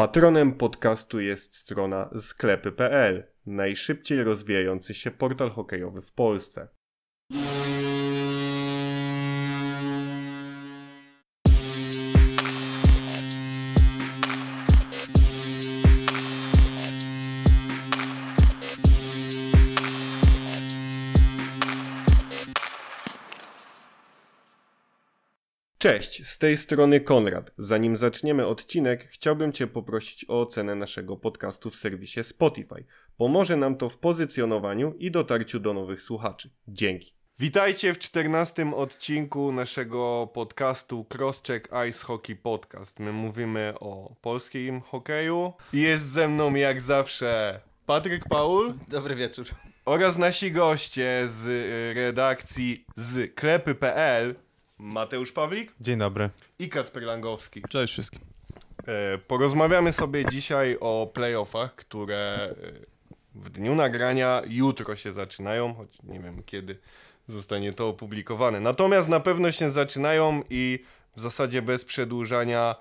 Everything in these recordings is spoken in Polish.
Patronem podcastu jest strona sklepy.pl, najszybciej rozwijający się portal hokejowy w Polsce. Cześć, z tej strony Konrad. Zanim zaczniemy odcinek, chciałbym Cię poprosić o ocenę naszego podcastu w serwisie Spotify. Pomoże nam to w pozycjonowaniu i dotarciu do nowych słuchaczy. Dzięki. Witajcie w czternastym odcinku naszego podcastu Crosscheck Ice Hockey Podcast. My mówimy o polskim hokeju. Jest ze mną jak zawsze Patryk Paul Dobry wieczór. oraz nasi goście z redakcji z klepy.pl Mateusz Pawlik Dzień dobry. i Kacper Langowski. Cześć wszystkim. E, Porozmawiamy sobie dzisiaj o playoffach, które e, w dniu nagrania jutro się zaczynają, choć nie wiem kiedy zostanie to opublikowane. Natomiast na pewno się zaczynają i w zasadzie bez przedłużania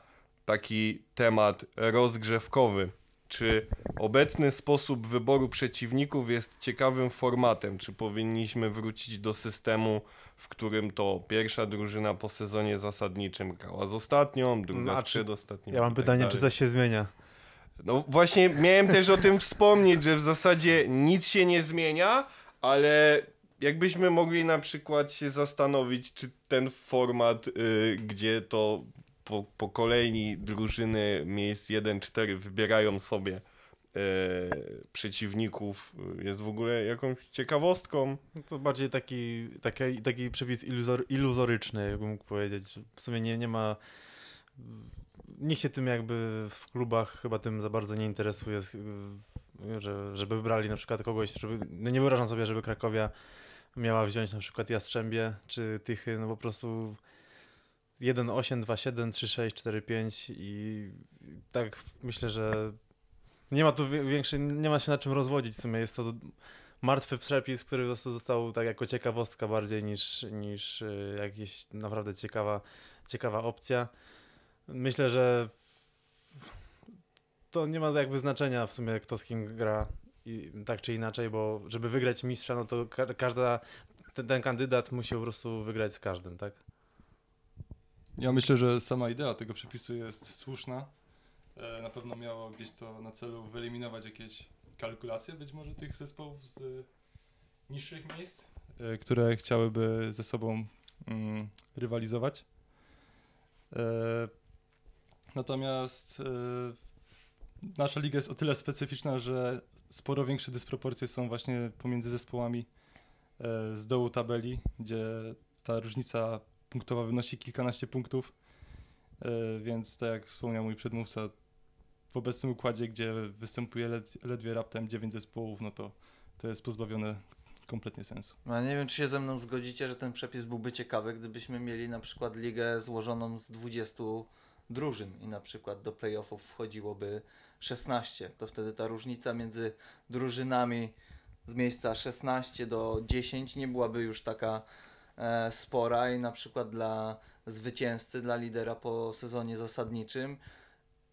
taki temat rozgrzewkowy. Czy obecny sposób wyboru przeciwników jest ciekawym formatem? Czy powinniśmy wrócić do systemu, w którym to pierwsza drużyna po sezonie zasadniczym grała z ostatnią, druga No, z przedostatnią? Ja mam tak pytanie, dalej? czy coś się zmienia? No właśnie miałem też o tym wspomnieć, że w zasadzie nic się nie zmienia, ale jakbyśmy mogli na przykład się zastanowić, czy ten format, y, gdzie to po, po kolei drużyny miejsc 1-4 wybierają sobie y, przeciwników, jest w ogóle jakąś ciekawostką. No To bardziej taki, taki, taki przepis iluzor, iluzoryczny, jakbym mógł powiedzieć. W sumie nie, nie ma... Nikt się tym jakby w klubach chyba tym za bardzo nie interesuje, że, żeby wybrali na przykład kogoś, żeby, no nie wyobrażam sobie, żeby Krakowia miała wziąć na przykład Jastrzębie czy Tychy, no po prostu 1-8, 2-7, 3-6, 4-5 i tak myślę, że nie ma tu większej, nie ma się na czym rozwodzić w sumie, jest to martwy przepis, który został, został tak jako ciekawostka bardziej niż, niż y, jakaś naprawdę ciekawa, ciekawa opcja. Myślę, że to nie ma jakby znaczenia w sumie kto z kim gra i tak czy inaczej, bo żeby wygrać mistrza, no to ka- każda, ten, ten kandydat musi po prostu wygrać z każdym, tak? Ja myślę, że sama idea tego przepisu jest słuszna. E, Na pewno miało gdzieś to na celu wyeliminować jakieś kalkulacje być może tych zespołów z niższych miejsc, e, które chciałyby ze sobą mm, rywalizować. E, Natomiast e, nasza liga jest o tyle specyficzna, że sporo większe dysproporcje są właśnie pomiędzy zespołami e, z dołu tabeli, gdzie ta różnica punktowa wynosi kilkanaście punktów, E, więc tak jak wspomniał mój przedmówca, w obecnym układzie, gdzie występuje led, ledwie raptem 9 zespołów, no to to jest pozbawione kompletnie sensu. No, Ja nie wiem, czy się ze mną zgodzicie, że ten przepis byłby ciekawy, gdybyśmy mieli na przykład ligę złożoną z 20 drużyn i na przykład do playoffów wchodziłoby 16. To wtedy ta różnica między drużynami z miejsca 16 do 10 nie byłaby już taka spora i na przykład dla zwycięzcy, dla lidera po sezonie zasadniczym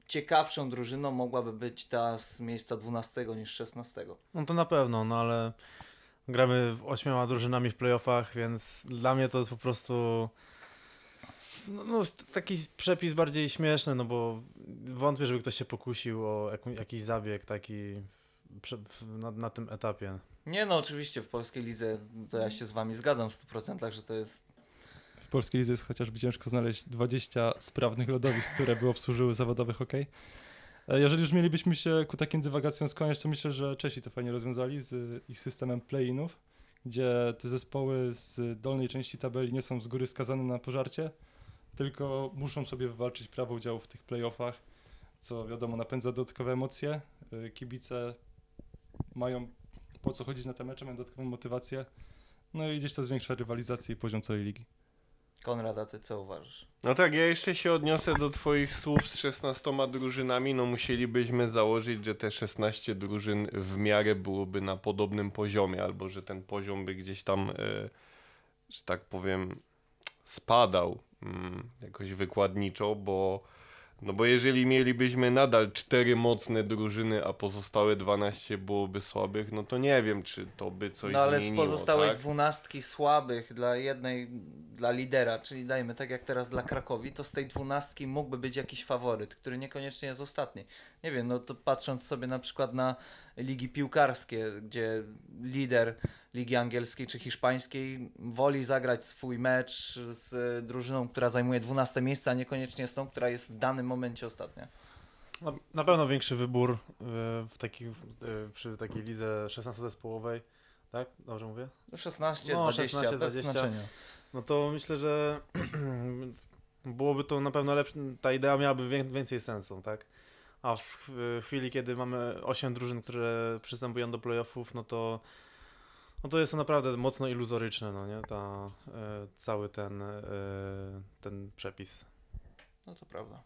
ciekawszą drużyną mogłaby być ta z miejsca 12 niż 16. No to na pewno, no ale gramy ośmioma drużynami w playoffach, więc dla mnie to jest po prostu no, no, taki przepis bardziej śmieszny, no bo wątpię, żeby ktoś się pokusił o jakiś zabieg taki na, na tym etapie. Nie no, oczywiście w polskiej lidze to ja się z wami zgadzam w 100%, że to jest W polskiej lidze jest chociażby ciężko znaleźć 20 sprawnych lodowisk, które by obsłużyły zawodowy hokej. E, Jeżeli już mielibyśmy się ku takim dywagacjom skłaniać, to myślę, że Czesi to fajnie rozwiązali z ich systemem play-inów, gdzie te zespoły z dolnej części tabeli nie są z góry skazane na pożarcie, tylko muszą sobie wywalczyć prawo udziału w tych play-offach, co wiadomo napędza dodatkowe emocje. E, Kibice mają po co chodzić na te mecze, mają dodatkową motywację, no i gdzieś to zwiększa rywalizację i poziom całej ligi. Konrad, a ty co uważasz? No tak, ja jeszcze się odniosę do twoich słów z 16 drużynami. No musielibyśmy założyć, że te 16 drużyn w miarę byłoby na podobnym poziomie, albo że ten poziom by gdzieś tam, e, że tak powiem, spadał mm, jakoś wykładniczo, bo No bo jeżeli mielibyśmy nadal cztery mocne drużyny, a pozostałe 12 byłoby słabych, no to nie wiem, czy to by coś No ale z zmieniło, pozostałej tak? dwunastki słabych dla jednej, dla lidera, czyli dajmy tak jak teraz dla Krakowi, to z tej dwunastki mógłby być jakiś faworyt, który niekoniecznie jest ostatni. Nie wiem, no to patrząc sobie na przykład na ligi piłkarskie, gdzie lider ligi angielskiej czy hiszpańskiej woli zagrać swój mecz z drużyną, która zajmuje 12 miejsce, a niekoniecznie z tą, która jest w danym momencie ostatnia. Na, na pewno większy wybór y, w takich, y, przy takiej lidze 16-zespołowej, tak? Dobrze mówię? 16, No, 20, 16, bez 20. znaczenia. No to myślę, że byłoby to na pewno lepsze, ta idea miałaby wię- więcej sensu, tak? A w, chwili, kiedy mamy 8 drużyn, które przystępują do playoffów, no to no to jest to naprawdę mocno iluzoryczne, no nie? Ta, e, cały ten, e, ten przepis. No to prawda.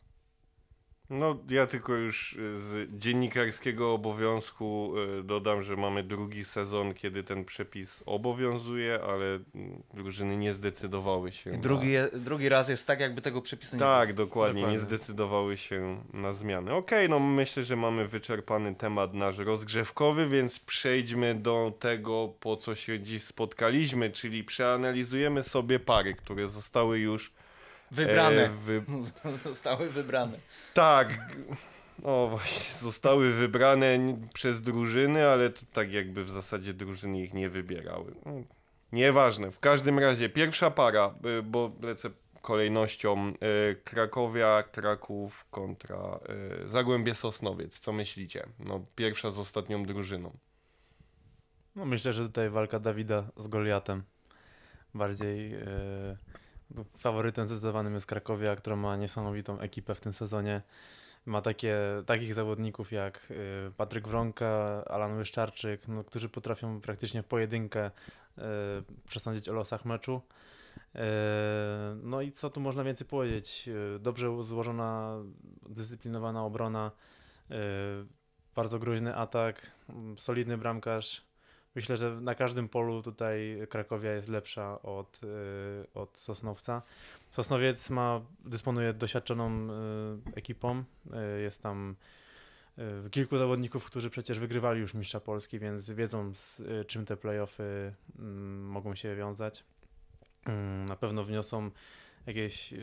No, ja tylko już y, z dziennikarskiego obowiązku y, dodam, że mamy drugi sezon, kiedy ten przepis obowiązuje, ale mm, drużyny nie zdecydowały się. I na- drugi, drugi raz jest tak, jakby tego przepisu nie było. Tak, dokładnie, nie zdecydowały się na zmiany. Okej, no myślę, że mamy wyczerpany temat nasz rozgrzewkowy, więc przejdźmy do tego, po co się dziś spotkaliśmy, czyli przeanalizujemy sobie pary, które zostały już Wybrane. e, wy... Zostały wybrane. Tak, no właśnie, zostały wybrane przez drużyny, ale to tak jakby w zasadzie drużyny ich nie wybierały. No, Nieważne, w każdym razie pierwsza para, y, bo lecę kolejnością y, Krakowia, Kraków kontra y, Zagłębie Sosnowiec. Co myślicie? No pierwsza z ostatnią drużyną. No myślę, że tutaj walka Dawida z Goliatem. Bardziej bo faworytem zdecydowanym jest Krakowia, która ma niesamowitą ekipę w tym sezonie. Ma takie, takich zawodników jak e, Patryk Wronka, Alan Wyszczarczyk, no, którzy potrafią praktycznie w pojedynkę e, przesądzić o losach meczu. E, No i co tu można więcej powiedzieć? E, Dobrze złożona, dyscyplinowana obrona, bardzo groźny atak, solidny bramkarz. Myślę, że na każdym polu tutaj Krakowia jest lepsza od, y, od Sosnowca. Sosnowiec ma, dysponuje doświadczoną y, ekipą. Y, Jest tam kilku zawodników, którzy przecież wygrywali już Mistrza Polski, więc wiedzą z czym te playoffy mm, mogą się wiązać. Mm, Na pewno wniosą jakieś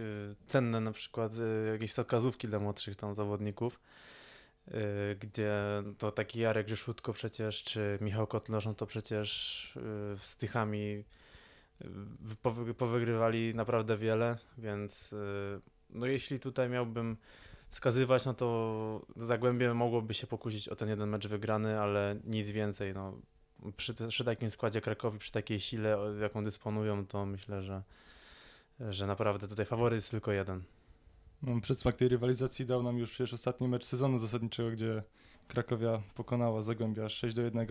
cenne na przykład jakieś zakazówki dla młodszych tam zawodników. Y, gdzie to taki Jarek Grzeszutko przecież, czy Michał Kotlarz, no to przecież y, z Tychami y, powy- powygrywali naprawdę wiele, więc no jeśli tutaj miałbym wskazywać, no to Zagłębie mogłoby się pokusić o ten jeden mecz wygrany, ale nic więcej, no przy, przy takim składzie Krakowi, przy takiej sile, jaką dysponują, to myślę, że, że naprawdę tutaj faworyt jest tylko jeden. No, przedsmak tej rywalizacji dał nam już przecież ostatni mecz sezonu zasadniczego, gdzie Krakowia pokonała Zagłębia 6 do 1.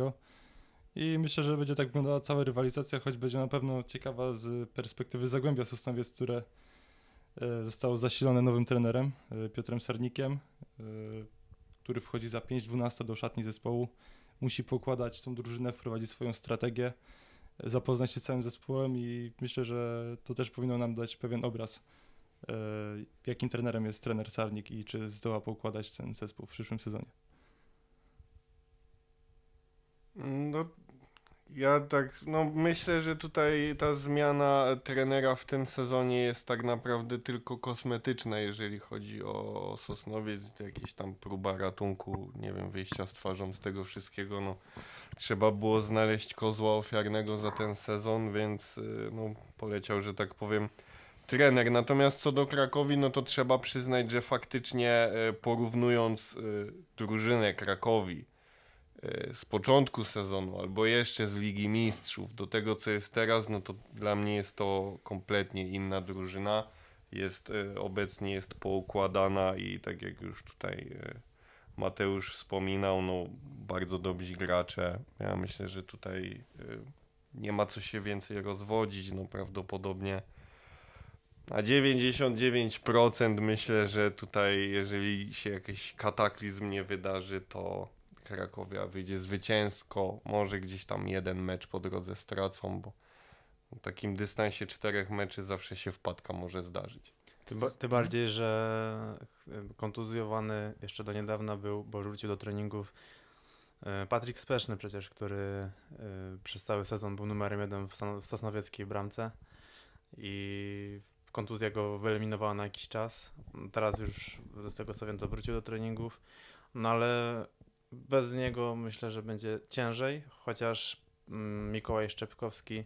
I myślę, że będzie tak wyglądała cała rywalizacja, choć będzie na pewno ciekawa z perspektywy Zagłębia Sosnowiec, które e, zostało zasilone nowym trenerem, e, Piotrem Sarnikiem, e, który wchodzi za 5-12 do szatni zespołu. Musi pokładać tą drużynę, wprowadzić swoją strategię, zapoznać się z całym zespołem i myślę, że to też powinno nam dać pewien obraz jakim trenerem jest trener Sarnik i czy zdoła poukładać ten zespół w przyszłym sezonie. No, ja tak, no myślę, że tutaj ta zmiana trenera w tym sezonie jest tak naprawdę tylko kosmetyczna, jeżeli chodzi o Sosnowiec, jakieś tam próba ratunku, nie wiem, wyjścia z twarzą z tego wszystkiego, no trzeba było znaleźć kozła ofiarnego za ten sezon, więc y, no poleciał, że tak powiem, trener. Natomiast co do Krakowi, no to trzeba przyznać, że faktycznie y, porównując y, drużynę Krakowi e, z początku sezonu albo jeszcze z Ligi Mistrzów do tego, co jest teraz, no to dla mnie jest to kompletnie inna drużyna. Jest e, obecnie jest poukładana i tak jak już tutaj e, Mateusz wspominał, no bardzo dobrzy gracze. Ja myślę, że tutaj e, nie ma co się więcej rozwodzić, no prawdopodobnie na 99% myślę, że tutaj jeżeli się jakiś kataklizm nie wydarzy, to Krakowia wyjdzie zwycięsko. Może gdzieś tam jeden mecz po drodze stracą, bo w takim dystansie czterech meczy zawsze się wpadka może zdarzyć. Tym, tym bardziej, że kontuzjowany jeszcze do niedawna był, bo wrócił do treningów e, Patryk Speszny przecież, który e, przez cały sezon był numerem jeden w Sosnowieckiej bramce i kontuzja go wyeliminowała na jakiś czas. Teraz już z tego co wiem to wrócił do treningów, no ale bez niego myślę, że będzie ciężej, chociaż mm, Mikołaj Szczepkowski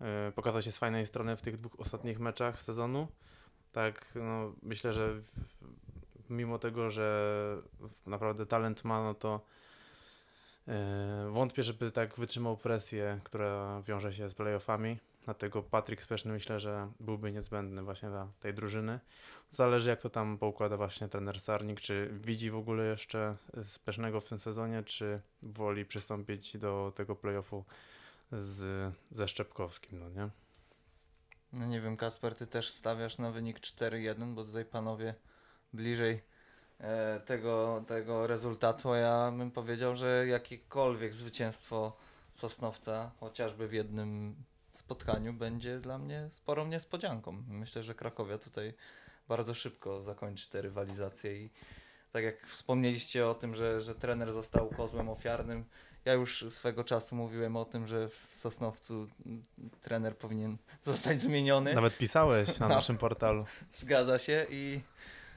e, pokazał się z fajnej strony w tych dwóch ostatnich meczach sezonu. Tak, no, myślę, że mimo tego, że naprawdę talent ma, no to e, wątpię, żeby tak wytrzymał presję, która wiąże się z playoffami. Dlatego Patryk Speszny myślę, że byłby niezbędny właśnie dla tej drużyny. Zależy jak to tam poukłada właśnie trener Sarnik, czy widzi w ogóle jeszcze Spesznego w tym sezonie, czy woli przystąpić do tego playoffu z, ze Szczepkowskim, no nie? No nie wiem, Kasper, ty też stawiasz na wynik 4-1, bo tutaj panowie bliżej e, tego, tego rezultatu, ja bym powiedział, że jakiekolwiek zwycięstwo Sosnowca, chociażby w jednym spotkaniu, będzie dla mnie sporą niespodzianką. Myślę, że Krakowia tutaj bardzo szybko zakończy te rywalizacje i tak jak wspomnieliście o tym, że, że trener został kozłem ofiarnym, ja już swego czasu mówiłem o tym, że w Sosnowcu trener powinien zostać zmieniony. Nawet pisałeś na No. naszym portalu. Zgadza się i,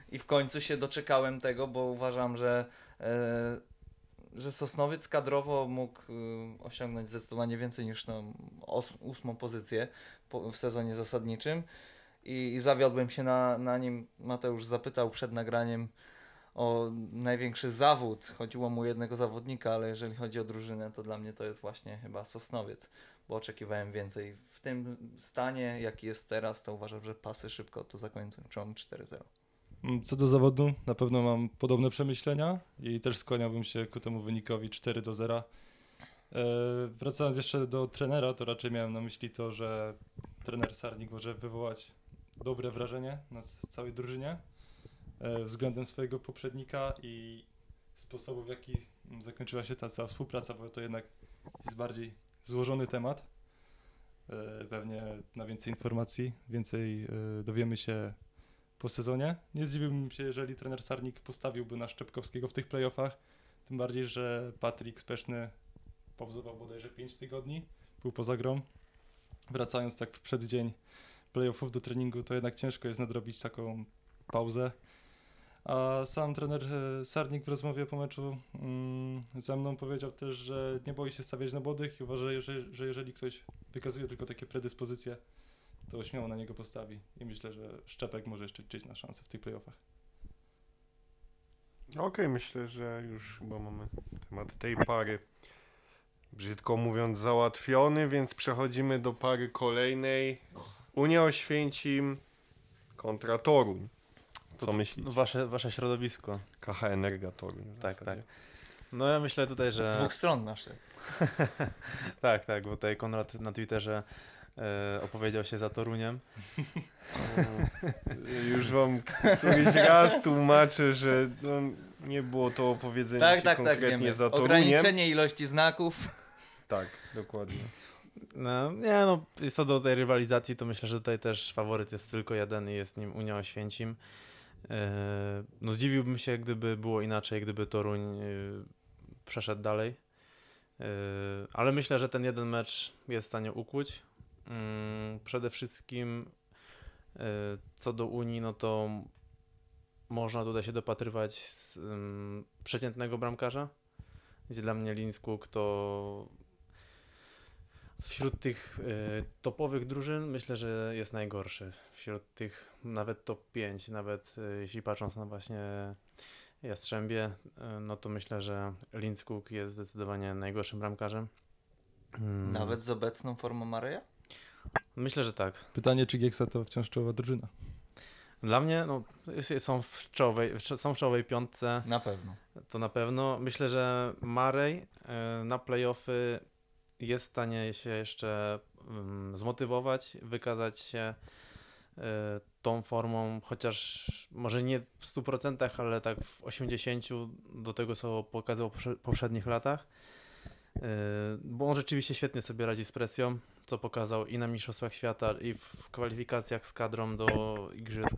i w końcu się doczekałem tego, bo uważam, że, e, że Sosnowiec kadrowo mógł e, osiągnąć zdecydowanie więcej niż os, ósmą pozycję po, w sezonie zasadniczym i, i zawiodłem się na, na nim. Mateusz zapytał przed nagraniem o największy zawód. Chodziło mu jednego zawodnika, ale jeżeli chodzi o drużynę, to dla mnie to jest właśnie chyba Sosnowiec, bo oczekiwałem więcej. W tym stanie, jaki jest teraz, to uważam, że pasy szybko to zakończą 4-0. Mm, Co do zawodu, na pewno mam podobne przemyślenia i też skłaniałbym się ku temu wynikowi 4 do 0. E, wracając jeszcze do trenera, to raczej miałem na myśli to, że trener Sarnik może wywołać dobre wrażenie na całej drużynie e, względem swojego poprzednika i sposobu, w jaki zakończyła się ta cała współpraca, bo to jednak jest bardziej złożony temat. E, Pewnie na więcej informacji, więcej dowiemy się po sezonie. Nie zdziwiłbym się, jeżeli trener Sarnik postawiłby na Szczepkowskiego w tych playoffach. Tym bardziej, że Patryk Speszny pauzował bodajże 5 tygodni, był poza grą. Wracając tak w przeddzień playoffów do treningu, to jednak ciężko jest nadrobić taką pauzę. A sam trener e, Sarnik w rozmowie po meczu mm, ze mną powiedział też, że nie boi się stawiać na młodych i uważa, że, że jeżeli ktoś wykazuje tylko takie predyspozycje, to śmiało na niego postawi. I myślę, że Szczepek może jeszcze liczyć na szansę w tych playoffach. Okej, myślę, że już chyba mamy temat tej pary, brzydko mówiąc, załatwiony, więc przechodzimy do pary kolejnej. Unia Oświęcim kontra Toruń. Co To- myślisz? No, wasze, wasze środowisko. KH Energa Toruń. w Tak, zasadzie. No ja myślę tutaj, Z że... dwóch stron nasze. tak, tak, bo tutaj Konrad na Twitterze opowiedział się za Toruniem. Już wam któryś raz tłumaczę, że no, nie było to opowiedzenie Tak, się tak, tak, konkretnie wiemy. za Toruniem. Ograniczenie ilości znaków. Tak, dokładnie. No, nie no, jest to do tej rywalizacji, to myślę, że tutaj też faworyt jest tylko jeden i jest nim Unia Oświęcim. E, no zdziwiłbym się, gdyby było inaczej, gdyby Toruń e, przeszedł dalej. E, ale myślę, że ten jeden mecz jest w stanie ukłuć. Mm, Przede wszystkim e, co do Unii, no to można tutaj się dopatrywać z ym, przeciętnego bramkarza, gdzie dla mnie Linskuk to wśród tych y, topowych drużyn myślę, że jest najgorszy. Wśród tych nawet top 5, nawet y, jeśli patrząc na właśnie Jastrzębie, no to myślę, że Linskuk jest zdecydowanie najgorszym bramkarzem. Mm, Nawet z obecną formą Mareja? Myślę, że tak. Pytanie, czy Gieksa to wciąż czołowa drużyna? Dla mnie no, są, w czołowej, są w czołowej piątce. Na pewno. To na pewno. Myślę, że Marej e, na playoffy jest w stanie się jeszcze mm, zmotywować, wykazać się e, tą formą, chociaż może nie w 100%, ale tak w 80% do tego, co pokazał w poprze- poprzednich latach. E, Bo on rzeczywiście świetnie sobie radzi z presją. Co pokazał i na Mistrzostwach Świata, i w, kwalifikacjach z kadrą do Igrzysk.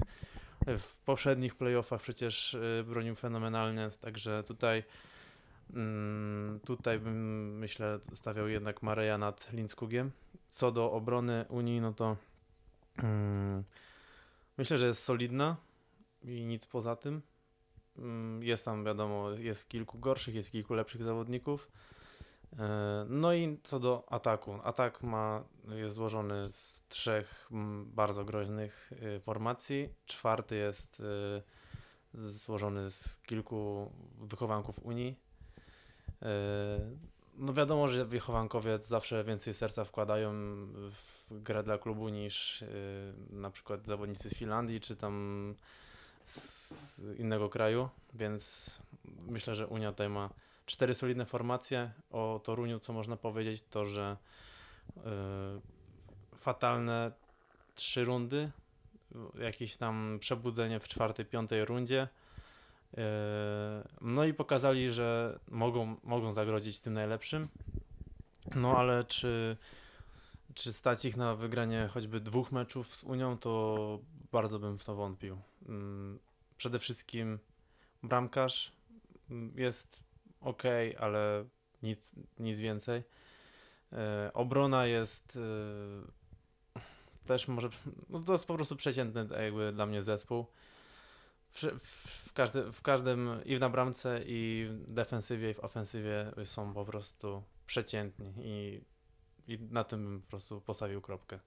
W poprzednich playoffach przecież y, bronił fenomenalnie, także tutaj mm, tutaj bym myślę stawiał jednak Mareja nad Lindskugiem. Co do obrony Unii, no to mm, myślę, że jest solidna i nic poza tym. Mm, Jest tam, wiadomo, jest kilku gorszych, jest kilku lepszych zawodników. E, No i co do ataku. Atak ma, jest złożony z trzech mm, bardzo groźnych y, formacji. Czwarty jest y, złożony z kilku wychowanków Unii. E, No wiadomo, że wychowankowie zawsze więcej serca wkładają w grę dla klubu niż y, na przykład zawodnicy z Finlandii czy tam z innego kraju, więc myślę, że Unia tutaj ma cztery solidne formacje. O Toruniu, co można powiedzieć, to że y, fatalne trzy rundy, jakieś tam przebudzenie w czwartej, piątej rundzie. Y, No i pokazali, że mogą, mogą zagrozić tym najlepszym. No ale czy, czy stać ich na wygranie choćby dwóch meczów z Unią, to bardzo bym w to wątpił. Mm, Przede wszystkim bramkarz mm, jest ok, ale nic, nic więcej. E, Obrona jest e, też może, no to jest po prostu przeciętny tak jakby dla mnie zespół. W, w, każdy, w każdym i na bramce i w defensywie i w ofensywie są po prostu przeciętni i, i na tym bym po prostu postawił kropkę.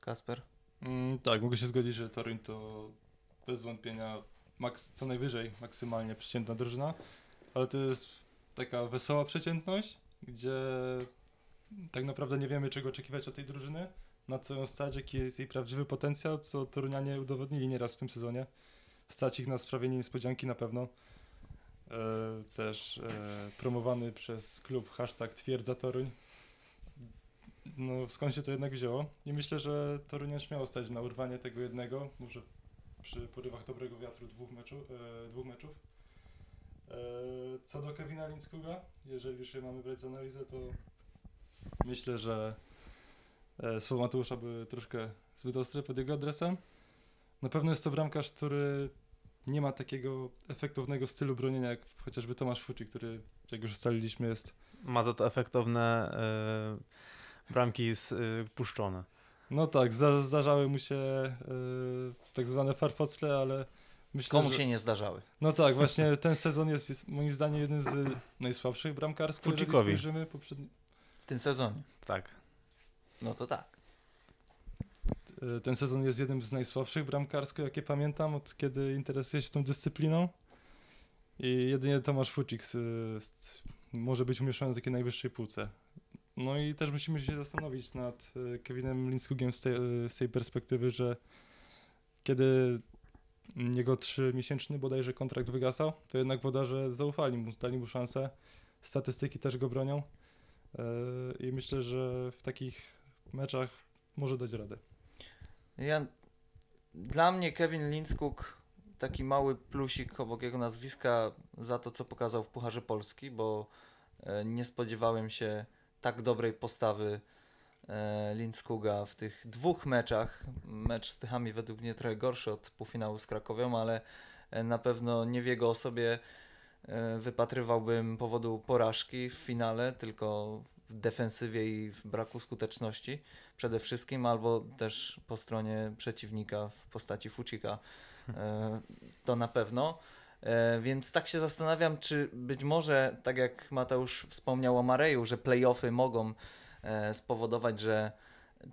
Kasper? Mm, tak, mogę się zgodzić, że Toruń to bez wątpienia maks, co najwyżej maksymalnie przeciętna drużyna, ale to jest taka wesoła przeciętność, gdzie tak naprawdę nie wiemy czego oczekiwać od tej drużyny, na co ją stać, jaki jest jej prawdziwy potencjał, co Torunianie udowodnili nieraz w tym sezonie. Stać ich na sprawienie niespodzianki na pewno. E, też e, promowany przez klub hashtag Twierdza Toruń. No skąd się to jednak wzięło? I myślę, że Toruń śmiało stać na urwanie tego jednego, może przy porywach dobrego wiatru dwóch, meczu, e, dwóch meczów. E, co do Kevina Lindskuga, jeżeli już je mamy brać za analizę, to myślę, że e, słowa Mateusza były troszkę zbyt ostre pod jego adresem. Na pewno jest to bramkarz, który nie ma takiego efektownego stylu bronienia, jak chociażby Tomasz Fuci, który, jak już ustaliliśmy, jest Ma za to efektowne e, bramki z, e, puszczone. No tak, zda, zdarzały mu się e, tak zwane farfocle, ale myślę, Komu że... się nie zdarzały? No tak, właśnie ten sezon jest, jest moim zdaniem jednym z najsłabszych bramkarsko, jeżeli Fucikowi. spojrzymy. Poprzedni... W tym sezonie. Tak. No to tak. E, Ten sezon jest jednym z najsłabszych bramkarsko, jakie pamiętam, od kiedy interesuję się tą dyscypliną. I jedynie Tomasz Fucik może być umieszczony w takiej najwyższej półce. No i też musimy się zastanowić nad e, Kevinem Lindskugiem z tej, e, z tej perspektywy, że kiedy jego trzymiesięczny bodajże kontrakt wygasał, to jednak włodarze zaufali mu, dali mu szansę. Statystyki też go bronią. E, I myślę, że w takich meczach może dać radę. Ja, dla mnie Kevin Lindskog taki mały plusik obok jego nazwiska za to, co pokazał w Pucharze Polski, bo e, nie spodziewałem się tak dobrej postawy e, Lindskoga w tych dwóch meczach. Mecz z Tychami według mnie trochę gorszy od półfinału z Krakowią, ale e, na pewno nie w jego osobie e, wypatrywałbym powodu porażki w finale, tylko w defensywie i w braku skuteczności przede wszystkim, albo też po stronie przeciwnika w postaci Fucika. To na pewno. Więc tak się zastanawiam, czy być może, tak jak Mateusz wspomniał o Mareju, że playoffy mogą spowodować, że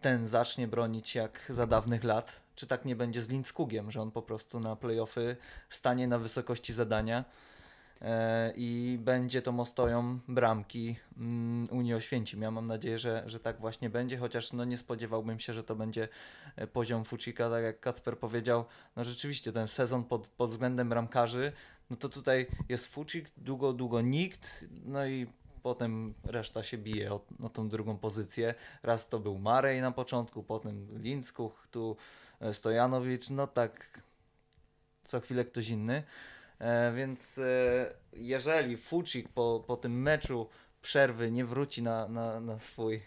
ten zacznie bronić jak za dawnych lat, czy tak nie będzie z Lindskugiem, że on po prostu na playoffy stanie na wysokości zadania e, i będzie to mostoją bramki mm, Unii Oświęcim. Ja mam nadzieję, że, że tak właśnie będzie, chociaż no nie spodziewałbym się, że to będzie e, poziom Fucika, tak jak Kacper powiedział, no rzeczywiście ten sezon pod, pod względem bramkarzy, no to tutaj jest Fucik, długo, długo nikt, no i potem reszta się bije o, o tą drugą pozycję. Raz to był Marej na początku, potem Linckuch, tu e, Stojanowicz, no tak co chwilę ktoś inny. E, więc e, jeżeli Fucik po, po tym meczu przerwy nie wróci na, na, na swój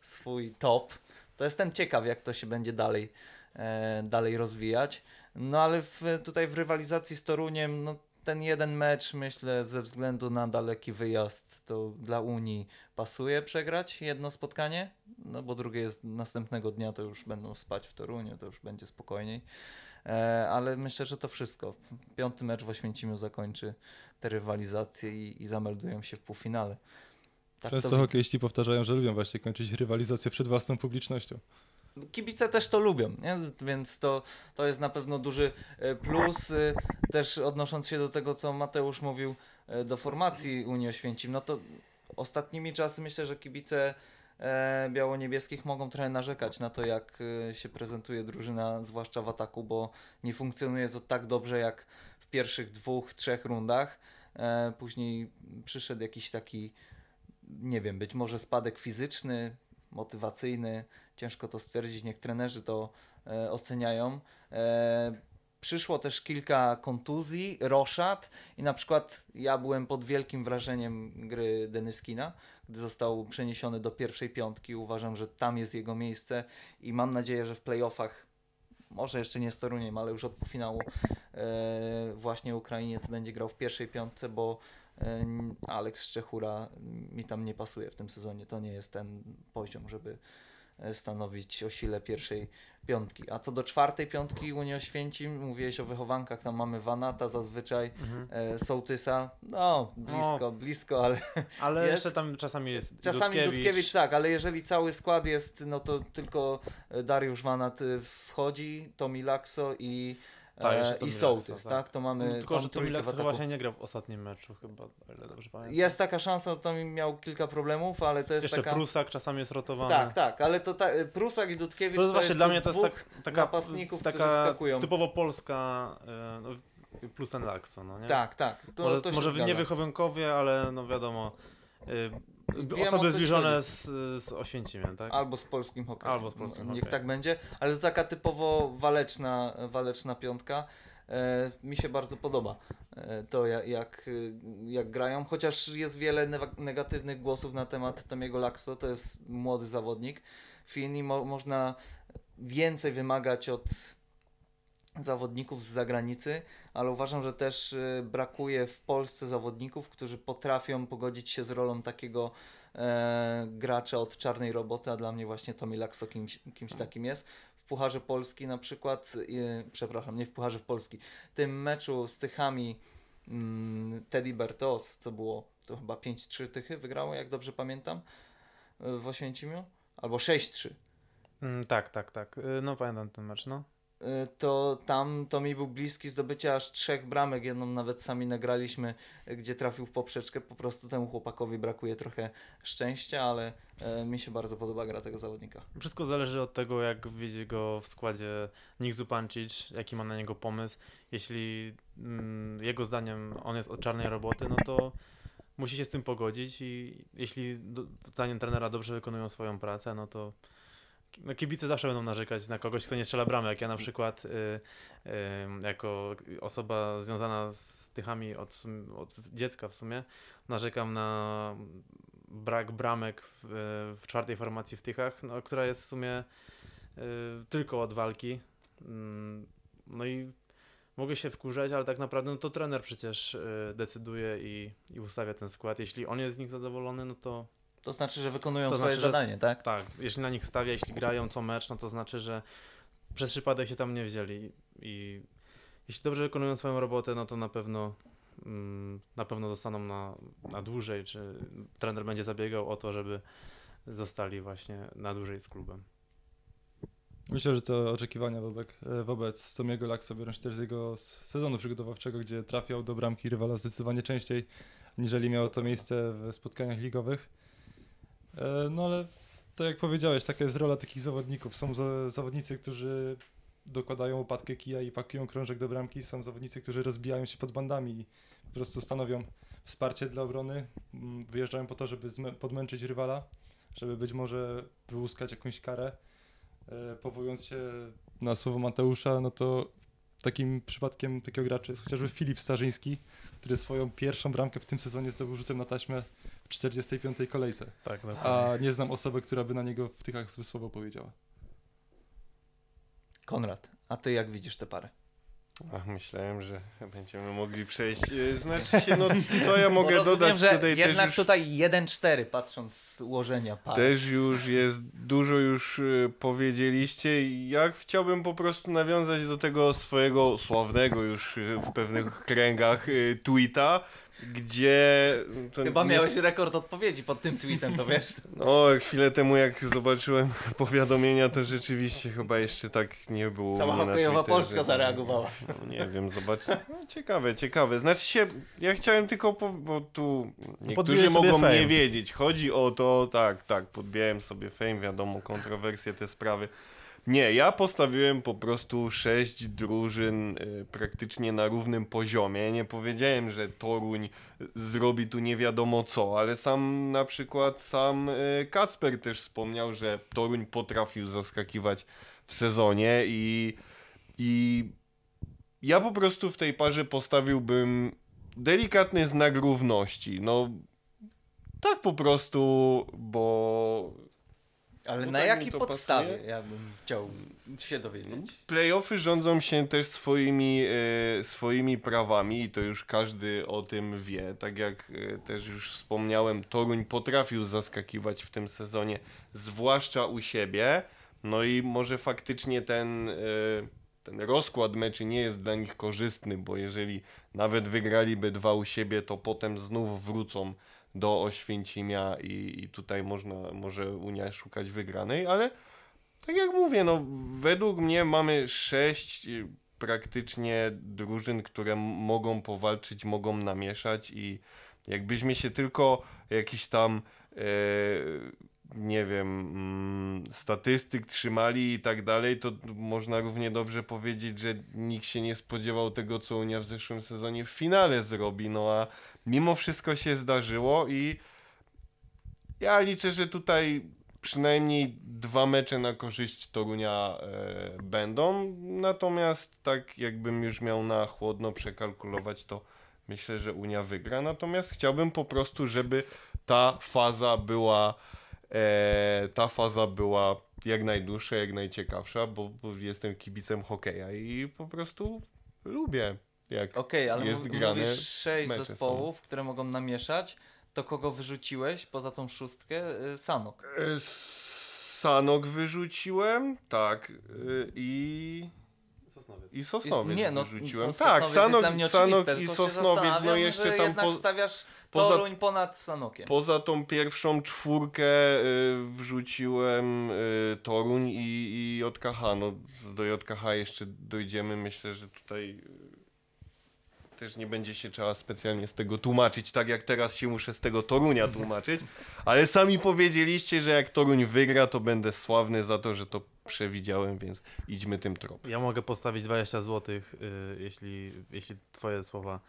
swój top, to jestem ciekaw, jak to się będzie dalej, e, dalej rozwijać. No ale w, tutaj w rywalizacji z Toruniem, no ten jeden mecz, myślę, ze względu na daleki wyjazd, to dla Unii pasuje przegrać jedno spotkanie, no bo drugie jest następnego dnia, to już będą spać w Toruniu, to już będzie spokojniej. E, ale myślę, że to wszystko. Piąty mecz w Oświęcimiu zakończy te rywalizacje i, i zameldują się w półfinale. Tak to Często widzę. hokeiści powtarzają, że lubią właśnie kończyć rywalizację przed własną publicznością. Kibice też to lubią, nie? więc to, to jest na pewno duży e, plus. e, Też odnosząc się do tego, co Mateusz mówił e, do formacji Unii Oświęcim, no to ostatnimi czasy myślę, że kibice biało-niebieskich mogą trochę narzekać na to, jak się prezentuje drużyna, zwłaszcza w ataku, bo nie funkcjonuje to tak dobrze jak w pierwszych dwóch, trzech rundach. Później przyszedł jakiś taki, nie wiem, być może spadek fizyczny, motywacyjny, ciężko to stwierdzić, niech trenerzy to e, oceniają. E, przyszło też kilka kontuzji, roszad i na przykład ja byłem pod wielkim wrażeniem gry Denyskina, gdy został przeniesiony do pierwszej piątki. Uważam, że tam jest jego miejsce i mam nadzieję, że w playoffach może jeszcze nie z Toruniem, ale już od półfinału e, właśnie Ukrainiec będzie grał w pierwszej piątce, bo e, Aleks Szczechura mi tam nie pasuje w tym sezonie. To nie jest ten poziom, żeby stanowić o sile pierwszej piątki. A co do czwartej piątki Unii Oświęcim, mówiłeś o wychowankach, tam mamy Vanata zazwyczaj, Mhm. e, Sołtysa, no blisko, blisko, ale Ale jeszcze tam czasami jest czasami Dudkiewicz. Dudkiewicz. tak, ale jeżeli cały skład jest, no to tylko e, Dariusz Vanat e, wchodzi, Tomi Lakso i, Tak, e, i Sołtys, Lakso, tak. tak. To mamy No, Tylko, że trójkę Tomilak w chyba się nie grał w ostatnim meczu chyba, o ile dobrze pamiętam. Jest taka szansa, to mi miał kilka problemów, ale to jest Jeszcze taka... Prusak czasami jest rotowany. Tak, tak, ale to ta, Prusak i Dudkiewicz To jest właśnie dla mnie to jest tak, taka, napastników, taka typowo polska no, plus ten Laxo, no nie? Tak, tak. To, może to może nie wychowankowie, ale no wiadomo, e, Wiem, osoby zbliżone z, z Oświęcimiem, tak? Albo z polskim hokejem. Albo z polskim Niech hokejem. tak będzie, ale to taka typowo waleczna, waleczna piątka. E, mi się bardzo podoba e, to, jak, jak, jak grają, chociaż jest wiele ne- negatywnych głosów na temat Tomiego Lakso, to jest młody zawodnik. Fini mo- można więcej wymagać od zawodników z zagranicy, ale uważam, że też e, brakuje w Polsce zawodników, którzy potrafią pogodzić się z rolą takiego e, gracza od czarnej roboty, a dla mnie właśnie Tomi Lakso kimś, kimś takim jest. W Pucharze Polski na przykład, e, przepraszam, nie w Pucharze Polski, tym meczu z Tychami mm, Teddy Bertos, co było, to chyba 5-3 Tychy wygrało, jak dobrze pamiętam, e, w Oświęcimiu, albo 6-3. Mm, tak, tak, tak. No pamiętam ten mecz, no. Y, to tam to mi był bliski zdobycia aż trzech bramek. Jedną nawet sami nagraliśmy, gdzie trafił w poprzeczkę. Po prostu temu chłopakowi brakuje trochę szczęścia, ale y, mi się bardzo podoba gra tego zawodnika. Wszystko zależy od tego, jak widzi go w składzie Nick Zupancic, jaki ma na niego pomysł. Jeśli mm, jego zdaniem on jest od czarnej roboty, no to musi się z tym pogodzić i jeśli zdaniem trenera dobrze wykonują swoją pracę, no to no kibice zawsze będą narzekać na kogoś, kto nie strzela bramek. Ja na przykład y, y, jako osoba związana z Tychami od, od dziecka w sumie narzekam na brak bramek w, w czwartej formacji w Tychach, no, która jest w sumie y, tylko od walki. Mm, No i mogę się wkurzać, ale tak naprawdę no to trener przecież y, decyduje i, i ustawia ten skład. Jeśli on jest z nich zadowolony, no to To znaczy, że wykonują To swoje znaczy, że- zadanie, tak? tak, jeśli na nich stawia, jeśli grają co mecz, no to znaczy, że przez przypadek się tam nie wzięli i jeśli dobrze wykonują swoją robotę, no to na pewno mm, na pewno zostaną na, na dłużej, czy trener będzie zabiegał o to, żeby zostali właśnie na dłużej z klubem. Myślę, że te oczekiwania wobec, wobec Tomiego Laksa biorą się też z jego sezonu przygotowawczego, gdzie trafiał do bramki rywala zdecydowanie częściej, niżeli miało to miejsce w spotkaniach ligowych. E, No ale tak jak powiedziałeś, taka jest rola takich zawodników. Są za, zawodnicy, którzy dokładają łopatkę kija i pakują krążek do bramki. Są zawodnicy, którzy rozbijają się pod bandami i po prostu stanowią wsparcie dla obrony. Mm, Wyjeżdżają po to, żeby podmęczyć rywala, żeby być może wyłuskać jakąś karę. E, Powołując się na słowo Mateusza, no to takim przypadkiem takiego gracza jest chociażby Filip Starzyński, który swoją pierwszą bramkę w tym sezonie zdobył rzutem na taśmę w 45. kolejce. Tak, dokładnie. A nie znam osoby, która by na niego w tychach złe słowo powiedziała. Konrad, a ty jak widzisz tę parę? Ach, myślałem, że będziemy mogli przejść. e, Znaczy się, no co ja mogę rozumiem, dodać że tutaj jednak już, tutaj 1-4 patrząc z ułożenia par. też już jest dużo już e, powiedzieliście. Ja chciałbym po prostu nawiązać do tego swojego sławnego już e, w pewnych kręgach tweeta, gdzie to Chyba nie- miałeś rekord odpowiedzi pod tym tweetem, to wiesz. No, chwilę temu jak zobaczyłem powiadomienia, to rzeczywiście chyba jeszcze tak nie było. Cała hokejowa. Polska zareagowała. No, nie wiem, zobacz. No, ciekawe, ciekawe. Znaczy się, ja chciałem tylko, po, bo tu niektórzy podbiłeś sobie mogą fame. nie wiedzieć. Chodzi o to, tak, tak, podbiłem sobie fame, wiadomo, kontrowersje, te sprawy. Nie, ja postawiłem po prostu sześć drużyn y, praktycznie na równym poziomie. Nie powiedziałem, że Toruń zrobi tu nie wiadomo co, ale sam na przykład sam y, Kacper też wspomniał, że Toruń potrafił zaskakiwać w sezonie i, i ja po prostu w tej parze postawiłbym delikatny znak równości. No tak po prostu, bo Ale No na tak jakiej podstawie pasuje. ja bym chciał się dowiedzieć? Playoffy rządzą się też swoimi, e, swoimi prawami i to już każdy o tym wie. Tak jak e, też już wspomniałem, Toruń potrafił zaskakiwać w tym sezonie, zwłaszcza u siebie. No i może faktycznie ten, e, ten rozkład meczy nie jest dla nich korzystny, bo jeżeli nawet wygraliby dwa u siebie, to potem znów wrócą do Oświęcimia i, i tutaj można, może Unia szukać wygranej, ale tak jak mówię, no według mnie mamy sześć y, praktycznie drużyn, które mogą powalczyć, mogą namieszać i jakbyśmy się tylko jakiś tam e, nie wiem, mm, statystyk trzymali i tak dalej, to można równie dobrze powiedzieć, że nikt się nie spodziewał tego, co Unia w zeszłym sezonie w finale zrobi, no a mimo wszystko się zdarzyło i ja liczę, że tutaj przynajmniej dwa mecze na korzyść Torunia e, będą. Natomiast tak jakbym już miał na chłodno przekalkulować, to myślę, że Unia wygra. Natomiast chciałbym po prostu, żeby ta faza była e, ta faza była jak najdłuższa, jak najciekawsza, bo, bo jestem kibicem hokeja i po prostu lubię jak Okej, ale Jest grane, mówisz sześć zespołów, które mogą namieszać. To kogo wyrzuciłeś poza tą szóstkę? Y, Sanok. E, Sanok wyrzuciłem, tak, y, i, Sosnowiec. i Sosnowiec nie, no, wyrzuciłem. Tak, Sanok, Sanok i Sosnowiec, no jeszcze tam jednak po, stawiasz poza- Toruń ponad Sanokiem. poza tą pierwszą czwórkę y, wrzuciłem y, Toruń i, i JKH. No, do JKH jeszcze dojdziemy, myślę, że tutaj y, też nie będzie się trzeba specjalnie z tego tłumaczyć, tak jak teraz się muszę z tego Torunia tłumaczyć, ale sami powiedzieliście, że jak Toruń wygra, to będę sławny za to, że to przewidziałem, więc idźmy tym tropem. Ja mogę postawić 20 zł, y, jeśli, jeśli twoje słowa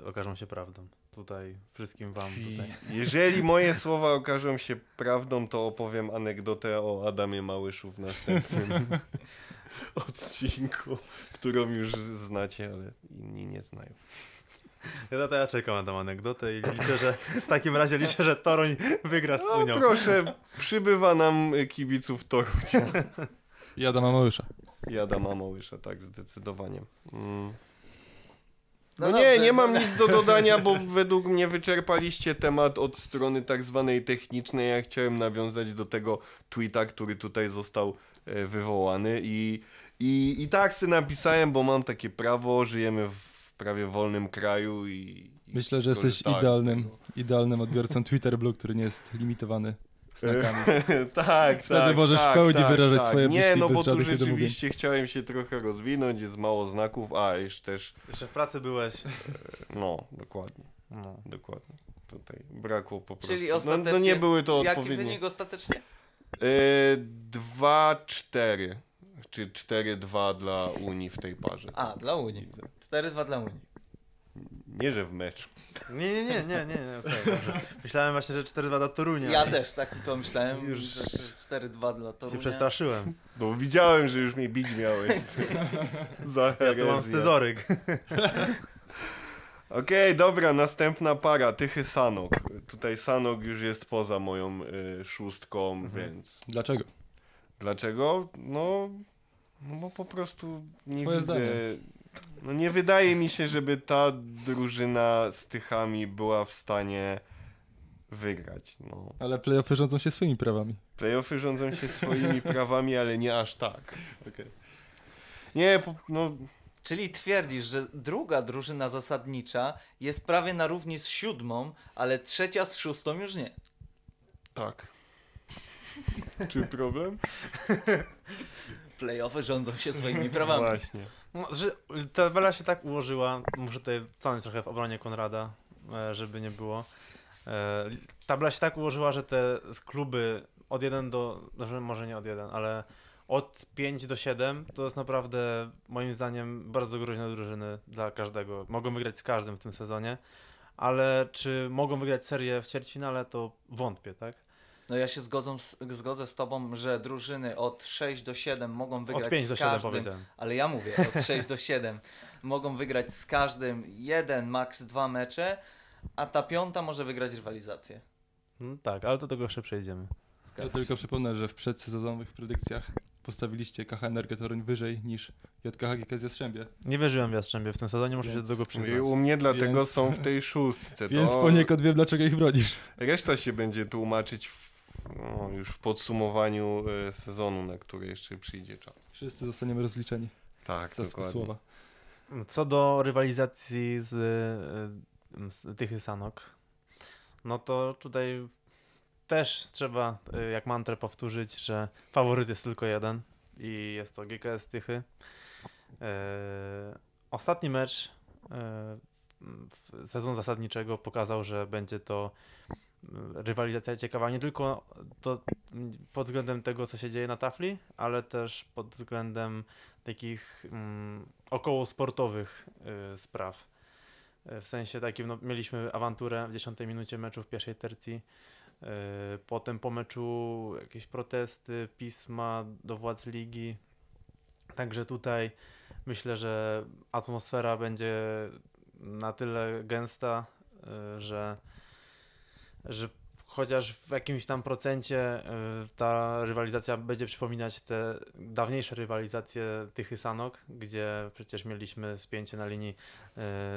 y, okażą się prawdą. Tutaj wszystkim wam tutaj. jeżeli moje słowa okażą się prawdą, to opowiem anegdotę o Adamie Małyszu w następnym odcinku, którą już znacie, ale inni nie znają. Ja, to ja czekam na tą anegdotę i liczę, że w takim razie liczę, że Toruń wygra z No Unią. proszę, przybywa nam kibiców Torunia. I Adama Małysza. I Adama Małysza, tak, zdecydowanie. Mm. No No, nie, dobrze, nie mam no. nic do dodania, bo według mnie wyczerpaliście temat od strony tak zwanej technicznej. Ja chciałem nawiązać do tego tweeta, który tutaj został wywołany i, i, i tak sobie napisałem, bo mam takie prawo, żyjemy w prawie wolnym kraju i... i Myślę, że jesteś z idealnym, idealnym odbiorcą Twitter Blue, który nie jest limitowany znakami. tak, Wtedy tak, możesz w tak, pełni tak, wyrażać tak. swoje Nie, myśli no bez bo tu rzeczywiście chciałem się trochę rozwinąć, jest mało znaków, a jeszcze też, Jeszcze w pracy byłeś. no, dokładnie, No. dokładnie. Tutaj brakło po prostu. Czyli no, ostatecznie, no nie były to Jaki odpowiednie. wynik ostatecznie? Yy, 2-4, czy 4-2 dla Unii w tej parze. A, dla Unii. 4-2 dla Unii. Nie, że w mecz. Nie, nie, nie, nie, nie, dobrze. Myślałem właśnie, że 4-2 dla Torunia. Ja i też tak pomyślałem, Już że 4-2 dla Się Torunia. przestraszyłem. Bo widziałem, że już mnie bić miałeś. Za Ja to mam herezję. scyzoryk. Okej, dobra, następna para, Tychy Sanok. Tutaj Sanok już jest poza moją y, szóstką, Mhm. więc Dlaczego? dlaczego? No, no bo po prostu nie Twoje widzę... zdanie. No nie wydaje mi się, żeby ta drużyna z Tychami była w stanie wygrać. No. Ale playoffy rządzą się swoimi prawami. Playoffy rządzą się swoimi prawami, ale nie aż tak. Okej. Nie, po, no Czyli twierdzisz, że druga drużyna zasadnicza jest prawie na równi z siódmą, ale trzecia z szóstą już nie. tak. Czy problem? Playoffy rządzą się swoimi prawami. Właśnie. No, że ta tabela się tak ułożyła, muszę tutaj stanąć trochę w obronie Konrada, e, żeby nie było. E, Tabela się tak ułożyła, że te kluby od 1 do, znaczy może nie od 1, ale od 5 do 7 to jest naprawdę moim zdaniem bardzo groźne drużyny dla każdego. Mogą wygrać z każdym w tym sezonie, ale czy mogą wygrać serię w ćwierćfinale to wątpię, tak? No ja się zgodzę z, zgodzę z tobą, że drużyny od 6 do 7 mogą wygrać Od 5 z do 7 każdym, powiedziałem. ale ja mówię od 6 do 7 mogą wygrać z każdym jeden, maks dwa mecze, a ta piąta może wygrać rywalizację. No, tak, ale do tego jeszcze przejdziemy. Ja się. tylko przypomnę, że w przedsezonowych predykcjach postawiliście KH Toruń wyżej niż JKH GKS Jastrzębie. Nie wierzyłem w Jastrzębie w tym sezonie, muszę Więc- się do tego I przyznać. u mnie dlatego Więc- są w tej szóstce. Więc to poniekąd wiem, dlaczego ich bronisz. Reszta się będzie tłumaczyć w, no, już w podsumowaniu e, sezonu, na który jeszcze przyjdzie czas. Wszyscy zostaniemy rozliczeni Tak, za dokładnie. słowa. Co do rywalizacji z, y, z Tychy Sanok, no to tutaj też trzeba y, jak mantrę powtórzyć, że faworyt jest tylko jeden i jest to GKS Tychy. E, Ostatni mecz e, sezonu zasadniczego pokazał, że będzie to mm, rywalizacja ciekawa nie tylko to, pod względem tego, co się dzieje na tafli, ale też pod względem takich mm, około sportowych y, spraw. Y, W sensie takim, no, mieliśmy awanturę w 10 minucie meczu w pierwszej tercji. Y, Potem po meczu jakieś protesty, pisma do władz ligi. Także tutaj myślę, że atmosfera będzie na tyle gęsta, y, że, że chociaż w jakimś tam procencie y, ta rywalizacja będzie przypominać te dawniejsze rywalizacje Tychy Sanok, gdzie przecież mieliśmy spięcie na linii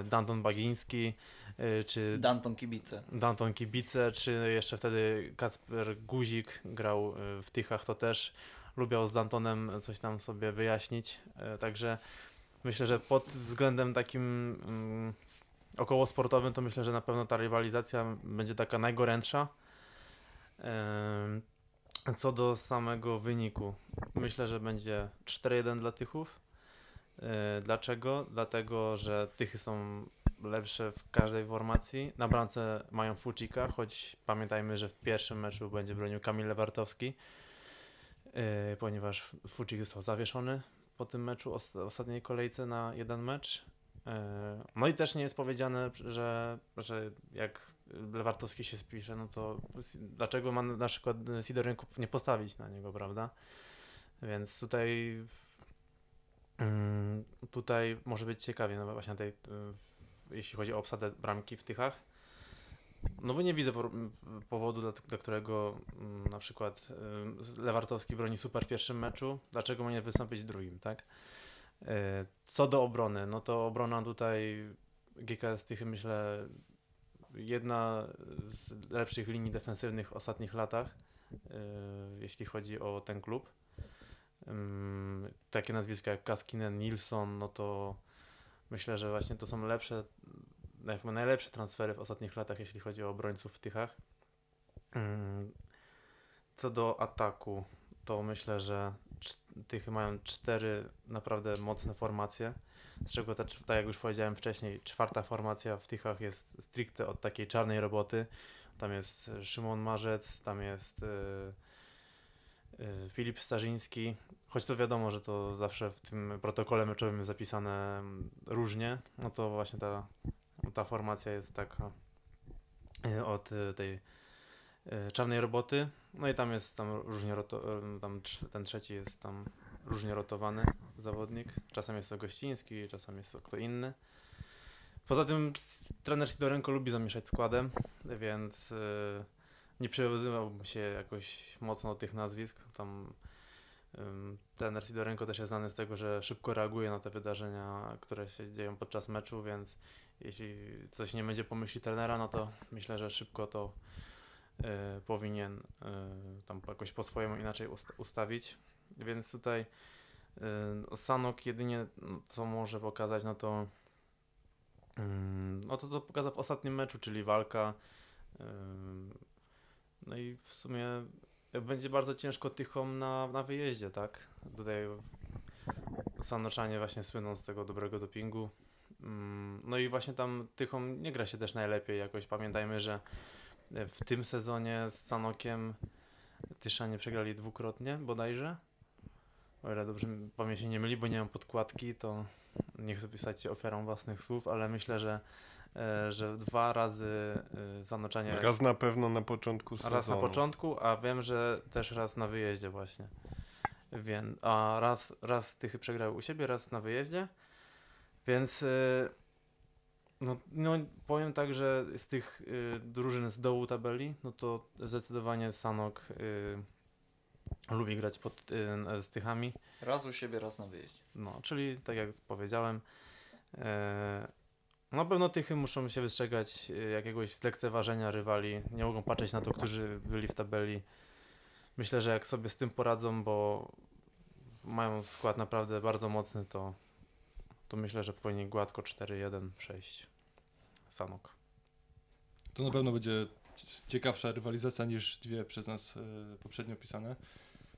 y, Danton Bagiński, y, czy Danton kibice. Danton Kibice, czy jeszcze wtedy Kacper Guzik grał w Tychach, to też lubiał z Dantonem coś tam sobie wyjaśnić. Także myślę, że pod względem takim mm, około sportowym, to myślę, że na pewno ta rywalizacja będzie taka najgorętsza. Co do samego wyniku, myślę, że będzie 4-1 dla Tychów. Y, Dlaczego? Dlatego, że Tychy są lepsze w każdej formacji. Na bramce mają Fucika, choć pamiętajmy, że w pierwszym meczu będzie bronił Kamil Lewartowski, yy, ponieważ Fucik został zawieszony po tym meczu, os- ostatniej kolejce na jeden mecz. Yy, no i też nie jest powiedziane, że, że jak Lewartowski się spisze, no to dlaczego ma na przykład Sidorynku nie postawić na niego, prawda? Więc tutaj mm, tutaj może być ciekawie, no właśnie tej, y, jeśli chodzi o obsadę bramki w Tychach. No bo nie widzę powodu, dla, dla którego mm, na przykład y, Lewartowski broni super w pierwszym meczu, dlaczego ma nie wystąpić w drugim, tak? Y, Co do obrony, no to obrona tutaj GKS Tychy myślę jedna z lepszych linii defensywnych w ostatnich latach, y, jeśli chodzi o ten klub. Takie nazwiska jak Kaskinen, Nilsson, no to myślę, że właśnie to są lepsze, jakby najlepsze transfery w ostatnich latach, jeśli chodzi o obrońców w Tychach. Co do ataku, to myślę, że Tychy mają cztery naprawdę mocne formacje, z czego ta, tak jak już powiedziałem wcześniej, czwarta formacja w Tychach jest stricte od takiej czarnej roboty. Tam jest Szymon Marzec, tam jest y, y, Filip Starzyński, choć to wiadomo, że to zawsze w tym protokole meczowym jest zapisane mm, różnie, no to właśnie ta ta formacja jest taka e, od e, tej e, czarnej roboty. No i tam jest tam różnie roto, e, tam ten trzeci jest tam różnie rotowany zawodnik. Czasem jest to Gościński, czasem jest to kto inny. Poza tym trener Sidorenko lubi zamieszać składem, więc e, nie przywiązywałbym się jakoś mocno do tych nazwisk. Tam ym, trener Sidorenko też jest znany z tego, że szybko reaguje na te wydarzenia, które się dzieją podczas meczu, więc jeśli coś nie będzie po myśli trenera, no to myślę, że szybko to y, powinien y, tam jakoś po swojemu inaczej ust- ustawić. Więc tutaj Sanok jedynie no, co może pokazać, no to no to co pokazał w ostatnim meczu, czyli walka. no i w sumie będzie bardzo ciężko Tychom na, na wyjeździe, tak? Tutaj Sanoczanie właśnie słyną z tego dobrego dopingu. No i właśnie tam Tychom nie gra się też najlepiej jakoś. Pamiętajmy, że w tym sezonie z Sanokiem Tyszanie przegrali dwukrotnie bodajże. O ile dobrze mi pamięć się nie myli, bo nie mam podkładki, to nie chcę pisać się ofiarą własnych słów, ale myślę, że, e, że dwa razy e, Sanoczanie Raz na pewno na początku sezonu. Raz na początku, a wiem, że też raz na wyjeździe właśnie. Więc, a raz, raz Tychy przegrały u siebie, raz na wyjeździe. Więc y, no, no powiem tak, że z tych drużyn z dołu tabeli, no to zdecydowanie Sanok lubi grać pod, y, z Tychami. Raz u siebie, raz na wyjeździe. No, czyli tak jak powiedziałem, e, na pewno Tychy muszą się wystrzegać e, jakiegoś zlekceważenia rywali. Nie mogą patrzeć na to, którzy byli w tabeli. Myślę, że jak sobie z tym poradzą, bo mają skład naprawdę bardzo mocny, to, to myślę, że powinni gładko 4-1 przejść. Sanok. To na pewno będzie ciekawsza rywalizacja niż dwie przez nas e, poprzednio opisane.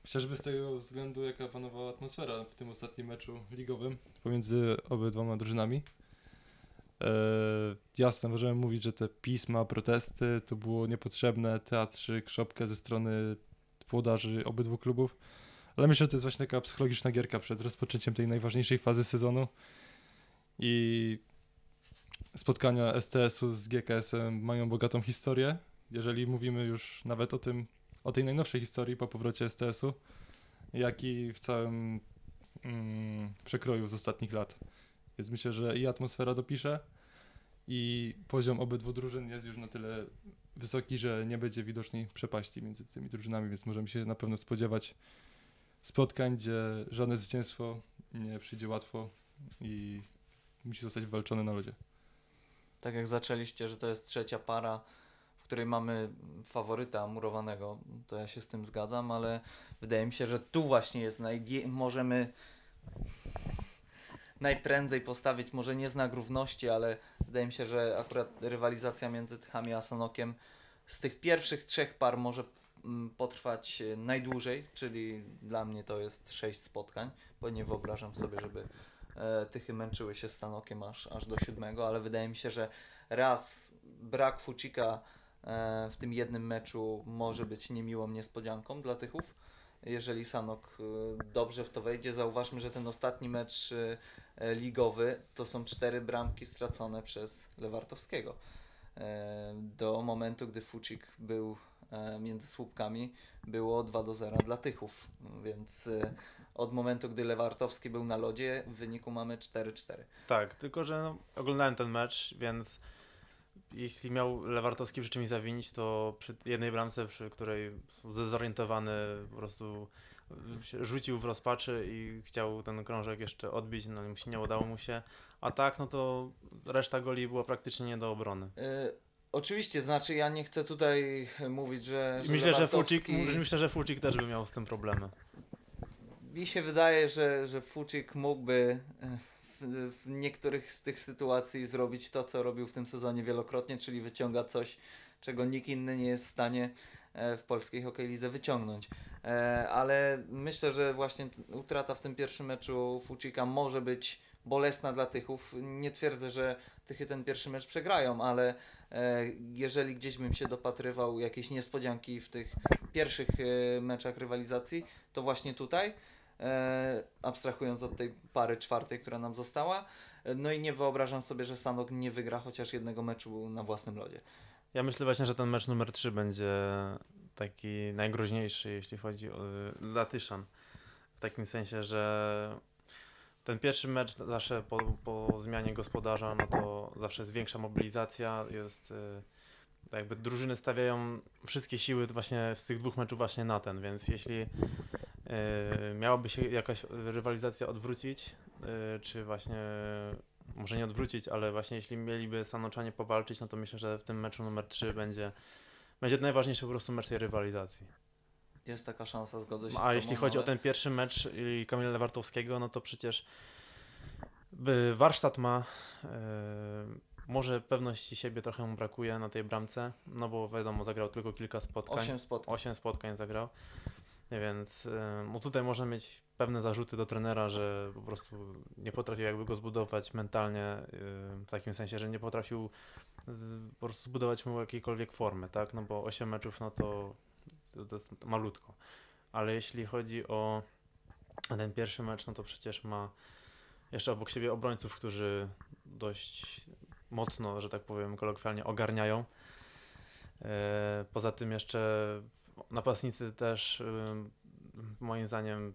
Chociażby z tego względu, jaka panowała atmosfera w tym ostatnim meczu ligowym pomiędzy obydwoma drużynami. E, jasne, możemy mówić, że te pisma, protesty to było niepotrzebne, teatrzy, krzopkę ze strony włodarzy obydwu klubów. Ale myślę, że to jest właśnie taka psychologiczna gierka przed rozpoczęciem tej najważniejszej fazy sezonu. I spotkania STS-u z GKS-em mają bogatą historię. Jeżeli mówimy już nawet o tym, o tej najnowszej historii po powrocie STS-u, jak i w całym mm, przekroju z ostatnich lat. Więc myślę, że i atmosfera dopisze, i poziom obydwu drużyn jest już na tyle wysoki, że nie będzie widocznej przepaści między tymi drużynami, więc możemy się na pewno spodziewać spotkań, gdzie żadne zwycięstwo nie przyjdzie łatwo i musi zostać wywalczone na lodzie. Tak jak zaczęliście, że to jest trzecia para, w której mamy faworyta murowanego, to ja się z tym zgadzam, ale wydaje mi się, że tu właśnie jest najwie- możemy najprędzej postawić, może nie znak równości, ale wydaje mi się, że akurat rywalizacja między Tychami a Sanokiem z tych pierwszych trzech par może mm, potrwać najdłużej, czyli dla mnie to jest sześć spotkań, bo nie wyobrażam sobie, żeby Tychy męczyły się z Sanokiem aż, aż do siódmego, ale wydaje mi się, że raz brak Fucika e, w tym jednym meczu może być niemiłą niespodzianką dla Tychów. Jeżeli Sanok e, dobrze w to wejdzie, zauważmy, że ten ostatni mecz e, e, ligowy to są cztery bramki stracone przez Lewartowskiego. E, Do momentu, gdy Fucik był e, między słupkami, było 2 do 0 dla Tychów, więc e, od momentu, gdy Lewartowski był na lodzie, w wyniku mamy 4-4. Tak, tylko że no, oglądałem ten mecz, więc jeśli miał Lewartowski przy czymś zawinić, to przy jednej bramce, przy której zdezorientowany po prostu rzucił w rozpaczy i chciał ten krążek jeszcze odbić, no ale mu się nie udało mu się. A tak, no to reszta goli była praktycznie nie do obrony. E, Oczywiście, znaczy ja nie chcę tutaj mówić, że. że Myślę, że Fucik, Lewandowski- myślę, że Fucik też by miał z tym problemy. Mi się wydaje, że, że Fucik mógłby e, w, niektórych z tych sytuacji zrobić to, co robił w tym sezonie wielokrotnie, czyli wyciągać coś, czego nikt inny nie jest w stanie e, w polskiej hokej lidze wyciągnąć. E, Ale myślę, że właśnie utrata w tym pierwszym meczu Fucika może być bolesna dla Tychów. Nie twierdzę, że Tychy ten pierwszy mecz przegrają, ale jeżeli gdzieś bym się dopatrywał jakiejś niespodzianki w tych pierwszych meczach rywalizacji, to właśnie tutaj, abstrahując od tej pary czwartej, która nam została. No i nie wyobrażam sobie, że Sanok nie wygra chociaż jednego meczu na własnym lodzie. Ja myślę właśnie, że ten mecz numer 3 będzie taki najgroźniejszy, jeśli chodzi o dla Tyszan. W takim sensie, że ten pierwszy mecz zawsze po, po zmianie gospodarza, no to zawsze jest większa mobilizacja, jest y, jakby drużyny stawiają wszystkie siły właśnie z tych dwóch meczów właśnie na ten, więc jeśli y, miałaby się jakaś rywalizacja odwrócić, y, czy właśnie może nie odwrócić, ale właśnie jeśli mieliby Sanoczanie powalczyć, no to myślę, że w tym meczu numer 3 będzie, będzie najważniejszy po prostu mecz tej rywalizacji. Jest taka szansa, zgodzę się A tobą, jeśli chodzi ale... o ten pierwszy mecz i Kamila Lewartowskiego, no to przecież warsztat ma, e, może pewności siebie trochę mu brakuje na tej bramce, no bo wiadomo, zagrał tylko kilka spotkań. Osiem spotkań. 8 spotkań zagrał. Więc e, no tutaj można mieć pewne zarzuty do trenera, że po prostu nie potrafił jakby go zbudować mentalnie, e, w takim sensie, że nie potrafił e, po prostu zbudować mu jakiejkolwiek formy, tak? No bo 8 meczów, no to, to, jest malutko. Ale jeśli chodzi o ten pierwszy mecz, no to przecież ma jeszcze obok siebie obrońców, którzy dość mocno, że tak powiem kolokwialnie, ogarniają. Poza tym jeszcze napastnicy też moim zdaniem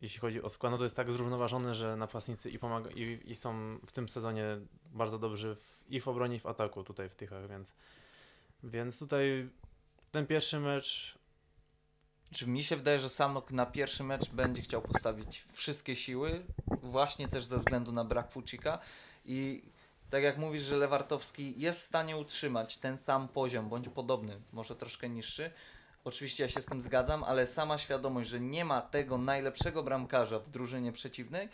jeśli chodzi o skład, no to jest tak zrównoważony, że napastnicy i, pomaga, i, i są w tym sezonie bardzo dobrzy w, i w obronie, i w ataku tutaj w Tychach, więc, więc tutaj ten pierwszy mecz Czy mi się wydaje, że Sanok na pierwszy mecz będzie chciał postawić wszystkie siły, właśnie też ze względu na brak Fucika? I tak jak mówisz, że Lewartowski jest w stanie utrzymać ten sam poziom, bądź podobny, może troszkę niższy. Oczywiście ja się z tym zgadzam, ale sama świadomość, że nie ma tego najlepszego bramkarza w drużynie przeciwnej,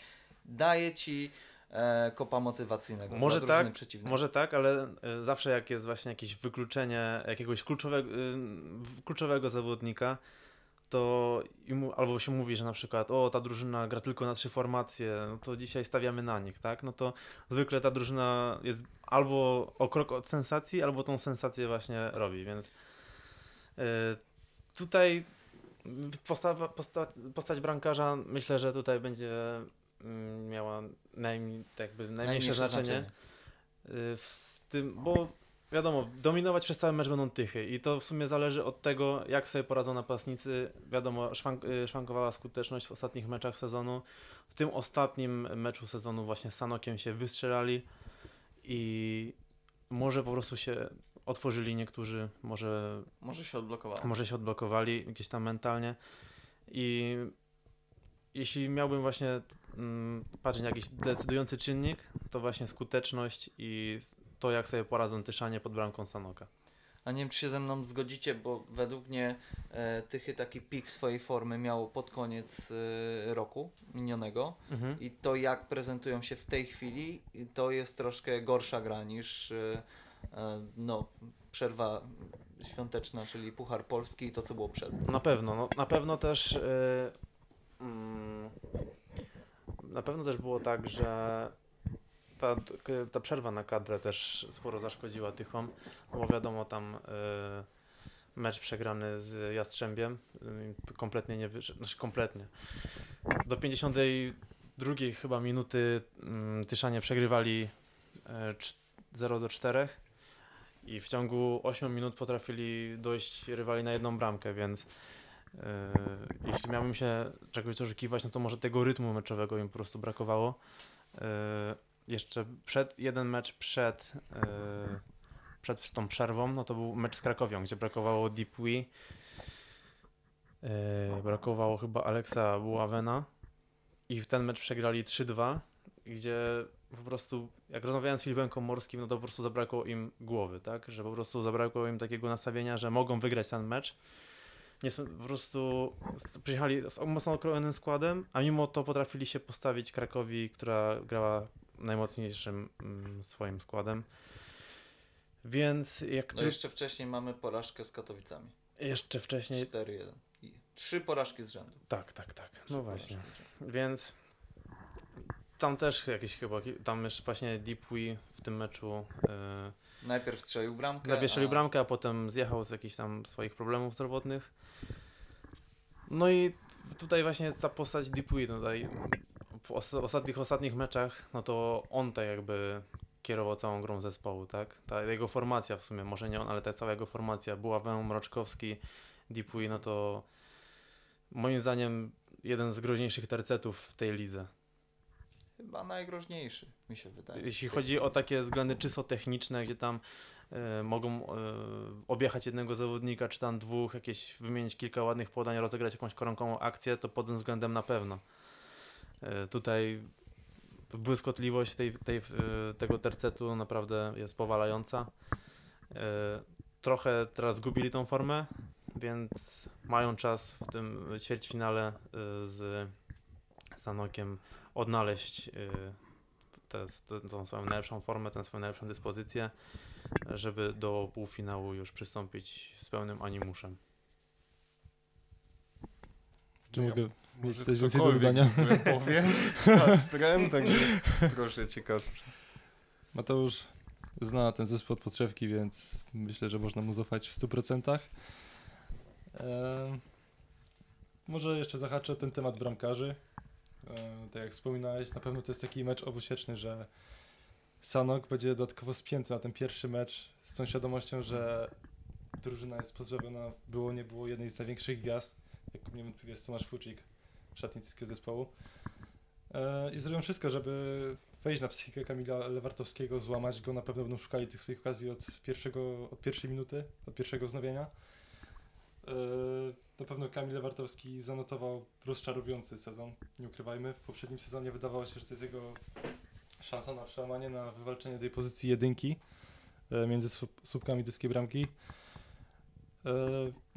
daje ci e, kopa motywacyjnego Może tak, przeciwnej. Może tak, ale y, zawsze jak jest właśnie jakieś wykluczenie jakiegoś kluczowego, y, kluczowego zawodnika, to albo się mówi, że na przykład o, ta drużyna gra tylko na trzy formacje, no to dzisiaj stawiamy na nich, tak? No to zwykle ta drużyna jest albo o krok od sensacji, albo tą sensację właśnie robi, więc y, tutaj postawa, posta, postać bramkarza myślę, że tutaj będzie mm, miała najmniej, jakby najmniejsze Najmniejsze znaczenie. Y, w tym, bo wiadomo, dominować przez cały mecz będą tychy i to w sumie zależy od tego, jak sobie poradzą napastnicy. Wiadomo, szwank, y, szwankowała skuteczność w ostatnich meczach sezonu. W tym ostatnim meczu sezonu właśnie z Sanokiem się wystrzelali i może po prostu się otworzyli niektórzy, może Może się odblokowało. może się odblokowali gdzieś tam mentalnie i jeśli miałbym właśnie mm, patrzeć na jakiś decydujący czynnik, to właśnie skuteczność i to, jak sobie poradzą Tyszanie pod bramką Sanoka. A nie wiem, czy się ze mną zgodzicie, bo według mnie e, Tychy taki pik swojej formy miał pod koniec e, roku minionego Mhm. i to jak prezentują się w tej chwili, to jest troszkę gorsza gra niż e, e, no, przerwa świąteczna, czyli Puchar Polski i to, co było przed. Na pewno, no, na pewno też yy, mm, na pewno też było tak, że ta, ta przerwa na kadrę też sporo zaszkodziła Tychom, bo wiadomo tam yy, mecz przegrany z Jastrzębiem yy, kompletnie nie wyszedł, znaczy kompletnie. Do 52 chyba minuty yy, Tyszanie przegrywali yy, cz- 0 do 4 i w ciągu 8 minut potrafili dojść rywali na jedną bramkę, więc yy, jeśli miałbym się czegoś doszukiwać, no to może tego rytmu meczowego im po prostu brakowało. Jeszcze przed, jeden mecz przed, yy, przed tą przerwą, no to był mecz z Krakowią, gdzie brakowało Deepwee, yy, brakowało chyba Aleksa Buławena i w ten mecz przegrali 3-2, gdzie po prostu, jak rozmawiałem z Filipem Komorskim, no to po prostu zabrakło im głowy, tak? Że po prostu zabrakło im takiego nastawienia, że mogą wygrać ten mecz. Nie po prostu przyjechali z mocno okrojonym składem, a mimo to potrafili się postawić Krakowi, która grała najmocniejszym mm, swoim składem. Więc jak No ty... jeszcze wcześniej mamy porażkę z Katowicami. jeszcze wcześniej... 4-1. I trzy porażki z rzędu. Tak, tak, tak. Trzy No właśnie. Więc tam też jakieś chyba, tam jeszcze właśnie Deepwee w tym meczu yy, Najpierw strzelił bramkę. Najpierw strzelił a- bramkę, a potem zjechał z jakichś tam swoich problemów zdrowotnych. No i tutaj właśnie ta postać Deepwee tutaj w os- ostatnich, ostatnich meczach, no to on tak jakby kierował całą grą zespołu, tak? Ta jego formacja w sumie, może nie on, ale ta cała jego formacja, Buławę, Mroczkowski, Dipuy, no to moim zdaniem jeden z groźniejszych tercetów w tej lidze. Chyba najgroźniejszy, mi się wydaje. Jeśli chodzi o takie względy czysto techniczne, gdzie tam e, mogą e, objechać jednego zawodnika, czy tam dwóch, jakieś wymienić kilka ładnych podań, rozegrać jakąś koronkową akcję, to pod tym względem na pewno. E, tutaj błyskotliwość tej, tej, e, tego tercetu naprawdę jest powalająca. E, trochę teraz zgubili tą formę, więc mają czas w tym ćwierćfinale z Sanokiem odnaleźć tę, tą swoją najlepszą formę, tę swoją najlepszą dyspozycję, żeby do półfinału już przystąpić z pełnym animuszem. Czy Ja mogę mieć coś więcej do dodania? powiem Kacprem, także proszę cię Kacprze. Mateusz zna ten zespół od podszewki, więc myślę, że można mu zaufać w 100%. Ehm, może jeszcze zahaczę o ten temat bramkarzy. Tak jak wspominałeś, na pewno to jest taki mecz obusieczny, że Sanok będzie dodatkowo spięty na ten pierwszy mecz z tą świadomością, że drużyna jest pozbawiona, było nie było jednej z największych gwiazd, jak niewątpliwie jest Tomasz Fucik, szatnickiego zespołu. E, I zrobią wszystko, żeby wejść na psychikę Kamila Lewartowskiego, złamać go. Na pewno będą szukali tych swoich okazji od, pierwszego, od pierwszej minuty, od pierwszego wznowienia. E, Na pewno Kamil Lewartowski zanotował rozczarujący sezon, nie ukrywajmy. W poprzednim sezonie wydawało się, że to jest jego szansa na przełamanie, na wywalczenie tej pozycji jedynki e, między słup- słupkami dyskiej bramki.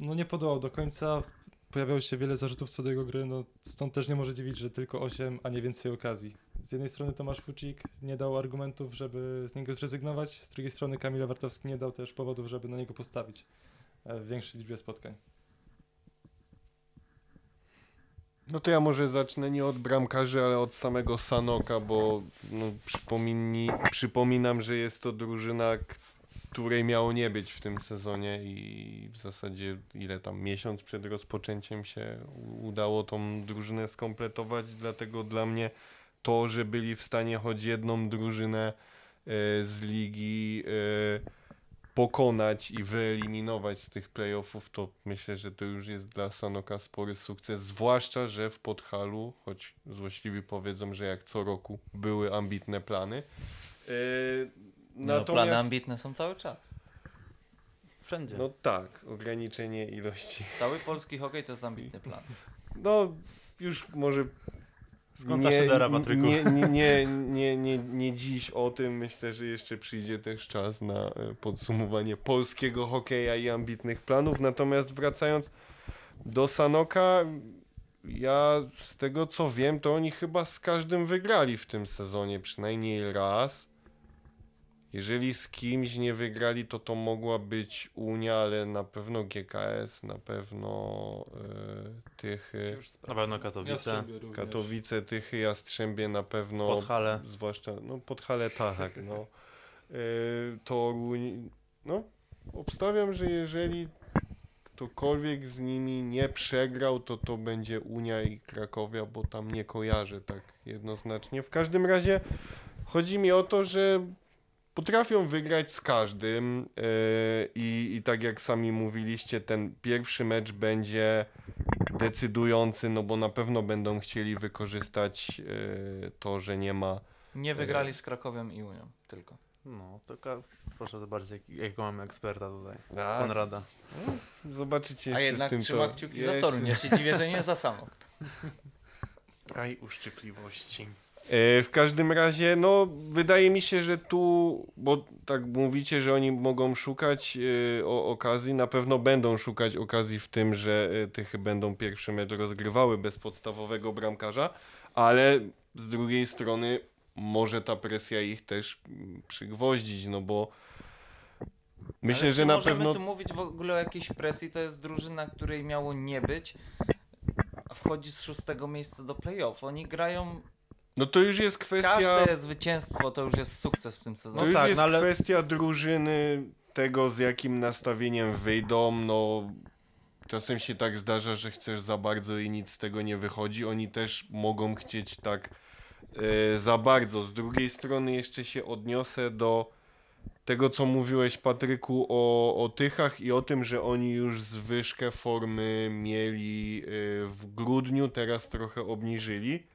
No nie podołał do końca. Pojawiało się wiele zarzutów co do jego gry, no stąd też nie może dziwić, że tylko 8, a nie więcej okazji. Z jednej strony Tomasz Fucik nie dał argumentów, żeby z niego zrezygnować, z drugiej strony Kamil Wartowski nie dał też powodów, żeby na niego postawić e, w większej liczbie spotkań. No to ja może zacznę nie od bramkarzy, ale od samego Sanoka, bo no, przypominam, że jest to drużyna, której miało nie być w tym sezonie i w zasadzie ile tam miesiąc przed rozpoczęciem się udało tą drużynę skompletować, dlatego dla mnie to, że byli w stanie choć jedną drużynę e, z ligi e, pokonać i wyeliminować z tych playoffów, to myślę, że to już jest dla Sanoka spory sukces, zwłaszcza, że w Podhalu, choć złośliwi powiedzą, że jak co roku były ambitne plany. Yy, No, plany ambitne są cały czas. Wszędzie. No tak, ograniczenie ilości. Cały polski hokej to jest ambitny plan. No, już może Skąd ta szydera, Patryku? Nie, nie, nie, nie, nie, nie dziś o tym. Myślę, że jeszcze przyjdzie też czas na e, podsumowanie polskiego hokeja i ambitnych planów. Natomiast wracając do Sanoka, ja z tego co wiem, to oni chyba z każdym wygrali w tym sezonie, przynajmniej raz. Jeżeli z kimś nie wygrali, to to mogła być Unia, ale na pewno GKS, na pewno e, Tychy. Na pewno Katowice. Katowice, Tychy, Jastrzębie na pewno. Podhale. Zwłaszcza, no Podhale tak, no. Yy, Toruń, no obstawiam, że jeżeli ktokolwiek z nimi nie przegrał, to to będzie Unia i Krakowia, bo tam nie kojarzę tak jednoznacznie. W każdym razie chodzi mi o to, że potrafią wygrać z każdym yy, i, i tak jak sami mówiliście, ten pierwszy mecz będzie decydujący, no bo na pewno będą chcieli wykorzystać yy, to, że nie ma Nie wygrali z Krakowem i Unią tylko. No, to ka- proszę zobaczyć, jak, jakiego mamy eksperta tutaj. A, Konrada. Zobaczycie A jeszcze jednak z tym trzyma to- kciuki za Toruń. Ja się dziwię, że nie za samo. Aj, uszczypliwości. E, w każdym razie, no, wydaje mi się, że tu, bo tak mówicie, że oni mogą szukać e, o, okazji, na pewno będą szukać okazji w tym, że e, Tychy będą pierwszy mecz rozgrywały bez podstawowego bramkarza, ale z drugiej strony może ta presja ich też mm, przygwoździć, no bo myślę, Ale że na możemy pewno... tu mówić w ogóle o jakiejś presji? To jest drużyna, której miało nie być, a wchodzi z szóstego miejsca do playoff. Oni grają... No to już jest kwestia... Każde zwycięstwo to już jest sukces w tym To sezonie. już tak, jest no ale- kwestia drużyny, tego z jakim nastawieniem wyjdą. No, czasem się tak zdarza, że chcesz za bardzo i nic z tego nie wychodzi. Oni też mogą chcieć tak e, za bardzo. Z drugiej strony jeszcze się odniosę do tego, co mówiłeś, Patryku, o, o Tychach i o tym, że oni już zwyżkę formy mieli e, w grudniu, teraz trochę obniżyli.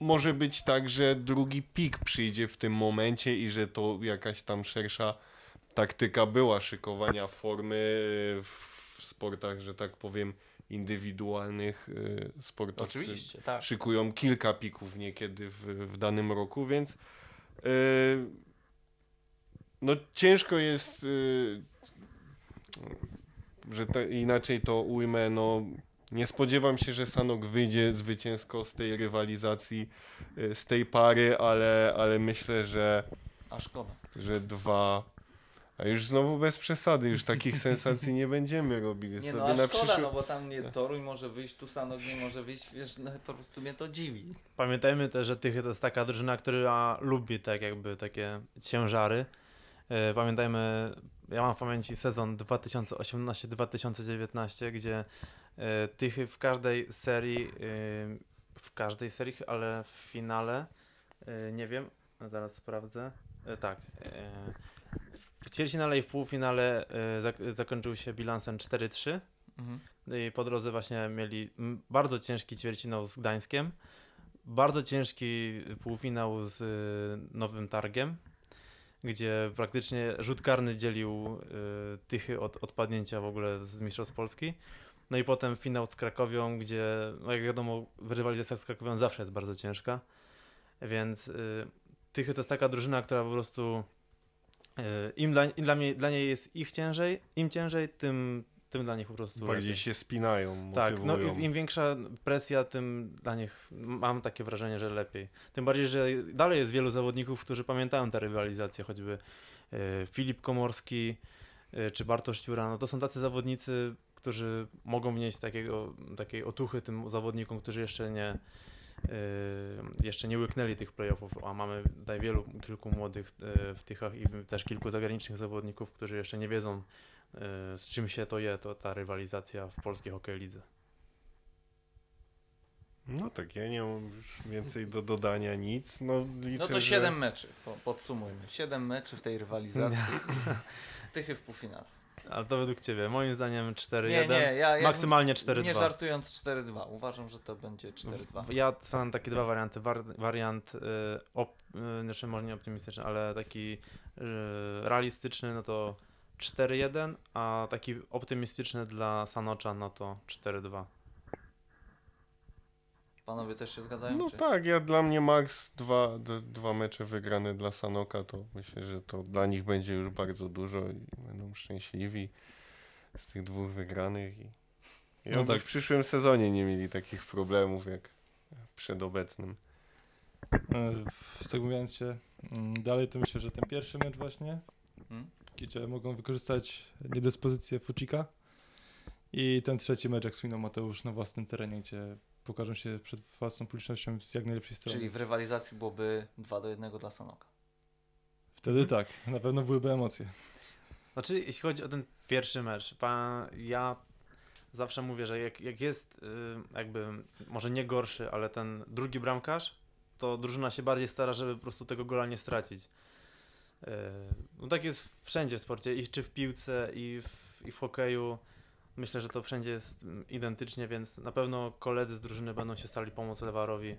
Może być tak, że drugi pik przyjdzie w tym momencie i że to jakaś tam szersza taktyka była szykowania formy e, w sportach, że tak powiem, indywidualnych e, sportowcy Oczywiście, tak. szykują kilka pików niekiedy w, w danym roku, więc yy, no ciężko jest, yy, że te, inaczej to ujmę, no nie spodziewam się, że Sanok wyjdzie zwycięsko z tej rywalizacji, yy, z tej pary, ale, ale myślę, że, A szkoda. że dwa... A już znowu bez przesady, już takich sensacji nie będziemy robili. Nie sobie no, a na szkoda, przyszły... no bo tam nie Toruń może wyjść, tu Sanok nie może wyjść, wiesz, no, po prostu mnie to dziwi. Pamiętajmy też, że Tychy to jest taka drużyna, która lubi tak jakby takie ciężary. E, Pamiętajmy, ja mam w pamięci sezon 2018-2019, gdzie Tychy w każdej serii, e, w każdej serii, ale w finale, e, nie wiem, zaraz sprawdzę, tak, w ćwierćfinale i w półfinale zak- zakończył się bilansem 4-3. Mhm. I po drodze właśnie mieli bardzo ciężki ćwierćfinał z Gdańskiem, bardzo ciężki półfinał z y, Nowym Targiem, gdzie praktycznie rzut karny dzielił y, Tychy od odpadnięcia w ogóle z Mistrzostw Polski. No i potem finał z Krakowią, gdzie no jak wiadomo rywalizacja z Krakowią zawsze jest bardzo ciężka, więc y, Tychy to jest taka drużyna, która po prostu y, im dla, im dla, mnie, dla niej jest ich ciężej, im ciężej, tym, tym dla nich po prostu Bardziej lepiej. się spinają, Tak, no motywują. im większa presja, tym dla nich mam takie wrażenie, że lepiej. Tym bardziej, że dalej jest wielu zawodników, którzy pamiętają tę rywalizację, choćby e, Filip Komorski e, czy Bartosz Ciura. No to są tacy zawodnicy, którzy mogą wnieść takiego, takiej otuchy tym zawodnikom, którzy jeszcze nie e, jeszcze nie łyknęli tych playoffów, a mamy tutaj wielu, kilku młodych w Tychach i też kilku zagranicznych zawodników, którzy jeszcze nie wiedzą, z czym się to je, to ta rywalizacja w polskiej hokej lidze. No tak, ja nie mam już więcej do dodania nic. No, liczę, No to że... 7 meczy, po, podsumujmy. 7 meczy w tej rywalizacji. Tychy w półfinale. Ale to według ciebie, moim zdaniem 4-1, Nie, nie, ja, maksymalnie Nie 4-2. żartując 4-2. Uważam, że to będzie 4-2. Ja są takie dwa warianty. War, wariant y, op, y, znaczy może nie optymistyczny, ale taki y, realistyczny, no to 4-1, a taki optymistyczny dla Sanocza, no to 4-2. Panowie też się zgadzają? No czy? tak, ja dla mnie max dwa, d- dwa mecze wygrane dla Sanoka, to myślę, że to dla nich będzie już bardzo dużo i będą szczęśliwi z tych dwóch wygranych. I, i No tak. w przyszłym sezonie nie mieli takich problemów jak przedobecnym. E, w- Zagłębiając się mm, dalej, to myślę, że ten pierwszy mecz właśnie, Hmm? Gdzie mogą wykorzystać niedyspozycję Fucika i ten trzeci mecz, jak wspominał Mateusz, na własnym terenie, gdzie pokażą się przed własną publicznością z jak najlepszej strony. Czyli w rywalizacji byłoby 2 do 1 dla Sanoka. Wtedy tak, na pewno byłyby emocje. Znaczy, jeśli chodzi o ten pierwszy mecz, pa, ja zawsze mówię, że jak, jak jest y, jakby, może nie gorszy, ale ten drugi bramkarz, to drużyna się bardziej stara, żeby po prostu tego gola nie stracić. Y, No tak jest wszędzie w sporcie, i czy w piłce, i w, i w hokeju. Myślę, że to wszędzie jest identycznie, więc na pewno koledzy z drużyny będą się stali pomóc Lewarowi. y,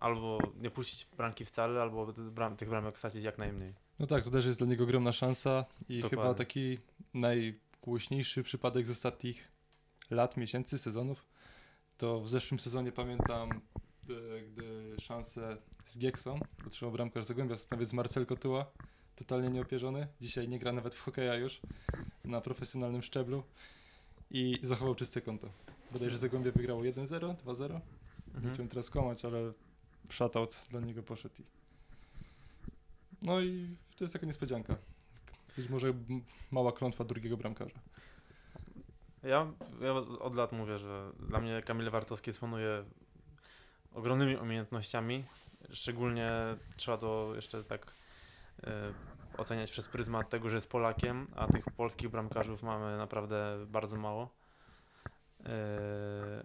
Albo nie puścić bramki wcale, albo bram, tych bramek stracić jak najmniej. No tak, to też jest dla niego ogromna szansa i Dokładnie. chyba taki najgłośniejszy przypadek z ostatnich lat, miesięcy, sezonów. To w zeszłym sezonie pamiętam, e, gdy szansę z Gieksą otrzymał bramkarz Zagłębia Sosnowiec Marcel Kotuła, totalnie nieopierzony. Dzisiaj nie gra nawet w hokeja już na profesjonalnym szczeblu i zachował czyste konto. Bodajże Zagłębie wygrało 1-0, 2-0. Nie Mhm. chciałem teraz kłamać, ale shutout dla niego poszedł. I... No i to jest taka niespodzianka. Być może mała klątwa drugiego bramkarza. Ja, ja od lat mówię, że dla mnie Kamil Wartowski dysponuje ogromnymi umiejętnościami. Szczególnie trzeba to jeszcze tak e, oceniać przez pryzmat tego, że jest Polakiem, a tych polskich bramkarzów mamy naprawdę bardzo mało. E,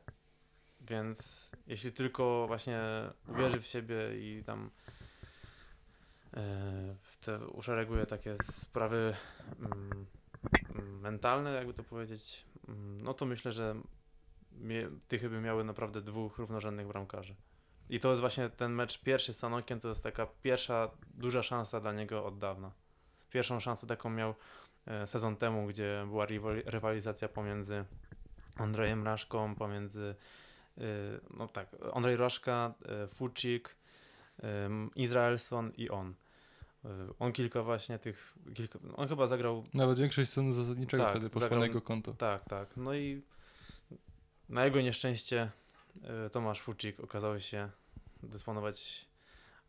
Więc jeśli tylko właśnie uwierzy w siebie i tam e, w te uszereguje takie sprawy mm, mm, mentalne, jakby to powiedzieć, mm, no to myślę, że Tychy by miały naprawdę dwóch równorzędnych bramkarzy. I to jest właśnie ten mecz pierwszy z Sanokiem, to jest taka pierwsza duża szansa dla niego od dawna. Pierwszą szansę taką miał e, sezon temu, gdzie była rywali- rywalizacja pomiędzy Andrejem Raszką, pomiędzy y, no tak, Andrzej Roszka, y, Fucik, Izraelson i on. On kilka właśnie tych, kilka, on chyba zagrał, Nawet większość sezonu zasadniczego Tak, wtedy poszło zagrał- na jego konto. tak, tak, no i na jego nieszczęście y, Tomasz Fucik okazał się dysponować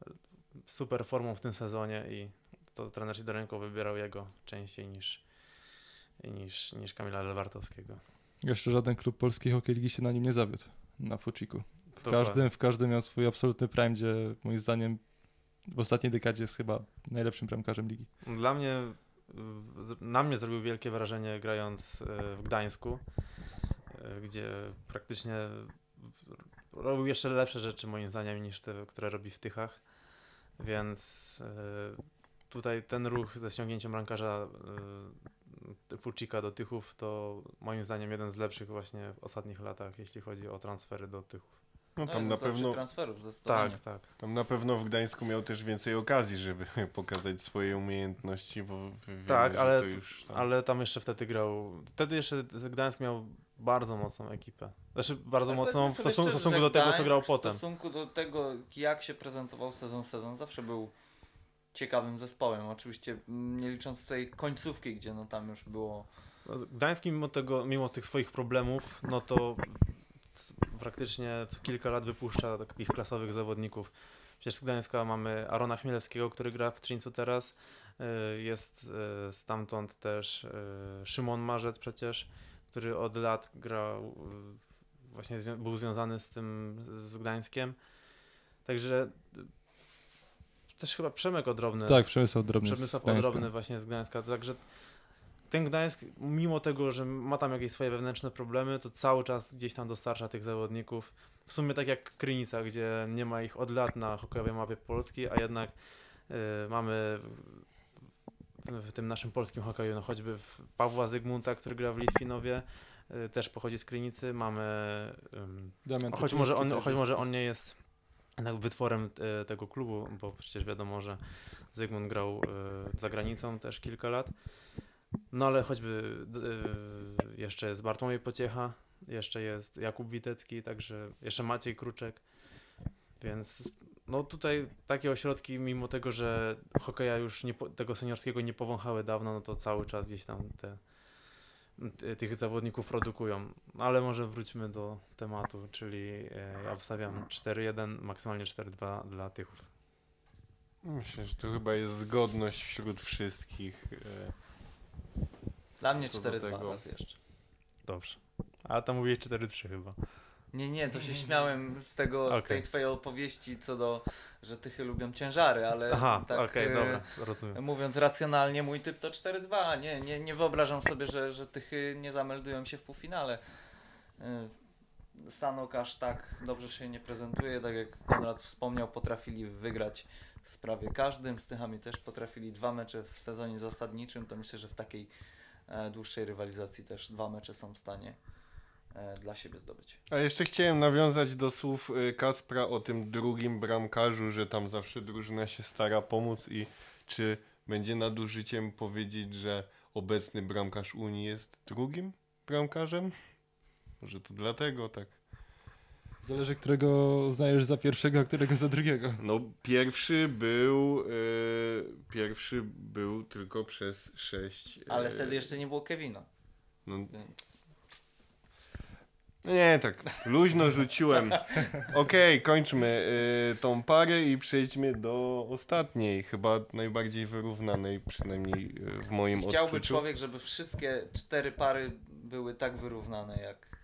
y, super formą w tym sezonie i to trener Sidorenko wybierał jego częściej niż, niż, niż Kamila Lewartowskiego. Jeszcze żaden klub polskiej hokej ligi się na nim nie zawiódł. Na Fuciku. W Dokładnie. każdym, w każdym miał swój absolutny prime, gdzie moim zdaniem w ostatniej dekadzie jest chyba najlepszym bramkarzem ligi. Dla mnie, na mnie zrobił wielkie wrażenie grając e, w Gdańsku, e, gdzie praktycznie robił jeszcze lepsze rzeczy moim zdaniem niż te, które robi w Tychach, więc e, tutaj ten ruch ze ściągnięciem bramkarza e, Fucika do Tychów to moim zdaniem jeden z lepszych właśnie w ostatnich latach, jeśli chodzi o transfery do Tychów. No No, tam jeden na z lepszych pewno transferów, zdecydowanie. Tak, tak. Tam na pewno w Gdańsku miał też więcej okazji, żeby pokazać swoje umiejętności, bo wiemy, Tak, że ale już tam... Ale tam jeszcze wtedy grał. Wtedy jeszcze Gdańsk miał bardzo mocną ekipę. Znaczy bardzo Tak, mocną w stosunku, szczerze, stosunku do tego, co grał potem. W stosunku do tego, jak się prezentował sezon sezon, zawsze był ciekawym zespołem. Oczywiście nie licząc tej końcówki, gdzie no tam już było Gdańsk mimo tego, mimo tych swoich problemów, no to praktycznie co kilka lat wypuszcza takich klasowych zawodników. Przecież z Gdańska mamy Arona Chmielewskiego, który gra w Trzyncu teraz. Y, Jest y, stamtąd też y, Szymon Marzec przecież, który od lat grał, właśnie zwią- był związany z tym, z Gdańskiem. Także y, też chyba Przemek Odrobny Tak, Przemysław Drobny Przemysław z. Odrobny właśnie z Gdańska. Także ten Gdańsk, mimo tego, że ma tam jakieś swoje wewnętrzne problemy, to cały czas gdzieś tam dostarcza tych zawodników. W sumie tak jak Krynica, gdzie nie ma ich od lat na hokejowej mapie Polski, a jednak y, mamy w, tym naszym polskim hokeju, no choćby Pawła Zygmunta, który gra w Litwinowie, y, też pochodzi z Krynicy. Mamy Damian choć może, on, choć może on nie jest jednak wytworem e, tego klubu, bo przecież wiadomo, że Zygmunt grał e, za granicą też kilka lat. No ale choćby jeszcze jest Bartłomiej Pociecha, jeszcze jest Jakub Witecki, także jeszcze Maciej Kruczek. Więc no tutaj takie ośrodki, mimo tego, że hokeja już nie, tego seniorskiego nie powąchały dawno, no to cały czas gdzieś tam te, ty- tych zawodników produkują. Ale może wróćmy do tematu, czyli e, ja wstawiam 4-1, maksymalnie 4-2 dla Tychów. Myślę, że to chyba jest zgodność wśród wszystkich. e, dla mnie Co do 4-2 tego. raz jeszcze. Dobrze. A tam mówiłeś 4-3 chyba. Nie, nie, to się śmiałem z tego, z Okej. tej twojej opowieści co do, że tychy lubią ciężary, ale Aha, tak okej, e, dobra, rozumiem. mówiąc racjonalnie, mój typ to 4-2. Nie, nie, nie wyobrażam sobie, że, że tychy nie zameldują się w półfinale. E, Stanok aż tak dobrze się nie prezentuje, tak jak Konrad wspomniał, potrafili wygrać z prawie każdym, z Tychami też potrafili dwa mecze w sezonie zasadniczym, to myślę, że w takiej e, dłuższej rywalizacji też dwa mecze są w stanie dla siebie zdobyć. A jeszcze chciałem nawiązać do słów y, Kaspra o tym drugim bramkarzu, że tam zawsze drużyna się stara pomóc i czy będzie nadużyciem powiedzieć, że obecny bramkarz Unii jest drugim bramkarzem? Może to dlatego tak. Zależy, którego uznajesz za pierwszego, a którego za drugiego. No pierwszy był y, pierwszy był tylko przez sześć. Ale y, wtedy jeszcze nie było Kevina, No, więc Nie, tak luźno rzuciłem. Okej, kończmy y, tą parę i przejdźmy do ostatniej, chyba najbardziej wyrównanej, przynajmniej y, w moim chciałby odczuciu. człowiek, żeby wszystkie cztery pary były tak wyrównane jak,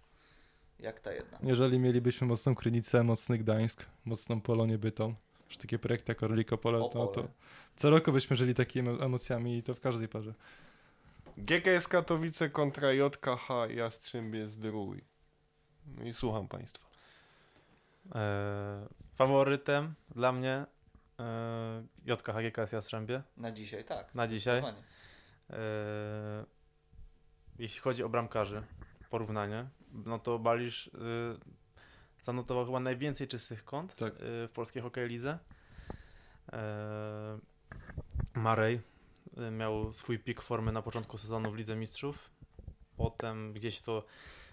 jak ta jedna. Jeżeli mielibyśmy mocną Krynicę, mocny Gdańsk, mocną Polonię Bytom, już takie projekty jak Orlik Opole, no Opole. to co roku byśmy żyli takimi emo- emocjami i to w każdej parze. GKS Katowice kontra JKH Jastrzębie Zdrój. No i słucham Państwa. E, faworytem dla mnie e, JK HGK z Jastrzębie. Na dzisiaj tak. Na dzisiaj? E, jeśli chodzi o bramkarzy, porównanie, no to Balisz y, zanotował chyba najwięcej czystych kąt Tak. y, w polskiej hokej lidze. E, Marej y, miał swój pik formy na początku sezonu w Lidze Mistrzów. Potem gdzieś to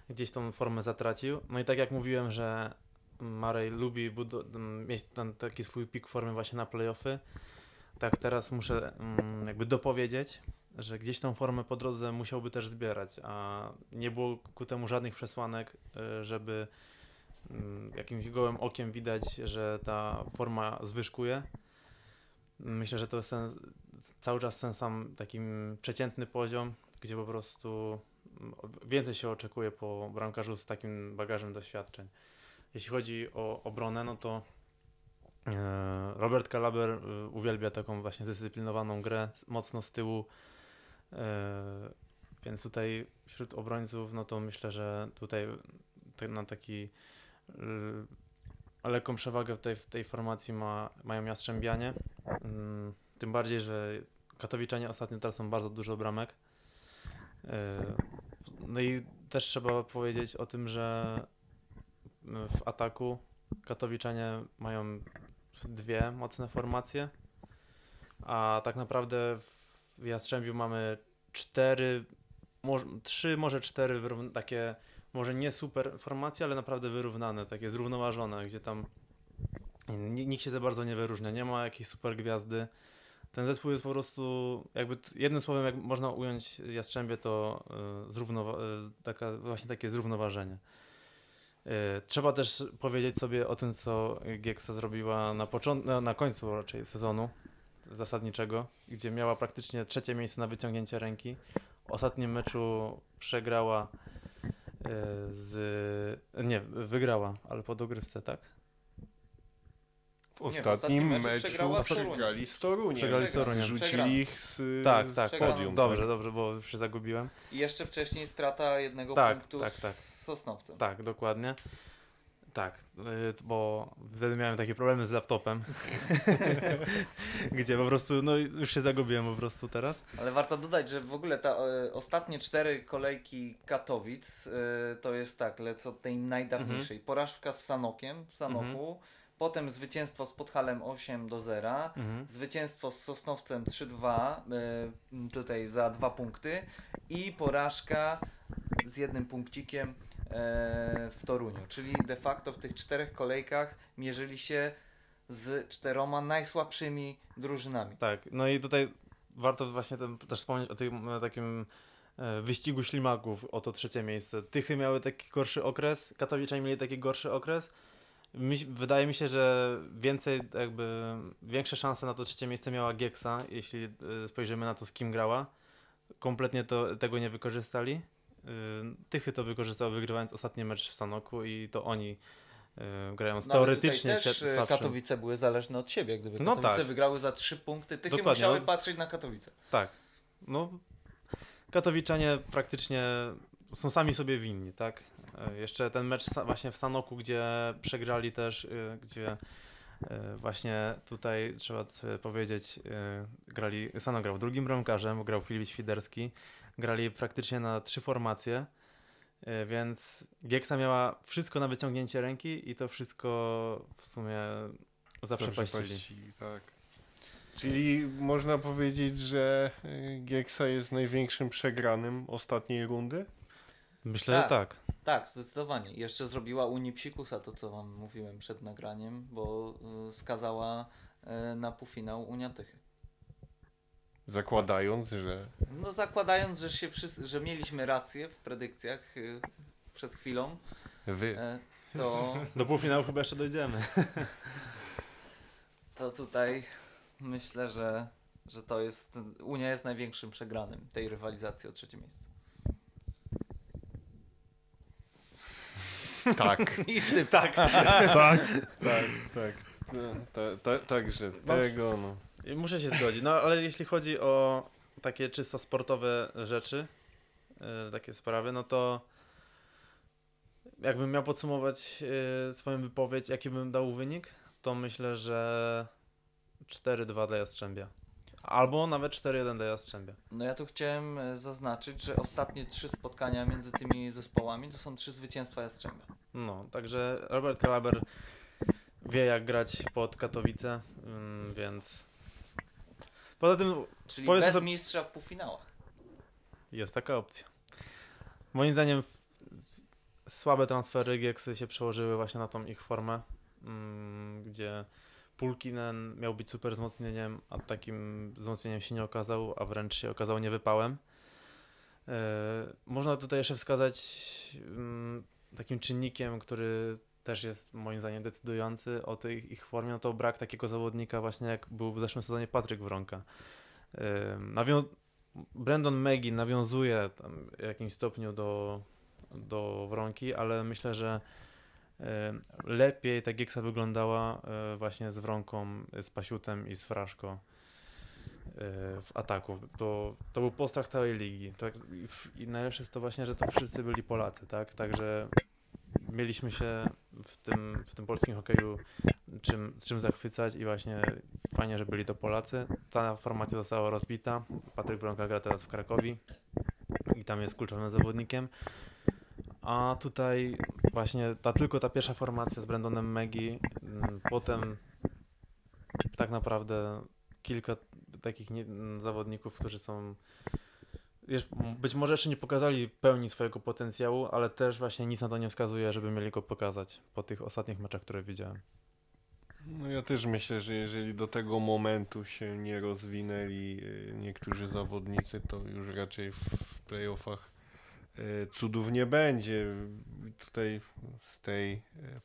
gdzieś tą formę zatracił. No i tak jak mówiłem, że Marej lubi mieć taki swój pik formy właśnie na playoffy, tak teraz muszę mm, jakby dopowiedzieć, że gdzieś tą formę po drodze musiałby też zbierać, a nie było ku temu żadnych przesłanek, y, żeby mm, jakimś gołym okiem widać, że ta forma zwyżkuje. Myślę, że to jest ten, cały czas ten sam taki przeciętny poziom, gdzie po prostu więcej się oczekuje po bramkarzu z takim bagażem doświadczeń. Jeśli chodzi o obronę, no to e, Robert Kalaber e, uwielbia taką właśnie zdyscyplinowaną grę, mocno z tyłu, e, więc tutaj wśród obrońców, no to myślę, że tutaj na taki lekką przewagę w tej, w tej formacji ma, mają Jastrzębianie. Mm, Tym bardziej, że Katowiczanie ostatnio tracą bardzo dużo bramek. E, No i też trzeba powiedzieć o tym, że w ataku Katowiczanie mają dwie mocne formacje, a tak naprawdę w Jastrzębiu mamy cztery, może, trzy, może cztery takie, może nie super formacje, ale naprawdę wyrównane, takie zrównoważone, gdzie tam ni- nikt się za bardzo nie wyróżnia, nie ma jakiejś super gwiazdy. Ten zespół jest po prostu, jakby jednym słowem, jak można ująć Jastrzębie, to y, taka, właśnie takie zrównoważenie. Y, Trzeba też powiedzieć sobie o tym, co Gieksa zrobiła na, począt- na, końcu raczej sezonu zasadniczego, gdzie miała praktycznie trzecie miejsce na wyciągnięcie ręki. W ostatnim meczu przegrała z... Nie, wygrała, ale po dogrywce, tak? W Nie, w ostatnim ostatnim meczu meczu przegrała z Toruniem. przegrali z Toruniem. Przegrali z Toruniem. Przegrano. ich z, Tak, z tak, podium. dobrze, tak. dobrze, bo już się zagubiłem. I jeszcze wcześniej strata jednego Tak, punktu tak, z tak. Sosnowcem. Tak, dokładnie. Tak, y, bo wtedy miałem takie problemy z laptopem, gdzie po prostu, no już się zagubiłem po prostu teraz. Ale warto dodać, że w ogóle ta, e, ostatnie cztery kolejki Katowic e, to jest tak, lecę od tej najdawniejszej. Mhm. Porażka z Sanokiem w Sanoku, potem zwycięstwo z Podhalem 8 do 0, Mhm. zwycięstwo z Sosnowcem 3-2, e, m, tutaj za dwa punkty i porażka z jednym punkcikiem e, w Toruniu. Czyli de facto w tych czterech kolejkach mierzyli się z czteroma najsłabszymi drużynami. Tak, no i tutaj warto właśnie ten, też wspomnieć o tym takim e, wyścigu ślimaków o to trzecie miejsce. Tychy miały taki gorszy okres, Katowiczanie mieli taki gorszy okres. Mi, wydaje mi się, że więcej jakby, większe szanse na to trzecie miejsce miała Gieksa, jeśli e, spojrzymy na to z kim grała. Kompletnie to, tego nie wykorzystali. E, Tychy to wykorzystały wygrywając ostatni mecz w Sanoku i to oni e, grając No, teoretycznie się słabszym. Katowice były zależne od siebie. Gdyby No Katowice tak. wygrały za trzy punkty, Tychy Dokładnie, musiały no- patrzeć na Katowice. Tak. No, Katowiczanie praktycznie są sami sobie winni, tak? E, Jeszcze ten mecz właśnie w Sanoku, gdzie przegrali też, y, gdzie y, właśnie tutaj trzeba powiedzieć, grali, Sano grał drugim bramkarzem, grał Filip Świderski, grali praktycznie na trzy formacje, więc Gieksa miała wszystko na wyciągnięcie ręki i to wszystko w sumie zaprzepaścili. Zaprzepaścili, tak. Czyli można powiedzieć, że Gieksa jest największym przegranym ostatniej rundy? Myślę, Tak. że tak. Tak, zdecydowanie. Jeszcze zrobiła Unii Psikusa, to co wam mówiłem przed nagraniem, bo y, skazała y, na półfinał Unia Tychy. Zakładając, że No zakładając, że, się wszyscy, że mieliśmy rację w predykcjach y, przed chwilą, wy. to, Do półfinału chyba jeszcze dojdziemy. to tutaj myślę, że, że to jest, Unia jest największym przegranym tej rywalizacji o trzecie miejsce. Tak. I z tym Tak. tak, tak, tak. No, ta, ta, także No, tego, no. Muszę się zgodzić. No ale jeśli chodzi o takie czysto sportowe rzeczy, e, takie sprawy, no to jakbym miał podsumować e, swoją wypowiedź, jaki bym dał wynik, to myślę, że 4-2 dla Jastrzębia. Albo nawet 4-1 dla Jastrzębia. No ja tu chciałem e, zaznaczyć, że ostatnie trzy spotkania między tymi zespołami to są trzy zwycięstwa Jastrzębia. No, także Robert Kalaber wie jak grać pod Katowice, mm, więc poza tym Czyli Powiedzmy bez mistrza w półfinałach. jest taka opcja. Moim zdaniem słabe transfery Gieksy się przełożyły właśnie na tą ich formę, mm, gdzie Pulkinen miał być super wzmocnieniem, a takim wzmocnieniem się nie okazał, a wręcz się okazał niewypałem. E, Można tutaj jeszcze wskazać mm, takim czynnikiem, który też jest moim zdaniem decydujący o tej ich formie, no to brak takiego zawodnika właśnie jak był w zeszłym sezonie Patryk Wronka. E, Nawią- Brandon Megi nawiązuje w jakimś stopniu do, do Wronki, ale myślę, że lepiej ta Gieksa wyglądała e, właśnie z Wronką, z Pasiutem i z Fraszko e, w ataku. To, to był postrach całej ligi. I, najlepsze jest to właśnie, że to wszyscy byli Polacy, tak? Także mieliśmy się w tym, w tym polskim hokeju czym, czym zachwycać i właśnie fajnie, że byli to Polacy. Ta formacja została rozbita. Patryk Bronka gra teraz w Krakowi i tam jest kluczowym zawodnikiem. A tutaj właśnie ta tylko ta pierwsza formacja z Brandonem Megi, mm, potem tak naprawdę kilka takich nie, mm, zawodników, którzy są być może jeszcze nie pokazali pełni swojego potencjału, ale też właśnie nic na to nie wskazuje, żeby mieli go pokazać po tych ostatnich meczach, które widziałem. No ja też myślę, że jeżeli do tego momentu się nie rozwinęli y, niektórzy zawodnicy, to już raczej w, playoffach cudów nie będzie. Tutaj z tej y,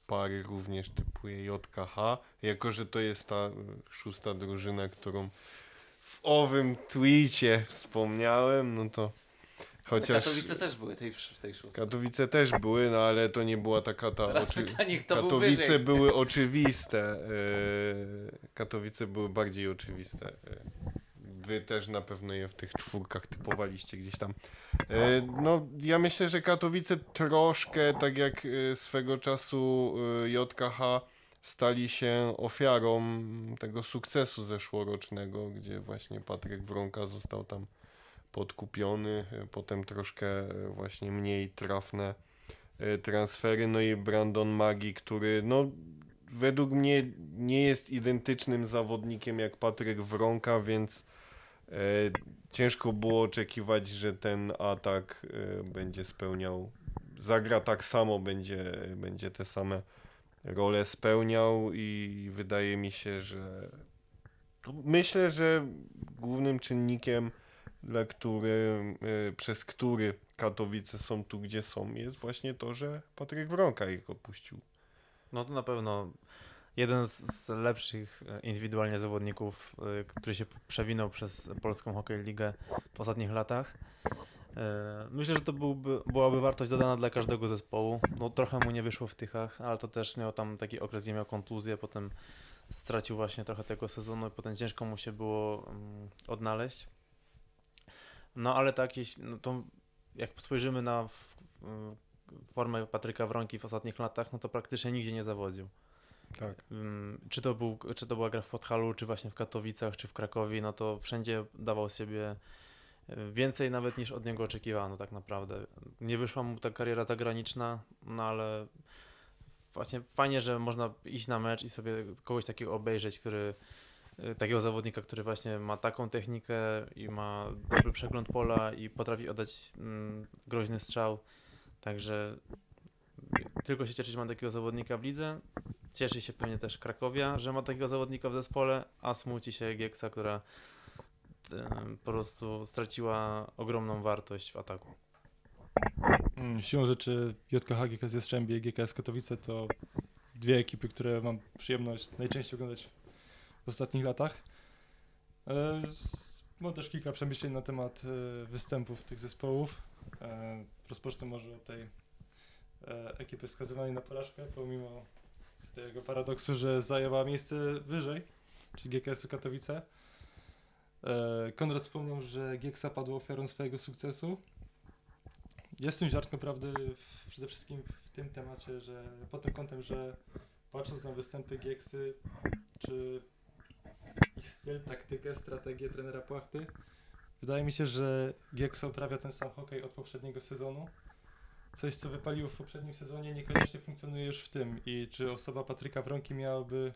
pary również typuję JKH, jako że to jest ta y, szósta drużyna, którą w owym tweetie wspomniałem, no to chociaż Katowice też były tej, w tej szóstej. Katowice też były, no ale to nie była taka ta Teraz oczy- pytanie, kto był Katowice wyżej. były oczywiste. e, Katowice były bardziej oczywiste. Wy też na pewno je w tych czwórkach typowaliście gdzieś tam. E, No, ja myślę, że Katowice troszkę, tak jak e, swego czasu e, JKH, stali się ofiarą tego sukcesu zeszłorocznego, gdzie właśnie Patryk Wronka został tam podkupiony, potem troszkę właśnie mniej trafne transfery, no i Brandon Magi, który no według mnie nie jest identycznym zawodnikiem jak Patryk Wronka, więc ciężko było oczekiwać, że ten atak e, będzie spełniał, zagra tak samo, będzie, będzie te same role spełniał i wydaje mi się, że myślę, że głównym czynnikiem dla który, e, przez który Katowice są tu, gdzie są, jest właśnie to, że Patryk Wronka ich opuścił. No to na pewno jeden z, lepszych e, indywidualnie zawodników, e, który się przewinął przez polską hokej ligę w ostatnich latach. E, Myślę, że to byłby, byłaby wartość dodana dla każdego zespołu. No trochę mu nie wyszło w Tychach, ale to też miał tam taki okres, gdzie miał kontuzję, potem stracił właśnie trochę tego sezonu i potem ciężko mu się było mm, odnaleźć. No ale tak, jeśli, no to jak spojrzymy na formę Patryka Wronki w ostatnich latach, no to praktycznie nigdzie nie zawodził. Tak. Czy to, był, czy to była gra w Podhalu, czy właśnie w Katowicach, czy w Krakowie, no to wszędzie dawał z siebie y, więcej nawet niż od niego oczekiwano tak naprawdę. Nie wyszła mu ta kariera zagraniczna, no ale właśnie fajnie, że można iść na mecz i sobie kogoś takiego obejrzeć, który y, takiego zawodnika, który właśnie ma taką technikę i ma dobry przegląd pola i potrafi oddać mm, groźny strzał. Także tylko się cieszyć, że ma takiego zawodnika w lidze. Cieszy się pewnie też Krakowia, że ma takiego zawodnika w zespole, a smuci się Gieksa, która po prostu straciła ogromną wartość w ataku. Mm, Siłą rzeczy JKH, GKS Jastrzębie i GKS Katowice to dwie ekipy, które mam przyjemność najczęściej oglądać w ostatnich latach. E, Mam też kilka przemyśleń na temat e, występów tych zespołów. E, Rozpocznę może od tej ekipy skazywanej na porażkę, pomimo tego paradoksu, że zajęła miejsce wyżej, czyli GKS-u Katowice. E, Konrad wspomniał, że Gieksa padł ofiarą swojego sukcesu. Jest w tym ziarnko prawdy w, przede wszystkim w tym temacie, że pod tym kątem, że patrząc na występy Gieksy, czy ich styl, taktykę, strategię trenera Płachty, wydaje mi się, że Gieksa uprawia ten sam hokej od poprzedniego sezonu. Coś, co wypaliło w poprzednim sezonie, niekoniecznie funkcjonuje już w tym. I czy osoba Patryka Wronki miałaby,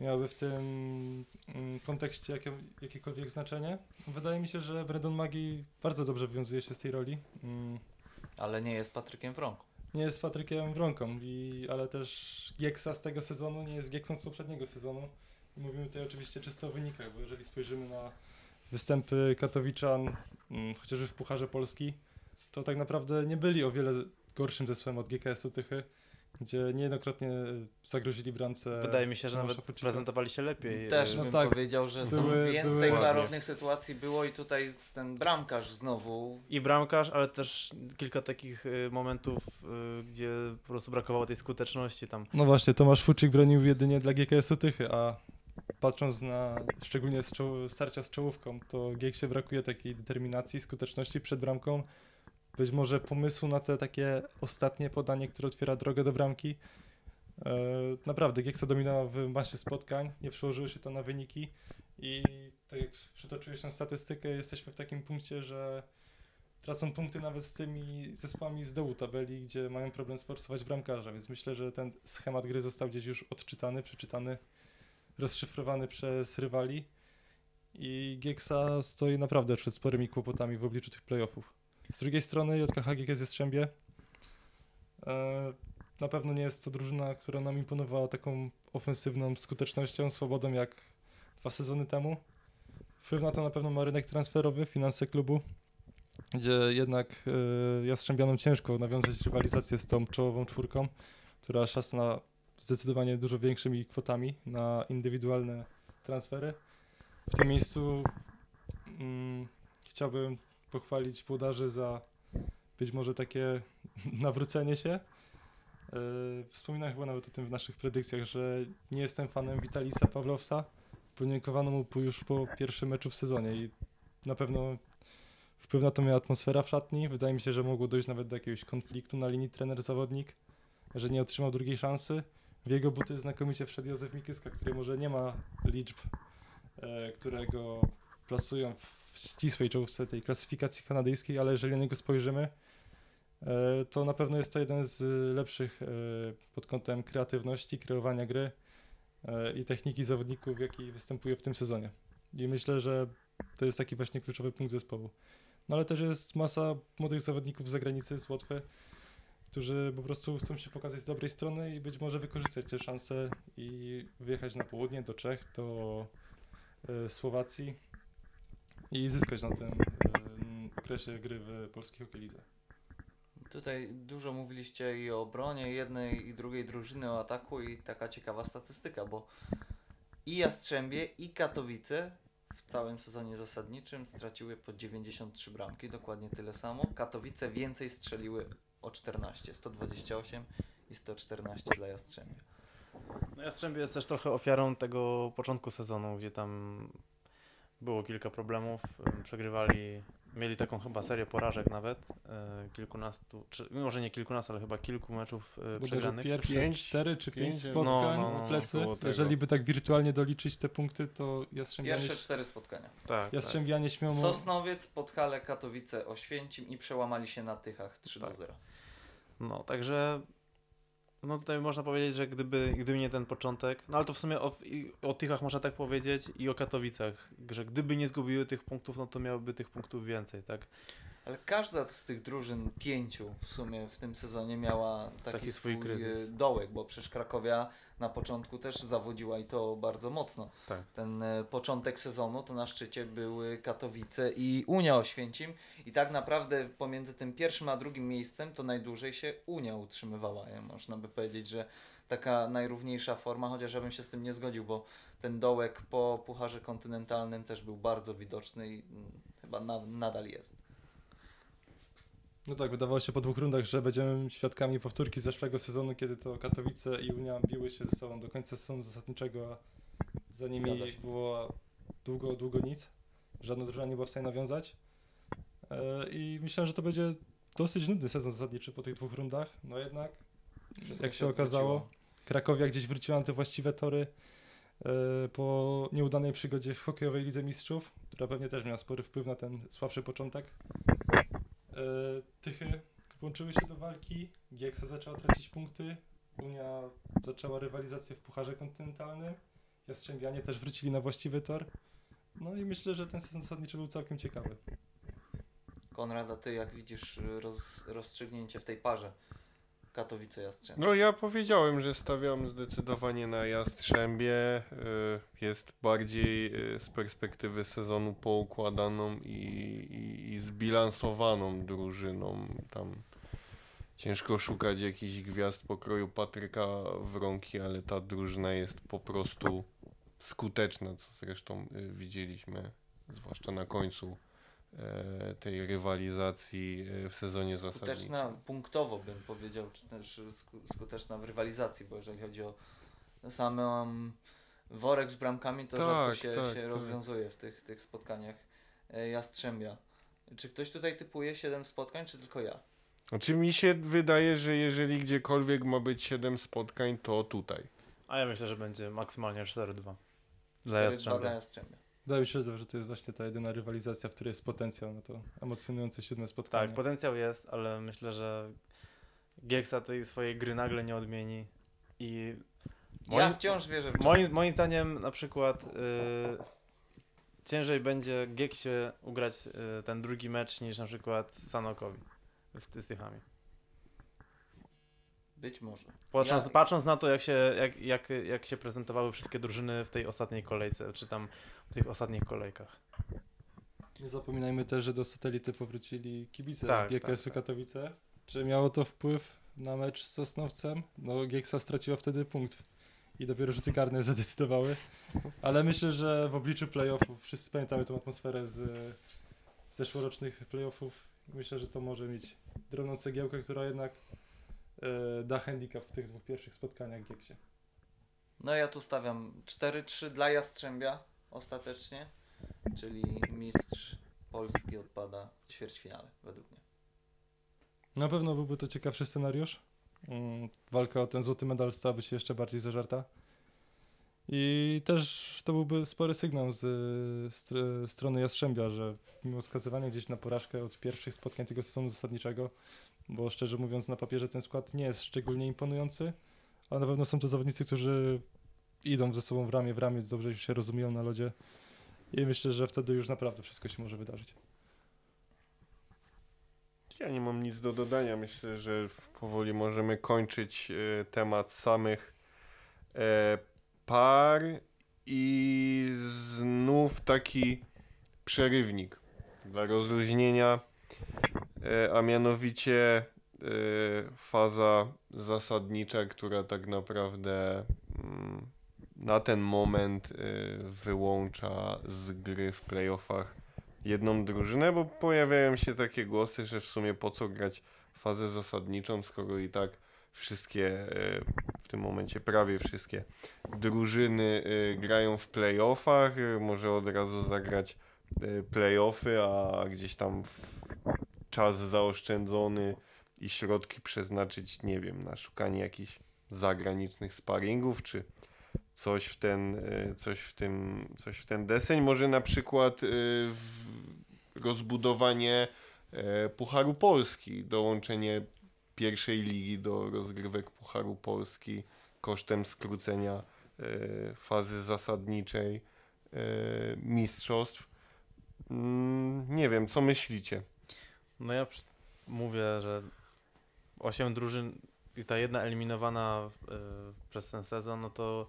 miałaby w tym mm, kontekście jakie, jakiekolwiek znaczenie? Wydaje mi się, że Brandon Magi bardzo dobrze wywiązuje się z tej roli. Mm, Ale nie jest Patrykiem Wronką. nie jest Patrykiem Wronką, i, ale też Gieksa z tego sezonu nie jest Gieksą z poprzedniego sezonu. I mówimy tutaj oczywiście czysto o wynikach, bo jeżeli spojrzymy na występy Katowiczan, mm, chociażby w Pucharze Polski, to tak naprawdę nie byli o wiele gorszym zespołem od GKS-u Tychy, gdzie niejednokrotnie zagrozili bramce. Wydaje mi się, że nawet Fuczyka. prezentowali się lepiej. Też e, No bym tak. powiedział, że Były- tam więcej były- klarownych sytuacji było i tutaj ten bramkarz znowu I bramkarz, ale też kilka takich y, momentów, gdzie po prostu brakowało tej skuteczności tam. No właśnie, Tomasz Fuczyk bronił jedynie dla GKS-u Tychy, a patrząc na szczególnie z czoł- starcia z czołówką, to Gieksie brakuje takiej determinacji, skuteczności przed bramką. Być może pomysłu na te takie ostatnie podanie, które otwiera drogę do bramki. E, naprawdę, Gieksa dominował w masie spotkań, nie przełożyło się to na wyniki i tak jak przytoczyłeś na statystykę, jesteśmy w takim punkcie, że tracą punkty nawet z tymi zespołami z dołu tabeli, gdzie mają problem sforsować bramkarza, więc myślę, że ten schemat gry został gdzieś już odczytany, przeczytany, rozszyfrowany przez rywali i Gieksa stoi naprawdę przed sporymi kłopotami w obliczu tych playoffów. Z drugiej strony JKH GKS Jastrzębie e, na pewno nie jest to drużyna, która nam imponowała taką ofensywną skutecznością, swobodą jak dwa sezony temu. Wpływ na to na pewno ma rynek transferowy, finanse klubu, gdzie jednak y, Jastrzębianom ciężko nawiązać rywalizację z tą czołową czwórką, która szasna zdecydowanie dużo większymi kwotami na indywidualne transfery. W tym miejscu mm, chciałbym pochwalić włodarzy za być może takie nawrócenie się. Yy, Wspominałem chyba nawet o tym w naszych predykcjach, że nie jestem fanem Witalisa Pawlowsa. Podziękowano mu już po pierwszym meczu w sezonie i na pewno wpływ na to miała atmosfera w szatni. Wydaje mi się, że mogło dojść nawet do jakiegoś konfliktu na linii trener-zawodnik, że nie otrzymał drugiej szansy. W jego buty znakomicie wszedł Józef Mikyska, który może nie ma liczb, e, które go plasują w ścisłej czołówce tej klasyfikacji kanadyjskiej, ale jeżeli na niego spojrzymy, e, to na pewno jest to jeden z lepszych e, pod kątem kreatywności, kreowania gry e, i techniki zawodników, jaki występuje w tym sezonie. I myślę, że to jest taki właśnie kluczowy punkt zespołu. No ale też jest masa młodych zawodników z zagranicy, z Łotwy, którzy po prostu chcą się pokazać z dobrej strony i być może wykorzystać te szanse i wyjechać na południe, do Czech, do Słowacji i zyskać na tym okresie gry w polskiej lidze. Tutaj dużo mówiliście i o obronie jednej i drugiej drużyny, o ataku i taka ciekawa statystyka, bo i Jastrzębie i Katowice w całym sezonie zasadniczym straciły po 93 bramki, dokładnie tyle samo. Katowice więcej strzeliły o 14, 128 i 114 dla Jastrzębia. No Jastrzębie jest też trochę ofiarą tego początku sezonu, gdzie tam było kilka problemów, przegrywali, mieli taką chyba serię porażek nawet, e, kilkunastu, czy może nie kilkunastu, ale chyba kilku meczów e, Bodajże przegranych. pierwsze Pięć? cztery czy pięć Pięć, spotkań no, no, w plecy. koło tego. Jeżeli by tak wirtualnie doliczyć te punkty, to Jastrzębianie, Pierwsze cztery spotkania. Tak, tak. Jastrzębianie śmiało... Sosnowiec, Podhale, Katowice, Oświęcim i przełamali się na Tychach 3 do Tak. 0. No, także no tutaj można powiedzieć, że gdyby, gdyby nie ten początek, no ale to w sumie o, o Tychach można tak powiedzieć i o Katowicach, że gdyby nie zgubiły tych punktów, no to miałyby tych punktów więcej, tak? Ale każda z tych drużyn, pięciu w sumie w tym sezonie miała taki, Taki swój swój, kryzys. e, dołek, bo przecież Krakowia na początku też zawodziła i to bardzo mocno. Tak. Ten e, początek sezonu to na szczycie były Katowice i Unia Oświęcim i tak naprawdę pomiędzy tym pierwszym a drugim miejscem to najdłużej się Unia utrzymywała. Ja Można by powiedzieć, że taka najrówniejsza forma, chociaż ja bym się z tym nie zgodził, bo ten dołek po Pucharze Kontynentalnym też był bardzo widoczny i mm, chyba na, nadal jest. No tak, wydawało się po dwóch rundach, że będziemy świadkami powtórki z zeszłego sezonu, kiedy to Katowice i Unia biły się ze sobą do końca sezonu zasadniczego, a za nimi było długo, długo nic. Żadna drużyna nie była w stanie nawiązać. E, I myślałem, że to będzie dosyć nudny sezon zasadniczy po tych dwóch rundach, no jednak Wszystko jak się okazało. Krakowia gdzieś wróciła na te właściwe tory e, po nieudanej przygodzie w hokejowej Lidze Mistrzów, która pewnie też miała spory wpływ na ten słabszy początek. E, Tychy włączyły się do walki, Gieksa zaczęła tracić punkty, Unia zaczęła rywalizację w Pucharze Kontynentalnym, Jastrzębianie też wrócili na właściwy tor. No i myślę, że ten sezon zasadniczy był całkiem ciekawy. Konrad, a ty jak widzisz roz, rozstrzygnięcie w tej parze Katowice-Jastrzębie? No ja powiedziałem, że stawiam zdecydowanie na Jastrzębie. y, Jest bardziej y, z perspektywy sezonu poukładaną i, i, i zbilansowaną drużyną. Tam ciężko szukać jakichś gwiazd pokroju Patryka Wronki, ale ta drużyna jest po prostu skuteczna, co zresztą y, widzieliśmy, zwłaszcza na końcu tej rywalizacji e, w sezonie zasadniczym. Skuteczna punktowo bym powiedział, czy też sku- skuteczna w rywalizacji, bo jeżeli chodzi o sam um, worek z bramkami, to Tak, rzadko się, tak, się tak. rozwiązuje w tych, tych spotkaniach e, Jastrzębia. Czy ktoś tutaj typuje 7 spotkań, czy tylko ja? Znaczy mi się wydaje, że jeżeli gdziekolwiek ma być 7 spotkań, to tutaj. A ja myślę, że będzie maksymalnie 4-2. Dla 4-2 dla Jastrzębia. Wydaje mi się, że to jest właśnie ta jedyna rywalizacja, w której jest potencjał na to emocjonujące siódme spotkanie. Tak, potencjał jest, ale myślę, że Gieksa tej swojej gry nagle nie odmieni i Ja moim, wciąż wierzę w moim, moim zdaniem na przykład y, ciężej będzie Gieksie ugrać y, ten drugi mecz niż na przykład Sanokowi w, z Tychami. Być może. Patrząc, Ja- patrząc na to, jak się, jak, jak, jak się prezentowały wszystkie drużyny w tej ostatniej kolejce, czy tam w tych ostatnich kolejkach. Nie zapominajmy też, że do satelity powrócili kibice Tak, GKS-u tak, tak. Katowice. Czy miało to wpływ na mecz z Sosnowcem? No Gieksa straciła wtedy punkt i dopiero rzuty karne zadecydowały. Ale myślę, że w obliczu playoffów, wszyscy pamiętamy tą atmosferę z zeszłorocznych playoffów. Myślę, że to może mieć drobną cegiełkę, która jednak da handicap w tych dwóch pierwszych spotkaniach Gieksie. No ja tu stawiam 4-3 dla Jastrzębia ostatecznie, czyli mistrz Polski odpada w ćwierćfinale według mnie. Na pewno byłby to ciekawszy scenariusz. Mm, Walka o ten złoty medal stałaby się jeszcze bardziej zażarta. I też to byłby spory sygnał z str- strony Jastrzębia, że mimo wskazywania gdzieś na porażkę od pierwszych spotkań tego sezonu zasadniczego, bo szczerze mówiąc na papierze ten skład nie jest szczególnie imponujący, ale na pewno są to zawodnicy, którzy idą ze sobą w ramię w ramię, dobrze się rozumieją na lodzie i myślę, że wtedy już naprawdę wszystko się może wydarzyć. Ja nie mam nic do dodania. Myślę, że powoli możemy kończyć e, temat samych e, par i znów taki przerywnik dla rozluźnienia, a mianowicie e, faza zasadnicza, która tak naprawdę mm, na ten moment e, wyłącza z gry w playoffach jedną drużynę, bo pojawiają się takie głosy, że w sumie po co grać fazę zasadniczą, skoro i tak wszystkie, e, w tym momencie prawie wszystkie drużyny e, grają w playoffach, e, może od razu zagrać e, playoffy, a gdzieś tam w czas zaoszczędzony i środki przeznaczyć, nie wiem, na szukanie jakichś zagranicznych sparingów, czy coś w ten, e, coś w tym, coś w ten deseń. Może na przykład e, rozbudowanie e, Pucharu Polski, dołączenie pierwszej ligi do rozgrywek Pucharu Polski kosztem skrócenia fazy zasadniczej mistrzostw. Mm, Nie wiem, co myślicie? No ja mówię, że 8 drużyn i ta jedna eliminowana y, przez ten sezon, no to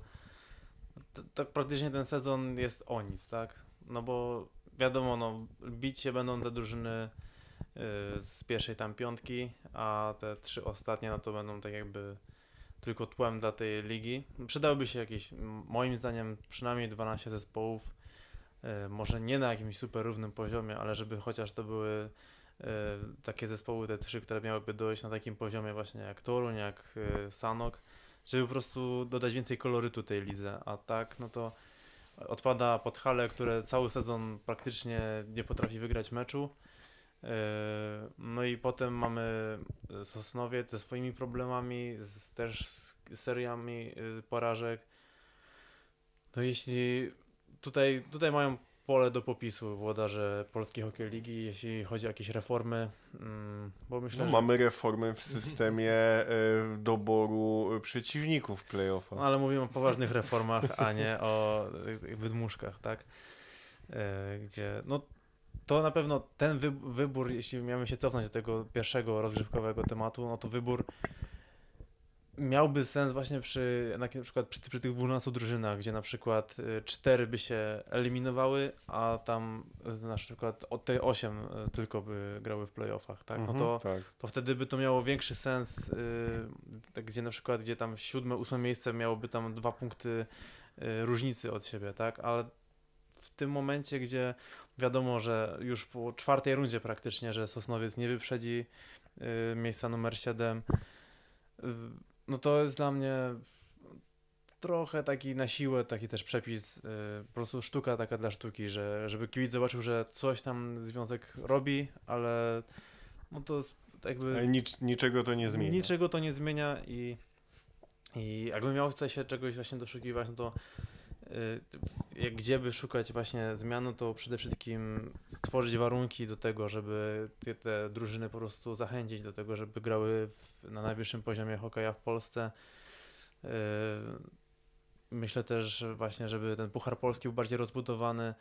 tak praktycznie ten sezon jest o nic, tak? No bo wiadomo, no bić się będą te drużyny y, z pierwszej tam piątki, a te trzy ostatnie, no to będą tak jakby tylko tłem dla tej ligi. Przydałyby się jakieś, moim zdaniem, przynajmniej 12 zespołów, y, może nie na jakimś super równym poziomie, ale żeby chociaż to były takie zespoły, te trzy, które miałyby dojść na takim poziomie właśnie jak Toruń, jak e, Sanok, żeby po prostu dodać więcej kolorytu tej lidze, a tak no to odpada Podhale, które cały sezon praktycznie nie potrafi wygrać meczu, E, No i potem mamy Sosnowiec ze swoimi problemami, z, też z seriami porażek. To jeśli tutaj, tutaj mają pole do popisu włodarze Polskiej Hokej Ligi, jeśli chodzi o jakieś reformy, mm, bo myślę, No, że... mamy reformy w systemie e, doboru przeciwników w playoffa. No, ale mówimy o poważnych reformach, a nie o y, wydmuszkach, tak? E, Gdzie, no to na pewno ten wy, wybór, jeśli miałem się cofnąć do tego pierwszego rozgrzewkowego tematu, no to wybór miałby sens właśnie przy, na, przykład przy, przy tych 12 drużynach, gdzie na przykład y, cztery by się eliminowały, a tam y, na przykład o te 8 y, tylko by grały w playoffach, tak? No Mhm, to tak. to wtedy by to miało większy sens, yy, gdzie na przykład, gdzie tam siódme, ósme miejsce miałoby tam dwa punkty yy, różnicy od siebie, tak? Ale w tym momencie, gdzie wiadomo, że już po czwartej rundzie praktycznie, że Sosnowiec nie wyprzedzi yy, miejsca numer 7, yy, no to jest dla mnie trochę taki na siłę, taki też przepis, yy, po prostu sztuka taka dla sztuki, że żeby kibic zobaczył, że coś tam związek robi, ale no to jakby... Ale nic, niczego to nie zmieni. Niczego to nie zmienia i, i jakby miał chce się czegoś właśnie doszukiwać, no to jak gdzie by szukać właśnie zmian, no to przede wszystkim stworzyć warunki do tego, żeby te, te drużyny po prostu zachęcić do tego, żeby grały w, na najwyższym poziomie hokeja w Polsce. Y, Myślę też właśnie, żeby ten Puchar Polski był bardziej rozbudowany,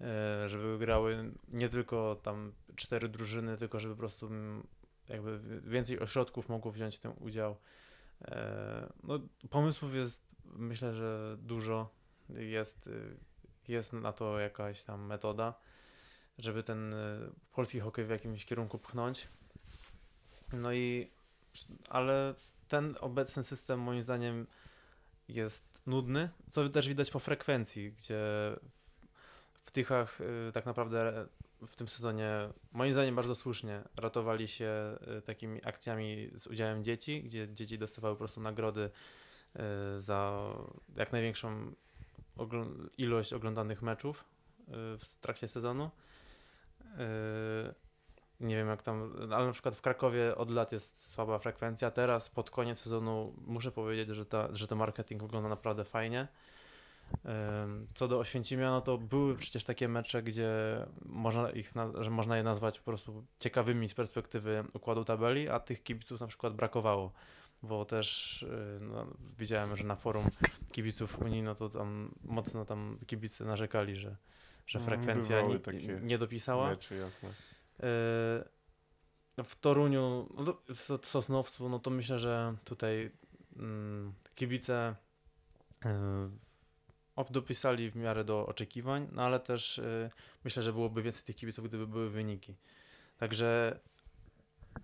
y, żeby grały nie tylko tam cztery drużyny, tylko żeby po prostu jakby więcej ośrodków mogło wziąć w tym udział. No, pomysłów jest myślę, że dużo. Jest, y, jest na to jakaś tam metoda, żeby ten y, polski hokej w jakimś kierunku pchnąć. No i ale ten obecny system moim zdaniem jest nudny, co też widać po frekwencji, gdzie w, Tychach y, tak naprawdę w tym sezonie, moim zdaniem bardzo słusznie, ratowali się takimi akcjami z udziałem dzieci, gdzie dzieci dostawały po prostu nagrody za jak największą ogl- ilość oglądanych meczów y, w trakcie sezonu. Y, Nie wiem jak tam, ale na przykład w Krakowie od lat jest słaba frekwencja. Teraz pod koniec sezonu muszę powiedzieć, że, ta, że ten marketing wygląda naprawdę fajnie. Ym, Co do Oświęcimia, no to były przecież takie mecze, gdzie można ich, że można je nazwać po prostu ciekawymi z perspektywy układu tabeli, a tych kibiców na przykład brakowało, bo też y, no, widziałem, że na forum kibiców Unii, no to tam mocno tam kibice narzekali, że, że Mm, frekwencja nie, nie dopisała. Meczy, jasne. Yy, W Toruniu, no w Sos- Sosnowcu, no to myślę, że tutaj mm, kibice ob- dopisali w miarę do oczekiwań, no ale też myślę, że byłoby więcej tych kibiców, gdyby były wyniki. Także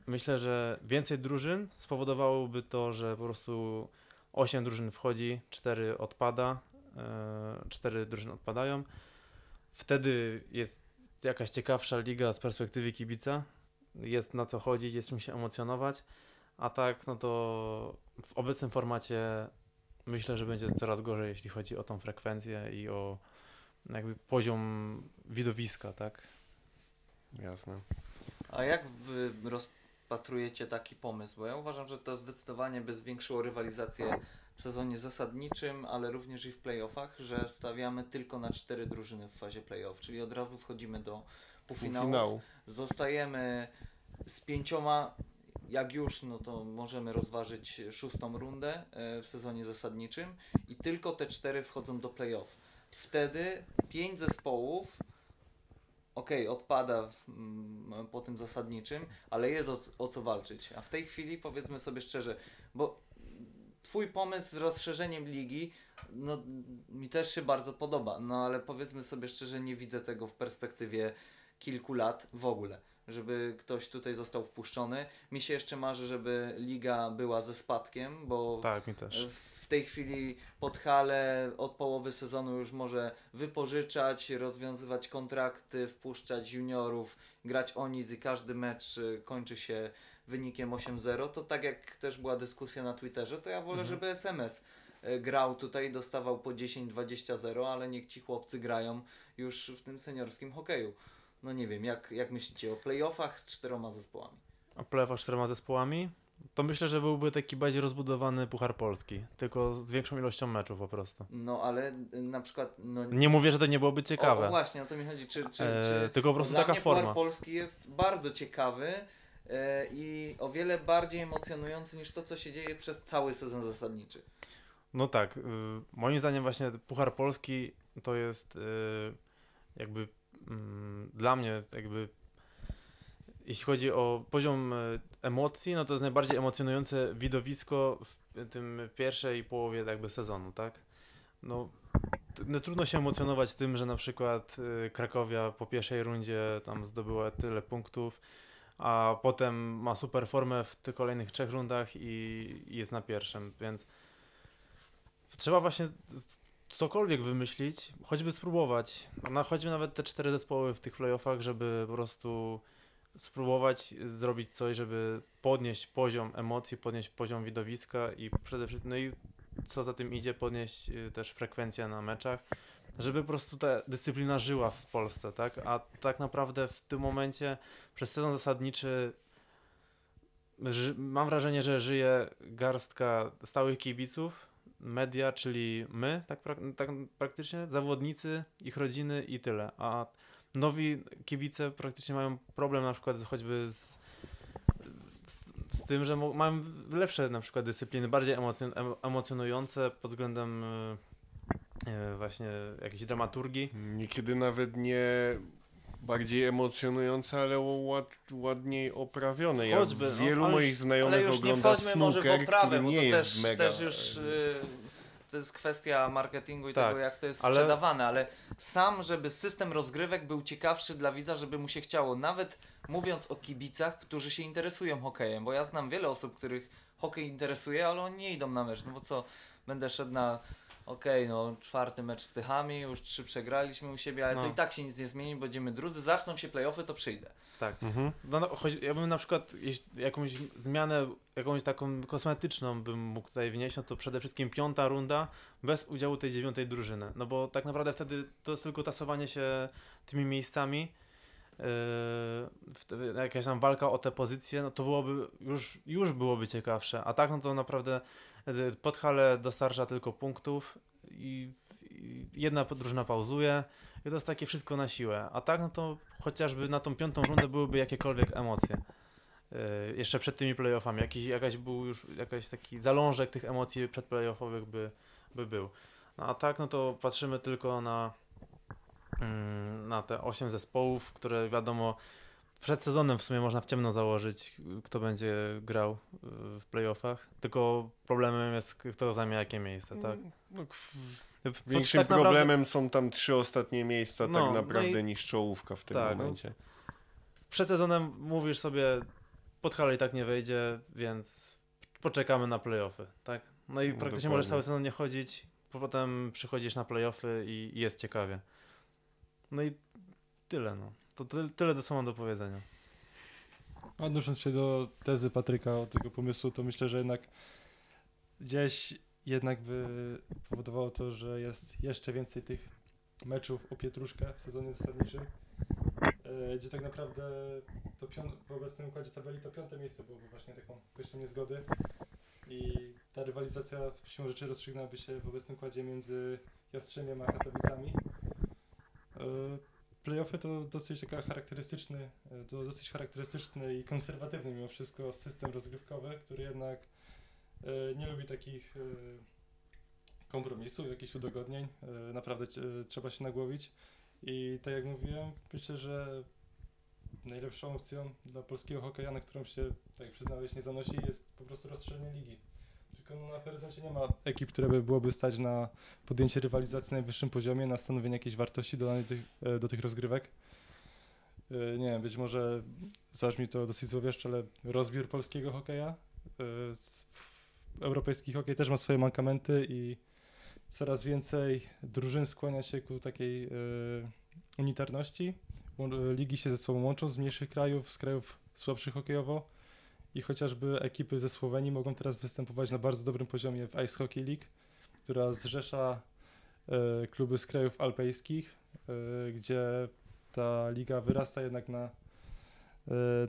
myślę, że więcej drużyn spowodowałoby to, że po prostu 8 drużyn wchodzi, 4 odpada, 4 drużyny odpadają. Wtedy jest jakaś ciekawsza liga z perspektywy kibica. Jest na co chodzić, jest czym się emocjonować. A tak, no to w obecnym formacie myślę, że będzie coraz gorzej, jeśli chodzi o tą frekwencję i o jakby poziom widowiska, tak? Jasne. A jak wy rozpatrujecie taki pomysł? Bo ja uważam, że to zdecydowanie by zwiększyło rywalizację w sezonie zasadniczym, ale również i w playoffach, że stawiamy tylko na cztery drużyny w fazie playoff, czyli od razu wchodzimy do półfinałów. Półfinału. Zostajemy z pięcioma, jak już, no to możemy rozważyć szóstą rundę e, w sezonie zasadniczym i tylko te cztery wchodzą do playoff. Wtedy pięć zespołów okej, odpada w, mm, po tym zasadniczym, ale jest o, o co walczyć. A w tej chwili powiedzmy sobie szczerze, bo twój pomysł z rozszerzeniem ligi, no mi też się bardzo podoba, no ale powiedzmy sobie szczerze, nie widzę tego w perspektywie kilku lat w ogóle, żeby ktoś tutaj został wpuszczony. Mi się jeszcze marzy, żeby liga była ze spadkiem, bo Tak, w tej chwili Podhale od połowy sezonu już może wypożyczać, rozwiązywać kontrakty, wpuszczać juniorów, grać o nic i każdy mecz y, kończy się wynikiem 8-0. To tak jak też była dyskusja na Twitterze, to ja wolę, Mhm. żeby SMS y, grał tutaj, dostawał po 10-20-0, ale niech ci chłopcy grają już w tym seniorskim hokeju. No nie wiem, jak, jak myślicie o playoffach z czteroma zespołami? A playoff z czterema zespołami? To myślę, że byłby taki bardziej rozbudowany Puchar Polski, tylko z większą ilością meczów po prostu. No ale na przykład, no Nie mówię, że to nie byłoby O, ciekawe. o właśnie, o to mi chodzi. Czy, czy, E, czy tylko po prostu dla taka mnie forma. Puchar Polski jest bardzo ciekawy e, i o wiele bardziej emocjonujący niż to, co się dzieje przez cały sezon zasadniczy. No tak, y, moim zdaniem właśnie Puchar Polski to jest y, jakby dla mnie jakby jeśli chodzi o poziom y, emocji, no to jest najbardziej emocjonujące widowisko w tym pierwszej połowie jakby sezonu, tak? No, no trudno się emocjonować tym, że na przykład y, Krakowia po pierwszej rundzie tam zdobyła tyle punktów, a potem ma super formę w tych kolejnych trzech rundach i, i jest na pierwszym, więc trzeba właśnie cokolwiek wymyślić, choćby spróbować. No, choćby nawet te cztery zespoły w tych playoffach, żeby po prostu spróbować zrobić coś, żeby podnieść poziom emocji, podnieść poziom widowiska i przede wszystkim, no i co za tym idzie, podnieść y, też frekwencję na meczach, żeby po prostu ta dyscyplina żyła w Polsce, tak? A tak naprawdę w tym momencie przez sezon zasadniczy mam wrażenie, że żyje garstka stałych kibiców, media, czyli my, tak, prak- tak praktycznie, zawodnicy, ich rodziny i tyle. A nowi kibice praktycznie mają problem na przykład choćby z, z, z tym, że mają lepsze na przykład dyscypliny, bardziej emocjon, em- emocjonujące pod względem y, y, właśnie jakiejś dramaturgii. Niekiedy nawet nie bardziej emocjonujące, ale ład, ładniej oprawione. Ja Choćby, no, wielu ale moich już- znajomych już nie ogląda wchodźmy może w snooker, oprawę, który bo nie to jest też, mega... też już y, to jest kwestia marketingu i Tak, tego, jak to jest ale- sprzedawane, ale sam, żeby system rozgrywek był ciekawszy dla widza, żeby mu się chciało, nawet mówiąc o kibicach, którzy się interesują hokejem, bo ja znam wiele osób, których hokej interesuje, ale oni nie idą na mecz, no bo co, będę szedł na okej, no czwarty mecz z Tychami, już trzy przegraliśmy u siebie, ale to No. i tak się nic nie zmieni, będziemy drudzy, zaczną się playoffy, to przyjdę. Tak. Mhm. No, no, choć ja bym na przykład jakąś zmianę, jakąś taką kosmetyczną bym mógł tutaj wnieść, no to przede wszystkim piąta runda bez udziału tej dziewiątej drużyny. No bo tak naprawdę wtedy to jest tylko tasowanie się tymi miejscami. Yy, jakaś tam walka o te pozycje, no to byłoby już, już byłoby ciekawsze. A tak no to naprawdę Podhale dostarcza tylko punktów i, jedna drużyna pauzuje. I to jest takie wszystko na siłę. A tak, no to chociażby na tą piątą rundę byłyby jakiekolwiek emocje. Yy, jeszcze przed tymi playoffami. Jakiś, jakaś był już jakaś taki zalążek tych emocji przedplayoffowych by, by był. No a tak, no to patrzymy tylko na, mm, na te 8 zespołów, które wiadomo przed sezonem w sumie można w ciemno założyć, kto będzie grał yy, w playoffach. Tylko problemem jest, kto zajmie jakie miejsce, tak? No, k- W- Większym tak naprawdę- problemem są tam trzy ostatnie miejsca No, tak no naprawdę i- niż czołówka w tym Tak, no. momencie. przed sezonem mówisz sobie, Podhala i tak nie wejdzie, więc poczekamy na playoffy, tak? No i No, praktycznie dokładnie. możesz cały sezon nie chodzić, bo potem przychodzisz na playoffy i, i jest ciekawie. No i tyle, no. To ty, tyle, to co mam do powiedzenia. Odnosząc się do tezy Patryka o tego pomysłu, to myślę, że jednak gdzieś jednak by powodowało to, że jest jeszcze więcej tych meczów o pietruszkę w sezonie zasadniczym, e, gdzie tak naprawdę to w obecnym układzie tabeli to piąte miejsce byłoby właśnie taką kwestią niezgody i ta rywalizacja siłą rzeczy rozstrzygnęłaby się w obecnym układzie między Jastrzębiem a Katowicami. Playoffy to dosyć taka charakterystyczny, e, to dosyć charakterystyczny i konserwatywny mimo wszystko system rozgrywkowy, który jednak e, nie lubi takich e, kompromisów, jakichś udogodnień. Naprawdę trzeba się nagłowić. I tak jak mówiłem, myślę, że najlepszą opcją dla polskiego hokeja, na którą się, tak jak przyznałeś, nie zanosi, jest po prostu rozszerzenie ligi. Tylko no, na horyzoncie nie ma ekip, które by byłoby stać na podjęcie rywalizacji na najwyższym poziomie, na stanowienie jakiejś wartości dodanej tych, e, do tych rozgrywek. E, Nie wiem, być może zabrzmi to dosyć złowieszczo, ale rozbiór polskiego hokeja. e, Europejski hokej też ma swoje mankamenty i coraz więcej drużyn skłania się ku takiej unitarności. Ligi się ze sobą łączą z mniejszych krajów, z krajów słabszych hokejowo i chociażby ekipy ze Słowenii mogą teraz występować na bardzo dobrym poziomie w Ice Hockey League, która zrzesza e, kluby z krajów alpejskich, e, gdzie ta liga wyrasta jednak na, e,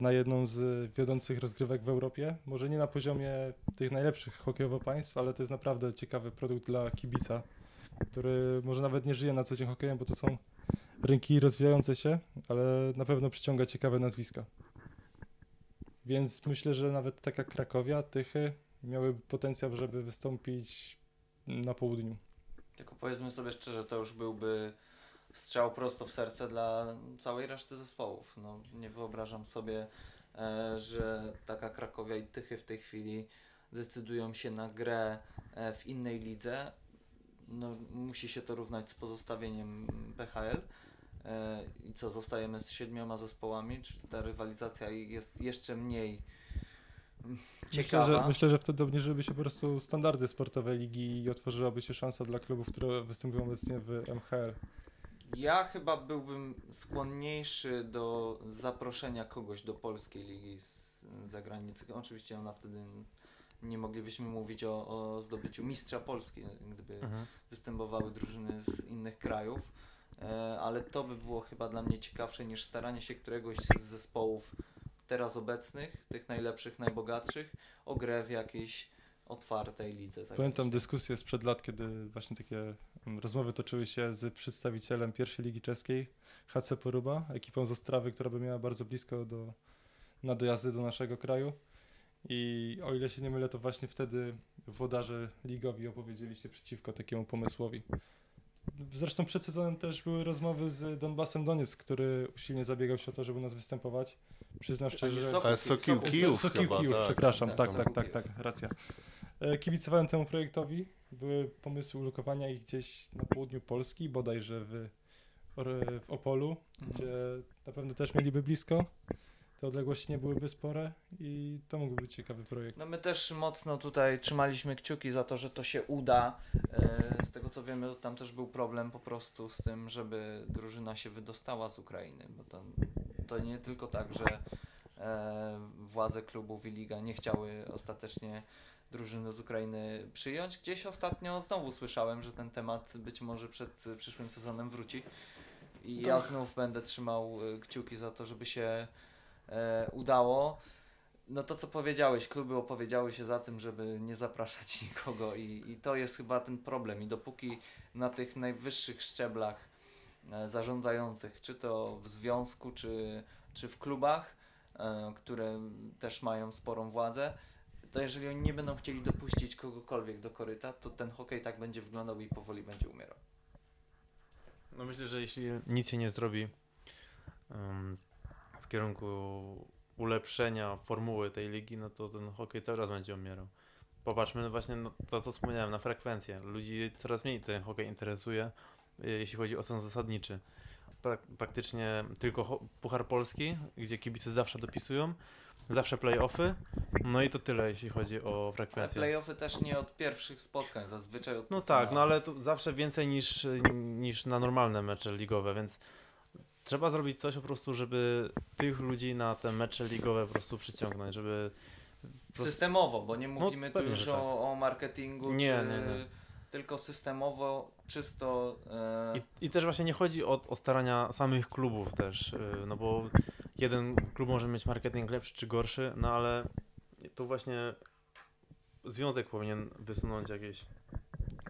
na jedną z wiodących rozgrywek w Europie. Może nie na poziomie tych najlepszych hokejowo państw, ale to jest naprawdę ciekawy produkt dla kibica, który może nawet nie żyje na co dzień hokejem, bo to są rynki rozwijające się, ale na pewno przyciąga ciekawe nazwiska. Więc myślę, że nawet taka Krakowia, Tychy miały potencjał, żeby wystąpić na południu. Tylko powiedzmy sobie szczerze, to już byłby strzał prosto w serce dla całej reszty zespołów. No, nie wyobrażam sobie, e, że taka Krakowia i Tychy w tej chwili decydują się na grę e, w innej lidze. No, musi się to równać z pozostawieniem PHL. E, I co, zostajemy z siedmioma zespołami? Czy ta rywalizacja jest jeszcze mniej mm, ciekawa? Myślę że, myślę, że wtedy obniżyłyby się po prostu standardy sportowe ligi i otworzyłaby się szansa dla klubów, które występują obecnie w MHL. Ja chyba byłbym skłonniejszy do zaproszenia kogoś do polskiej ligi z zagranicy. Oczywiście ona wtedy nie moglibyśmy mówić o, o zdobyciu mistrza Polski, gdyby Mhm. występowały drużyny z innych krajów, ale to by było chyba dla mnie ciekawsze niż staranie się któregoś z zespołów teraz obecnych, tych najlepszych, najbogatszych, o grę w jakiejś otwartej lidze Pamiętam dyskusję sprzed lat, kiedy właśnie takie mm, rozmowy toczyły się z przedstawicielem pierwszej ligi czeskiej, HC Poruba, ekipą z Ostrawy, która by miała bardzo blisko do, na dojazdy do naszego kraju. I o ile się nie mylę, to właśnie wtedy włodarze ligowi opowiedzieli się przeciwko takiemu pomysłowi. Zresztą przed sezonem też były rozmowy z Donbasem Doniec, który usilnie zabiegał się o to, żeby u nas występować. Przyznam szczerze, że... Ale Sokił Kijów Sokił chyba, Kijów, tak. przepraszam, Tak, tak, tak, tak, tak, tak, racja. E, Kibicowałem temu projektowi. Były pomysły ulokowania ich gdzieś na południu Polski, bodajże w, w Opolu, Mhm. gdzie na pewno też mieliby blisko. Te odległości nie byłyby spore i to mógłby być ciekawy projekt. No my też mocno tutaj trzymaliśmy kciuki za to, że to się uda. E, Z tego co wiemy, to tam też był problem po prostu z tym, żeby drużyna się wydostała z Ukrainy, bo to, to nie tylko tak, że e, władze klubów i liga nie chciały ostatecznie drużyny z Ukrainy przyjąć. Gdzieś ostatnio znowu słyszałem, że ten temat być może przed przyszłym sezonem wróci. I ja znów będę trzymał e, kciuki za to, żeby się udało. No to co powiedziałeś, kluby opowiedziały się za tym, żeby nie zapraszać nikogo i, i to jest chyba ten problem. I dopóki na tych najwyższych szczeblach e, zarządzających, czy to w związku, czy, czy w klubach, e, które też mają sporą władzę, to jeżeli oni nie będą chcieli dopuścić kogokolwiek do koryta, to ten hokej tak będzie wyglądał i powoli będzie umierał. No myślę, że jeśli nic się nie zrobi w kierunku ulepszenia formuły tej ligi, no to ten hokej cały czas będzie umierał. Popatrzmy no właśnie na to, co wspomniałem, na frekwencję. Ludzi coraz mniej ten hokej interesuje, e, jeśli chodzi o sens zasadniczy. Prak- praktycznie tylko Puchar Polski, gdzie kibice zawsze dopisują, zawsze play-offy, no i to tyle, jeśli chodzi o Ale frekwencję. playoffy też nie od pierwszych spotkań, zazwyczaj od No tak, no ale to zawsze więcej niż, niż na normalne mecze ligowe, więc trzeba zrobić coś po prostu, żeby tych ludzi na te mecze ligowe po prostu przyciągnąć, żeby... prostu- Systemowo, bo nie mówimy tu pewnie, już tak. o, o marketingu, Nie, czy, nie, nie. tylko systemowo, czysto. E, I, I też właśnie nie chodzi o, o starania samych klubów też, yy, no bo jeden klub może mieć marketing lepszy czy gorszy, no ale tu właśnie związek powinien wysunąć jakieś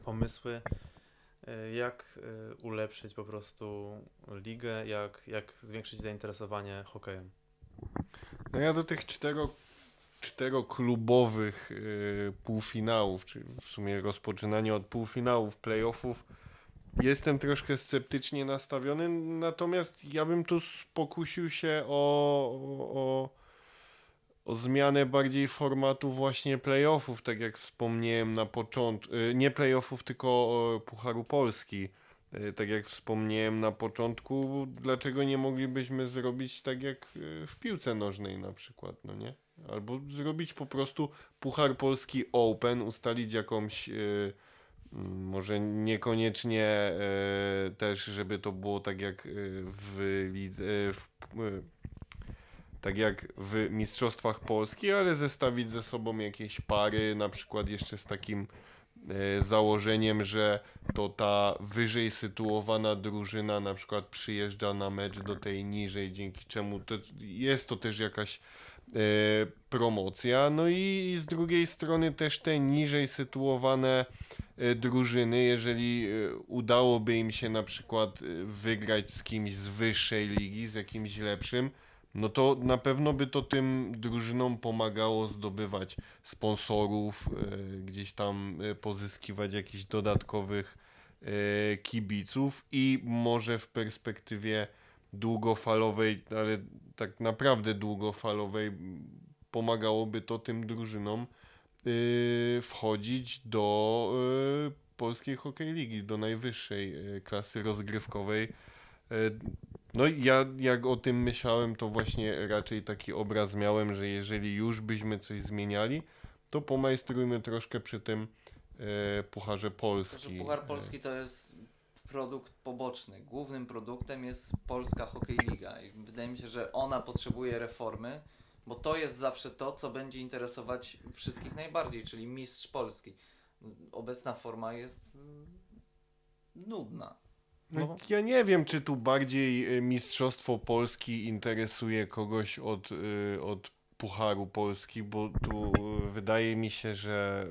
pomysły, jak yy, ulepszyć po prostu ligę, jak, jak zwiększyć zainteresowanie hokejem. No ja do tych cztero, czteroklubowych y, półfinałów, czy w sumie rozpoczynanie od półfinałów, playoffów, jestem troszkę sceptycznie nastawiony, natomiast ja bym tu pokusił się o, o, o, zmianę bardziej formatu właśnie playoffów, tak jak wspomniałem na początku, y, nie playoffów, tylko Pucharu Polski. Y, Tak jak wspomniałem na początku, dlaczego nie moglibyśmy zrobić tak jak y, w piłce nożnej na przykład, no nie? Albo zrobić po prostu Puchar Polski Open, ustalić jakąś, może niekoniecznie też, żeby to było tak jak w lidze, w, tak jak w Mistrzostwach Polski, ale zestawić ze sobą jakieś pary, na przykład jeszcze z takim e, założeniem, że to ta wyżej sytuowana drużyna na przykład przyjeżdża na mecz do tej niżej, dzięki czemu to jest to też jakaś e, promocja. No i z drugiej strony też te niżej sytuowane e, drużyny, jeżeli udałoby im się na przykład wygrać z kimś z wyższej ligi, z jakimś lepszym, no to na pewno by to tym drużynom pomagało zdobywać sponsorów, e, gdzieś tam e, pozyskiwać jakichś dodatkowych e, kibiców i może w perspektywie długofalowej, ale tak naprawdę długofalowej pomagałoby to tym drużynom wchodzić do polskiej hokej ligi, do najwyższej klasy rozgrywkowej. No ja jak o tym myślałem, to właśnie raczej taki obraz miałem, że jeżeli już byśmy coś zmieniali, to pomajstrujmy troszkę przy tym e, Pucharze Polski. Puchar E, Polski to jest produkt poboczny. Głównym produktem jest Polska Hokej Liga i wydaje mi się, że ona potrzebuje reformy, bo to jest zawsze to, co będzie interesować wszystkich najbardziej, czyli mistrz Polski. Obecna forma jest mm, nudna. No, ja nie wiem, czy tu bardziej e, Mistrzostwo Polski interesuje kogoś od, e, od Pucharu Polski, bo tu e, wydaje mi się, że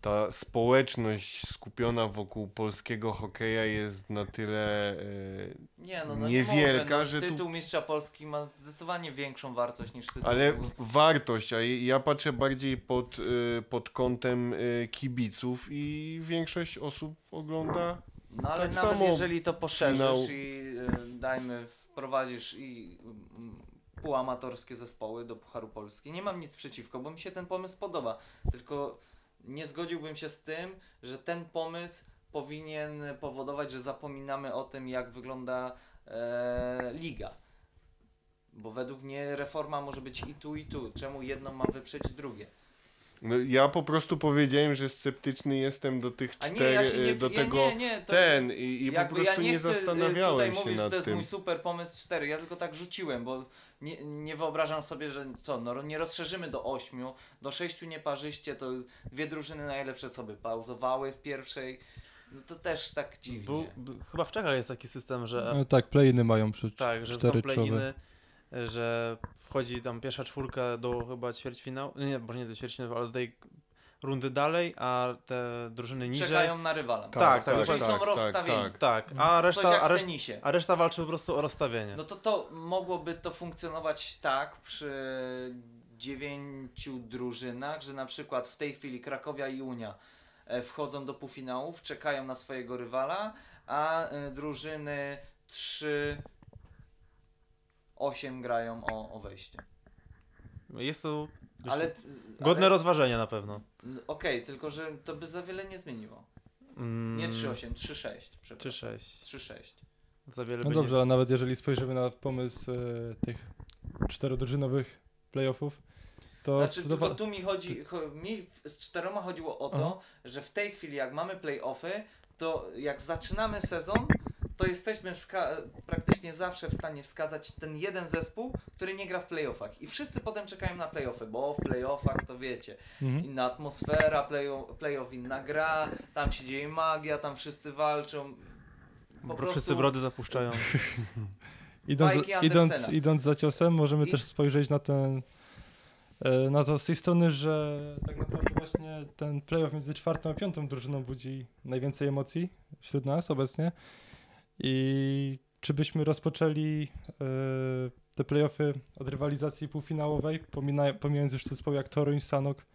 ta społeczność skupiona wokół polskiego hokeja jest na tyle Nie, no, no Niewielka, nie no, że tu- tytuł mistrza Polski ma zdecydowanie większą wartość niż tytuł. Ale wartość, a ja patrzę bardziej pod, y, pod kątem y, kibiców i większość osób ogląda. No ale tak nawet samo jeżeli to poszerzysz finał- i y, dajmy, wprowadzisz i mm, półamatorskie zespoły do Pucharu Polski, nie mam nic przeciwko, bo mi się ten pomysł podoba. Tylko nie zgodziłbym się z tym, że ten pomysł powinien powodować, że zapominamy o tym, jak wygląda e, liga. Bo według mnie reforma może być i tu, i tu. Czemu jedno ma wyprzeć drugie? No, ja po prostu powiedziałem, że sceptyczny jestem do tych nie, czterech, ja nie, y, do ja tego nie, nie, to ten i, i po prostu ja nie, y, zastanawiałem tutaj się mówić, że nad to jest tym. mój super pomysł 4. Ja tylko tak rzuciłem, bo nie, nie wyobrażam sobie, że co, no nie rozszerzymy do 8, do 6 nieparzyście, to dwie drużyny najlepsze co by pauzowały w pierwszej. No to też tak dziwnie. Był, b- chyba w Czechach jest taki system, że E, tak, play-iny mają przy tak, że cztery są play-iny, że wchodzi tam pierwsza czwórka do chyba ćwierćfinału, nie, może nie do ćwierćfinału, ale do tej rundy dalej, a te drużyny niżej... Czekają na rywala. Tak, tak, Czyli tak, są rozstawieni. tak. Tak, a Coś reszta, a, reszt, a reszta walczy po prostu o rozstawienie. No to to mogłoby to funkcjonować tak przy dziewięciu drużynach, że na przykład w tej chwili Krakowia i Unia e, wchodzą do półfinałów, czekają na swojego rywala, a e, drużyny 3 8 grają o, o wejście. Jest to Ale godne ale- rozważenia na pewno. Okej, tylko że to by za wiele nie zmieniło. Mm, Nie 3-8, 3-6. przepraszam. 3-6. 3-6. Za wiele No by dobrze, ale nawet jeżeli spojrzymy na pomysł e, tych czterodrużynowych playoffów, to... Znaczy, to tylko tu mi chodzi, cho, mi z czteroma chodziło o to, Aha. że w tej chwili jak mamy playoffy, to jak zaczynamy sezon, to jesteśmy wska- praktycznie zawsze w stanie wskazać ten jeden zespół, który nie gra w playoffach. I wszyscy potem czekają na playoffy, bo w playoffach to wiecie, Mhm. inna atmosfera, playoff, playoff inna gra, tam się dzieje magia, tam wszyscy walczą. Po Bro, prostu Wszyscy brody zapuszczają. Idąc, idąc, idąc za ciosem, możemy I- też spojrzeć na ten na to z tej strony, że tak naprawdę właśnie ten playoff między czwartą a piątą drużyną budzi najwięcej emocji wśród nas obecnie. I czy byśmy rozpoczęli e, te playoffy od rywalizacji półfinałowej, pomijając już zespoły jak Toruń, Sanok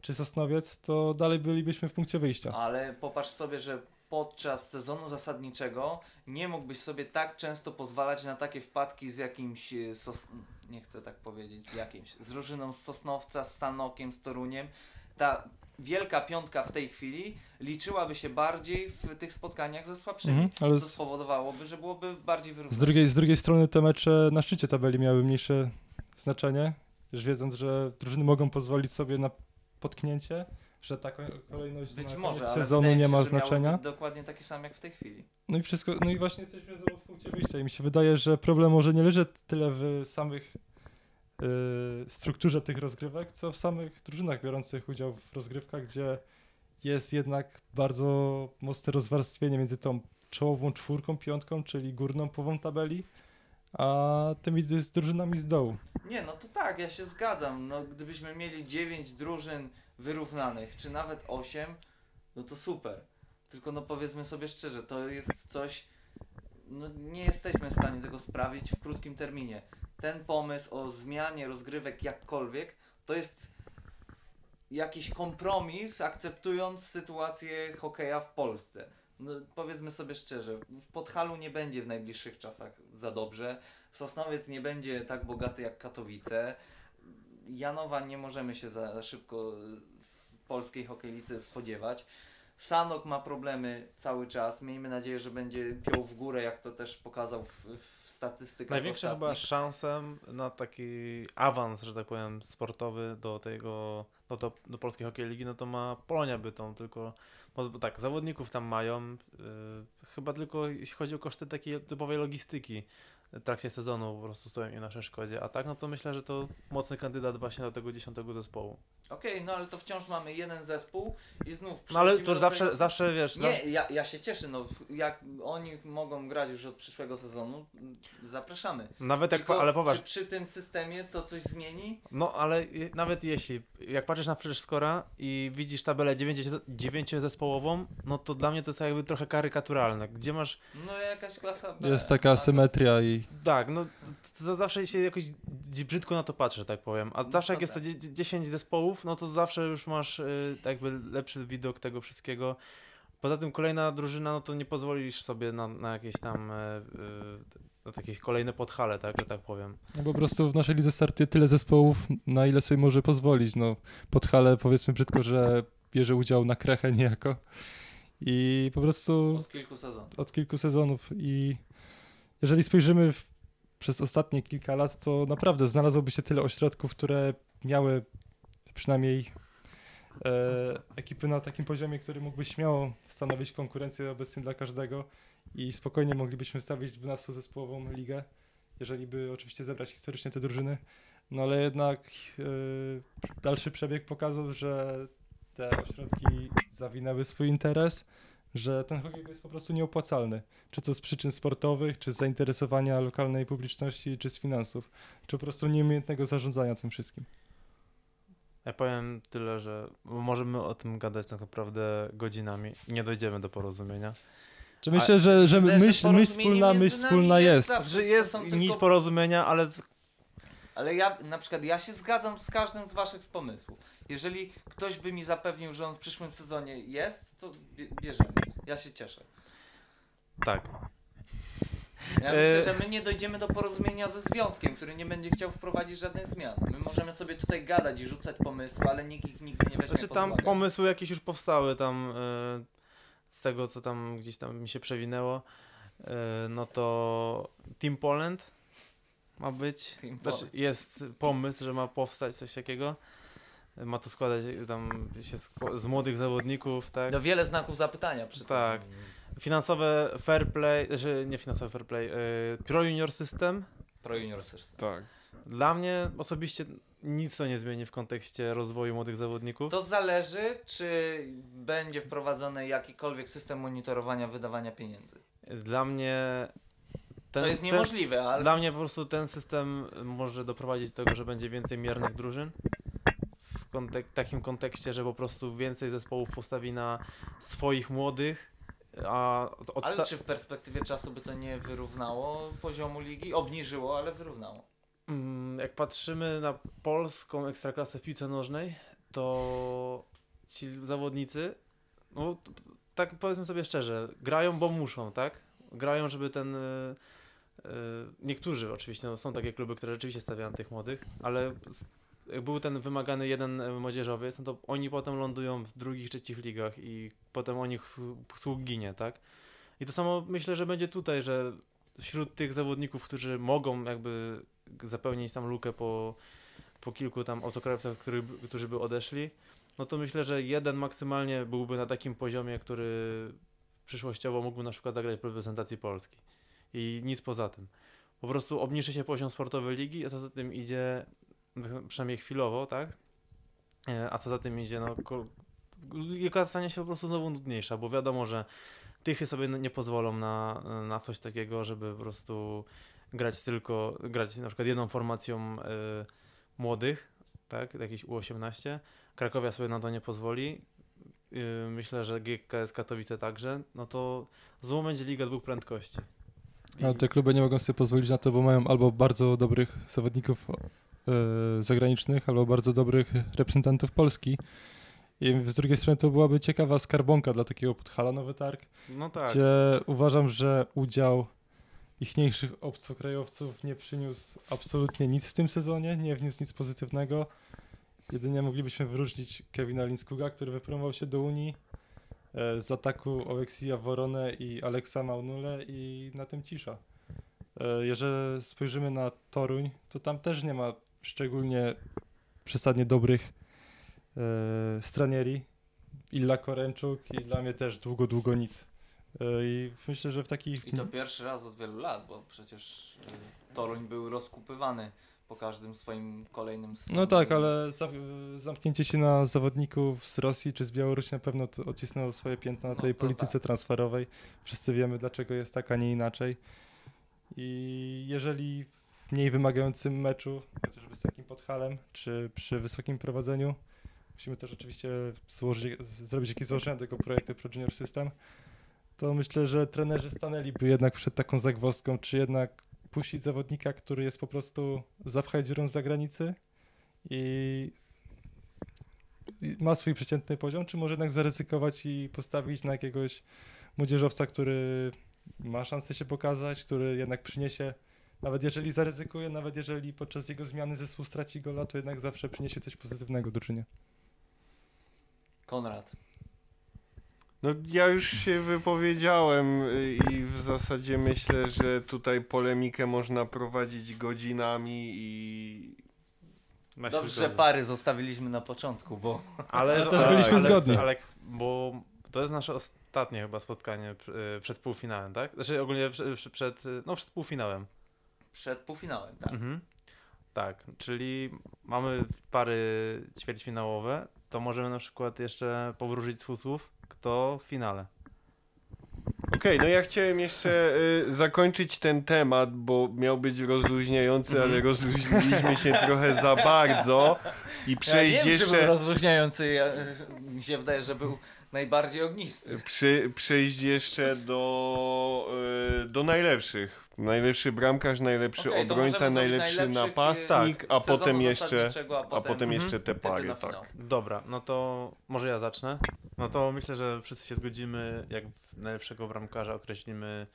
czy Sosnowiec, to dalej bylibyśmy w punkcie wyjścia. Ale popatrz sobie, że podczas sezonu zasadniczego nie mógłbyś sobie tak często pozwalać na takie wpadki z jakimś e, sos... nie chcę tak powiedzieć, z jakimś, z drużyną z Sosnowca, z Sanokiem, z Toruniem. Ta wielka piątka w tej chwili liczyłaby się bardziej w tych spotkaniach ze słabszymi, Mhm, ale co z, spowodowałoby, że byłoby bardziej z, wyrównane. drugiej, z drugiej strony te mecze na szczycie tabeli miały mniejsze znaczenie, też wiedząc, że drużyny mogą pozwolić sobie na potknięcie, że ta ko- kolejność Być może, sezonu nie się, ma miałoby znaczenia. dokładnie taki sam jak w tej chwili. No i wszystko, no i właśnie jesteśmy znowu w punkcie wyjścia i mi się wydaje, że problem może nie leży tyle w samych strukturze tych rozgrywek, co w samych drużynach biorących udział w rozgrywkach, gdzie jest jednak bardzo mocne rozwarstwienie między tą czołową czwórką, piątką, czyli górną połową tabeli, a tymi drużynami z dołu. Nie, no to tak, ja się zgadzam. No, gdybyśmy mieli 9 drużyn wyrównanych, czy nawet 8, no to super. Tylko no powiedzmy sobie szczerze, to jest coś, no nie jesteśmy w stanie tego sprawić w krótkim terminie. Ten pomysł o zmianie rozgrywek jakkolwiek, to jest jakiś kompromis, akceptując sytuację hokeja w Polsce. No, powiedzmy sobie szczerze, w Podhalu nie będzie w najbliższych czasach za dobrze. Sosnowiec nie będzie tak bogaty jak Katowice. Janowa nie możemy się za szybko w polskiej hokejlice spodziewać. Sanok ma problemy cały czas. Miejmy nadzieję, że będzie piął w górę, jak to też pokazał w, w statystykach. Największa chyba szansę na taki awans, że tak powiem, sportowy do tego, do, do, do polskiej hokej ligi, no to ma Polonia Bytom, tylko bo, bo tak, zawodników tam mają, yy, chyba tylko jeśli chodzi o koszty takiej typowej logistyki w trakcie sezonu po prostu stoją im na przeszkodzie, a tak no to myślę, że to mocny kandydat właśnie do tego dziesiątego zespołu. Okej, no ale to wciąż mamy jeden zespół i znów No ale to zawsze, tego- zawsze wiesz, zawsze, Nie, ja, ja się cieszę, no jak oni mogą grać już od przyszłego sezonu, zapraszamy. nawet jak, Tylko ale popatrz, czy przy tym systemie to coś zmieni? No, ale nawet jeśli, jak patrzysz na Flash Scora i widzisz tabelę 9-zespołową, no to dla mnie to jest jakby trochę karykaturalne. Gdzie masz, No jakaś klasa B. Jest taka asymetria i tak, no to, to zawsze się jakoś brzydko na to patrzę, tak powiem. A No zawsze jak jest to tak. dzie- 10 zespołów, no to zawsze już masz y, jakby lepszy widok tego wszystkiego. Poza tym kolejna drużyna, no to nie pozwolisz sobie na, na jakieś tam, e, y, na jakieś kolejne podhale, tak, że tak powiem. no po prostu w naszej lidze startuje tyle zespołów, na ile sobie może pozwolić. No, Podhale powiedzmy brzydko, że bierze udział na krechę niejako i po prostu Od kilku sezonów. od kilku sezonów i jeżeli spojrzymy w, przez ostatnie kilka lat, to naprawdę znalazłoby się tyle ośrodków, które miały przynajmniej e, ekipy na takim poziomie, który mógłby śmiało stanowić konkurencję obecnie dla każdego i spokojnie moglibyśmy stawić 12-zespołową ligę, jeżeli by oczywiście zebrać historycznie te drużyny. No ale jednak e, dalszy przebieg pokazał, że te ośrodki zawinęły swój interes, że ten hokej jest po prostu nieopłacalny. Czy to z przyczyn sportowych, czy z zainteresowania lokalnej publiczności, czy z finansów, czy po prostu nieumiejętnego zarządzania tym wszystkim. Ja powiem tyle, że możemy o tym gadać tak naprawdę godzinami i nie dojdziemy do porozumienia. Czy myślę, że, że myśl, myśl wspólna, myśl wspólna jest jest. zawsze. Że jest nić tylko- porozumienia, ale Ale ja na przykład ja się zgadzam z każdym z waszych pomysłów. Jeżeli ktoś by mi zapewnił, że on w przyszłym sezonie jest, to bie- bierzemy. Ja się cieszę. tak. Ja E, myślę, że my nie dojdziemy do porozumienia ze związkiem, który nie będzie chciał wprowadzić żadnych zmian. My możemy sobie tutaj gadać i rzucać pomysły, ale nikt ich nigdy nie weźmie Znaczy pod tam uwagę. pomysły jakieś już powstały tam e, z tego, co tam gdzieś tam mi się przewinęło. E, no to Team Poland ma być. Team Znaczy, Poland. jest pomysł, że ma powstać coś takiego. Ma to składać tam się z, z młodych zawodników, tak? No wiele znaków zapytania przy tym. Tak. Finansowe fair play, znaczy nie finansowe fair play, yy, Pro Junior System. Pro Junior System. Tak. Dla mnie osobiście nic to nie zmieni w kontekście rozwoju młodych zawodników. To zależy, czy będzie wprowadzony jakikolwiek system monitorowania wydawania pieniędzy. Dla mnie ten, to jest niemożliwe, ale Dla mnie po prostu ten system może doprowadzić do tego, że będzie więcej miernych drużyn. W kontek- takim kontekście, że po prostu więcej zespołów postawi na swoich młodych, a od, Ale czy w perspektywie czasu by to nie wyrównało poziomu ligi? Obniżyło, ale wyrównało. Mm, jak patrzymy na polską ekstraklasę w piłce nożnej, to ci zawodnicy, no tak powiedzmy sobie szczerze, grają, bo muszą, tak? Grają, żeby ten. y, y, Niektórzy oczywiście, no, są takie kluby, które rzeczywiście stawiają tych młodych, ale był ten wymagany jeden y, młodzieżowiec, no to oni potem lądują w drugich, trzecich ligach i potem o nich słu- sług ginie, tak? I to samo myślę, że będzie tutaj, że wśród tych zawodników, którzy mogą jakby zapełnić tam lukę po, po kilku tam obcokrajowcach, którzy, którzy by odeszli, no to myślę, że jeden maksymalnie byłby na takim poziomie, który przyszłościowo mógłby na przykład zagrać w reprezentacji Polski. I nic poza tym. Po prostu obniży się poziom sportowy ligi, a za tym idzie, przynajmniej chwilowo, tak? E, A co za tym idzie, no, Liga stanie się po prostu znowu nudniejsza, bo wiadomo, że Tychy sobie nie pozwolą na, na coś takiego, żeby po prostu grać tylko, grać na przykład jedną formacją y, młodych, tak, jakiś U18. Krakowia sobie na to nie pozwoli. Y, myślę, że GKS Katowice także. No to znowu będzie Liga dwóch prędkości. I- Ale te kluby nie mogą sobie pozwolić na to, bo mają albo bardzo dobrych zawodników zagranicznych, albo bardzo dobrych reprezentantów Polski. I z drugiej strony to byłaby ciekawa skarbonka dla takiego Podhala Nowy Targ, No tak. gdzie uważam, że udział ichniejszych obcokrajowców nie przyniósł absolutnie nic w tym sezonie, nie wniósł nic pozytywnego. Jedynie moglibyśmy wyróżnić Kevina Linskuga, który wypromował się do Unii e, z ataku Oleksija Woronę i Aleksa Maunule i na tym cisza. E, Jeżeli spojrzymy na Toruń, to tam też nie ma szczególnie przesadnie dobrych e, stranieri. Illa Koręczuk i dla mnie też długo, długo nic. E, I myślę, że w takich... I to pierwszy raz od wielu lat, bo przecież y, Toruń był rozkupywany po każdym swoim kolejnym sezonie. No tak, ale za, zamknięcie się na zawodników z Rosji czy z Białorusi na pewno odcisnęło swoje piętno na No tej to polityce transferowej. Wszyscy wiemy, dlaczego jest tak, a nie inaczej. I jeżeli w mniej wymagającym meczu, chociażby z takim podhalem, czy przy wysokim prowadzeniu, musimy też oczywiście złożyć, zrobić jakieś założenia tego projektu Pro Junior System, to myślę, że trenerzy stanęliby jednak przed taką zagwozdką, czy jednak puścić zawodnika, który jest po prostu zapchać dziurą z zagranicy i ma swój przeciętny poziom, czy może jednak zaryzykować i postawić na jakiegoś młodzieżowca, który ma szansę się pokazać, który jednak przyniesie, nawet jeżeli zaryzykuje, nawet jeżeli podczas jego zmiany zespół straci gola, to jednak zawsze przyniesie coś pozytywnego drużynie. Konrad. No ja już się wypowiedziałem y, i w zasadzie myślę, że tutaj polemikę można prowadzić godzinami i Dobrze, że pary zostawiliśmy na początku, bo Ale, Ale też byliśmy ale, zgodni. Ale, bo to jest nasze ostatnie chyba spotkanie y, przed półfinałem, tak? Znaczy ogólnie przed, przed, no przed półfinałem. Przed półfinałem, tak. Mhm. Tak, czyli mamy pary ćwierćfinałowe, to możemy na przykład jeszcze powróżyć z fusów, kto w finale. Okej, no ja chciałem jeszcze y, zakończyć ten temat, bo miał być rozluźniający, Mhm. ale rozluźniliśmy się trochę za bardzo i przejść ja wiem, czy był jeszcze rozluźniający, ja, mi się wydaje, że był najbardziej ognisty. przy, przejść jeszcze do, y, do najlepszych. Najlepszy bramkarz, najlepszy to obrońca, najlepszy najlepszych, napastnik, y, a potem jeszcze a a potem Mhm. jeszcze te pary, tak. Dobra, no to może ja zacznę. No to myślę, że wszyscy się zgodzimy, jak najlepszego bramkarza określimy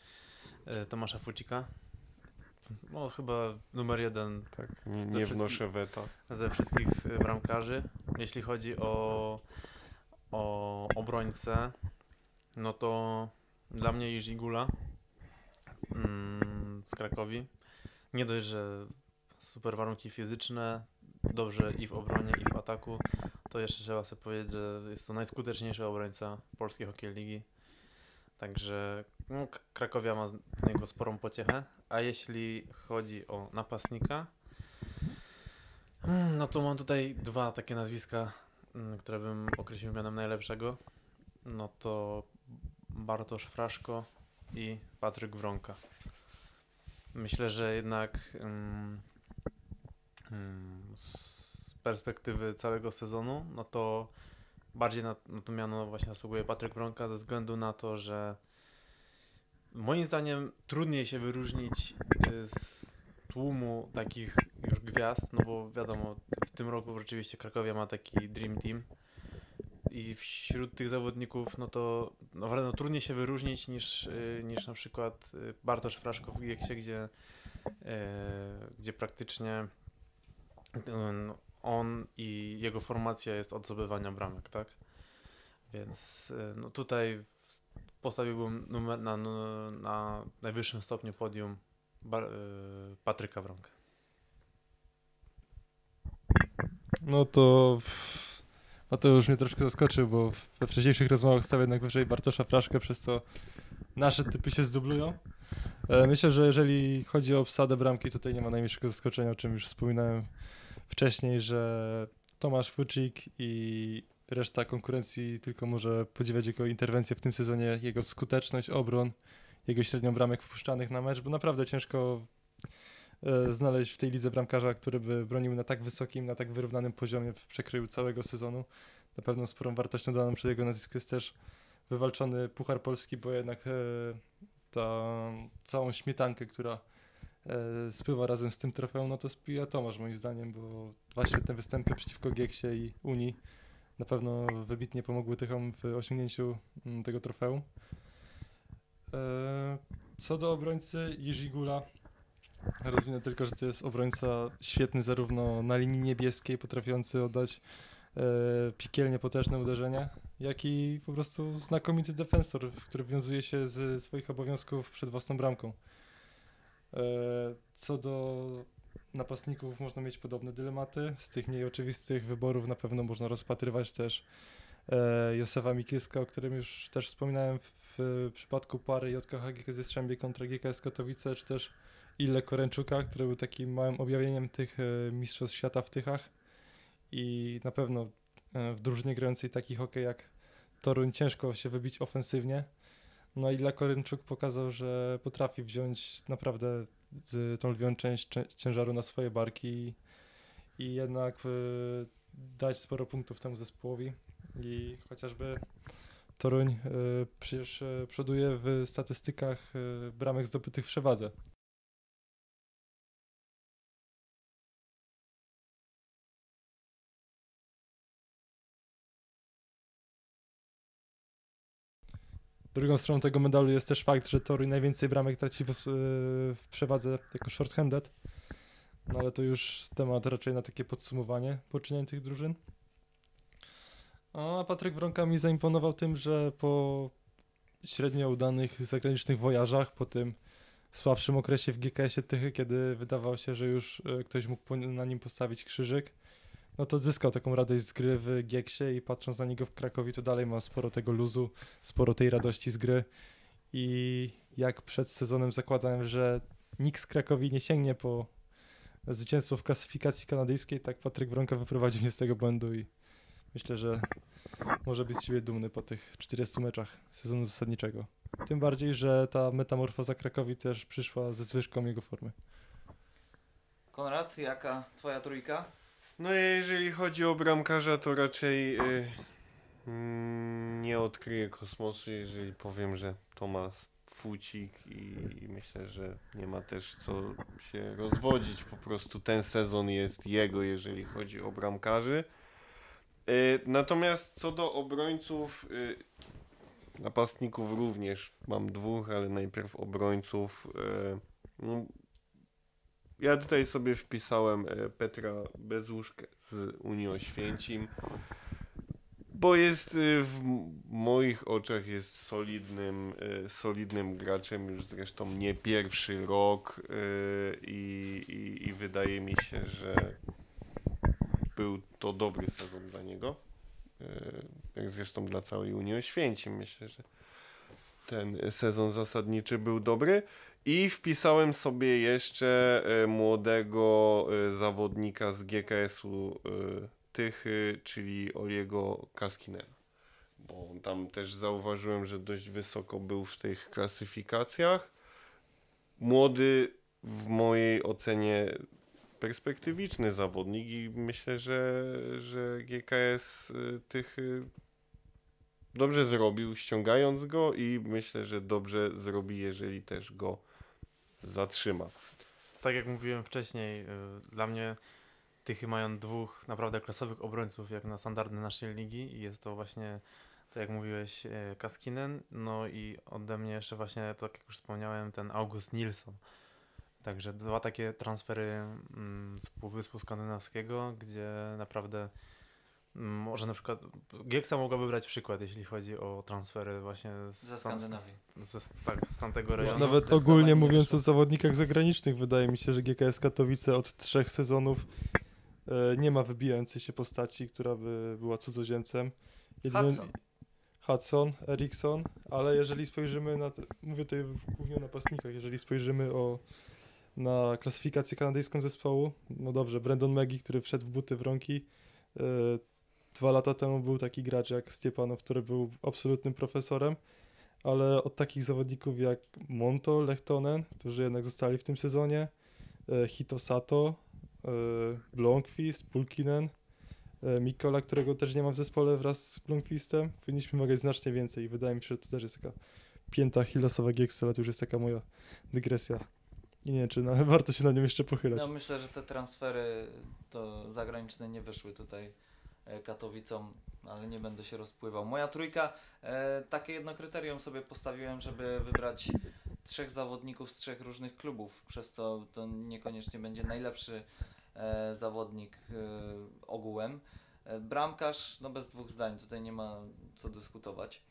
e, Tomasza Fucika. No chyba numer jeden tak. Nie, nie wnoszę weta. ze wszystkich bramkarzy. Jeśli chodzi o, o obrońcę, no to dla mnie Jiří Gula mm, z Krakowi. Nie dość, że super warunki fizyczne, dobrze i w obronie, i w ataku, to jeszcze trzeba sobie powiedzieć, że jest to najskuteczniejszy obrońca polskiej hokej ligi. Także no, Krakowia ma z niego sporą pociechę. A jeśli chodzi o napastnika, mm, no to mam tutaj dwa takie nazwiska, które bym określił mianem najlepszego. No to Bartosz Fraszko i Patryk Wronka. Myślę, że jednak mm, mm, z perspektywy całego sezonu, no to bardziej na, na to miano właśnie zasługuje Patryk Wronka ze względu na to, że moim zdaniem trudniej się wyróżnić y, z tłumu takich już gwiazd, no bo wiadomo, w tym roku rzeczywiście Krakowia ma taki Dream Team i wśród tych zawodników, no to naprawdę no, trudniej się wyróżnić niż, y, niż na przykład y, Bartosz Fraszko w Gieksie, gdzie, y, gdzie praktycznie on i jego formacja jest od zdobywania bramek, tak? Więc no tutaj postawiłbym numer na, na najwyższym stopniu podium Y, Patryka Wronka. No to Mateusz mnie troszkę zaskoczył, bo we wcześniejszych rozmowach stawiam jednak wyżej Bartosza Fraszkę, przez co nasze typy się zdublują. E, Myślę, że jeżeli chodzi o obsadę bramki, tutaj nie ma najmniejszego zaskoczenia, o czym już wspominałem wcześniej, że Tomasz Fuczyk i reszta konkurencji tylko może podziwiać jego interwencję w tym sezonie, jego skuteczność obron, jego średnią bramek wpuszczanych na mecz, bo naprawdę ciężko e, znaleźć w tej lidze bramkarza, który by bronił na tak wysokim, na tak wyrównanym poziomie w przekroju całego sezonu. Na pewno sporą wartością dodaną przy jego nazwisku jest też wywalczony Puchar Polski, bo jednak e, ta całą śmietankę, która e, spływa razem z tym trofeum, no to spija Tomasz moim zdaniem, bo dwa świetne występy przeciwko Gieksie i Unii na pewno wybitnie pomogły Tychom w osiągnięciu mm, tego trofeum. E, Co do obrońcy Jiří Gula, rozwinę tylko, że to jest obrońca świetny zarówno na linii niebieskiej, potrafiący oddać e, piekielnie potężne uderzenia, jak i po prostu znakomity defensor, który wiązuje się z swoich obowiązków przed własną bramką. E, Co do napastników można mieć podobne dylematy. Z tych mniej oczywistych wyborów na pewno można rozpatrywać też e, Josefa Mikiska, o którym już też wspominałem w, przypadku pary JKH GKS Jastrzębie kontra GKS Katowice, czy też Ille Koręczuka, który był takim małym objawieniem tych e, mistrzostw świata w Tychach i na pewno e, w drużynie grającej taki hokej jak Toruń ciężko się wybić ofensywnie. No i Ille Koręczuk pokazał, że potrafi wziąć naprawdę z tą lwią część ciężaru na swoje barki i, jednak dać sporo punktów temu zespołowi. I chociażby Toruń y, przecież y, przoduje w statystykach y, bramek zdobytych w przewadze. Drugą stroną tego medalu jest też fakt, że Toruń najwięcej bramek traci w, w przewadze jako short-handed. No ale to już temat raczej na takie podsumowanie poczynień tych drużyn. A Patryk Wronka mi zaimponował tym, że po średnio udanych zagranicznych wojażach, po tym słabszym okresie w GKS-ie Tychy, kiedy wydawało się, że już y, ktoś mógł na nim postawić krzyżyk, no to zyskał taką radość z gry w Gieksie i patrząc na niego w Krakowie, to dalej ma sporo tego luzu, sporo tej radości z gry. I jak przed sezonem zakładałem, że nikt z Krakowi nie sięgnie po zwycięstwo w klasyfikacji kanadyjskiej, tak Patryk Bronka wyprowadził mnie z tego błędu i myślę, że może być z siebie dumny po tych 40 meczach sezonu zasadniczego. Tym bardziej, że ta metamorfoza Krakowi też przyszła ze zwyżką jego formy. Konrad, jaka twoja trójka? No jeżeli chodzi o bramkarza, to raczej y, mm, nie odkryję kosmosu, jeżeli powiem, że Tomasz Fucik i, i myślę, że nie ma też co się rozwodzić. Po prostu ten sezon jest jego, jeżeli chodzi o bramkarzy. Y, natomiast co do obrońców, y, napastników również mam dwóch, ale najpierw obrońców. Y, no, ja tutaj sobie wpisałem Petra Bezuszkę z Unii Oświęcim, bo jest w moich oczach jest solidnym, solidnym graczem, już zresztą nie pierwszy rok i, i, i wydaje mi się, że był to dobry sezon dla niego, e, jak zresztą dla całej Unii Oświęcim. Myślę, że ten sezon zasadniczy był dobry. I wpisałem sobie jeszcze e, młodego e, zawodnika z GKS-u Tychy, czyli Oliego Kaskinena. Bo tam też zauważyłem, że dość wysoko był w tych klasyfikacjach. Młody, w mojej ocenie, perspektywiczny zawodnik i myślę, że, że GKS y, Tychy dobrze zrobił ściągając go i myślę, że dobrze zrobi, jeżeli też go zatrzyma. Tak jak mówiłem wcześniej, y, dla mnie Tychy mają dwóch naprawdę klasowych obrońców jak na standardy naszej ligi i jest to właśnie, tak jak mówiłeś, y, Kaskinen, no i ode mnie jeszcze właśnie, tak jak już wspomniałem, ten August Nilsson. Także dwa takie transfery mm, z Półwyspu Skandynawskiego, gdzie naprawdę mm, może na przykład Gieksa mogłaby brać przykład, jeśli chodzi o transfery właśnie z, Ze Skandynawii. ze, tak, z tamtego rejonu. Nawet ogólnie nie mówiąc o zawodnikach zagranicznych, wydaje mi się, że GKS Katowice od trzech sezonów e, nie ma wybijającej się postaci, która by była cudzoziemcem. Jedyny- Hudson. Hudson, Eriksson, ale jeżeli spojrzymy na, te, mówię tutaj głównie o napastnikach, jeżeli spojrzymy o, na klasyfikację kanadyjską zespołu, no dobrze, Brandon Maggie, który wszedł w buty w rąki, e, dwa lata temu był taki gracz jak Stepanow, który był absolutnym profesorem, ale od takich zawodników jak Monto, Lechtonen, którzy jednak zostali w tym sezonie, e, Hito Sato, Blomqvist, Pulkinen, e, Mikola, którego też nie ma w zespole wraz z Blomqvistem, powinniśmy wymagać znacznie więcej. I wydaje mi się, że to też jest taka pięta Hillsowa Gieksa, ale to już jest taka moja dygresja. Nie wiem, czy na, warto się na nią jeszcze pochylać. No myślę, że te transfery to zagraniczne nie wyszły tutaj e, Katowicom, ale nie będę się rozpływał. Moja trójka, e, takie jedno kryterium sobie postawiłem, żeby wybrać trzech zawodników z trzech różnych klubów, przez co to niekoniecznie będzie najlepszy e, zawodnik e, ogółem. E, bramkarz, no bez dwóch zdań, tutaj nie ma co dyskutować.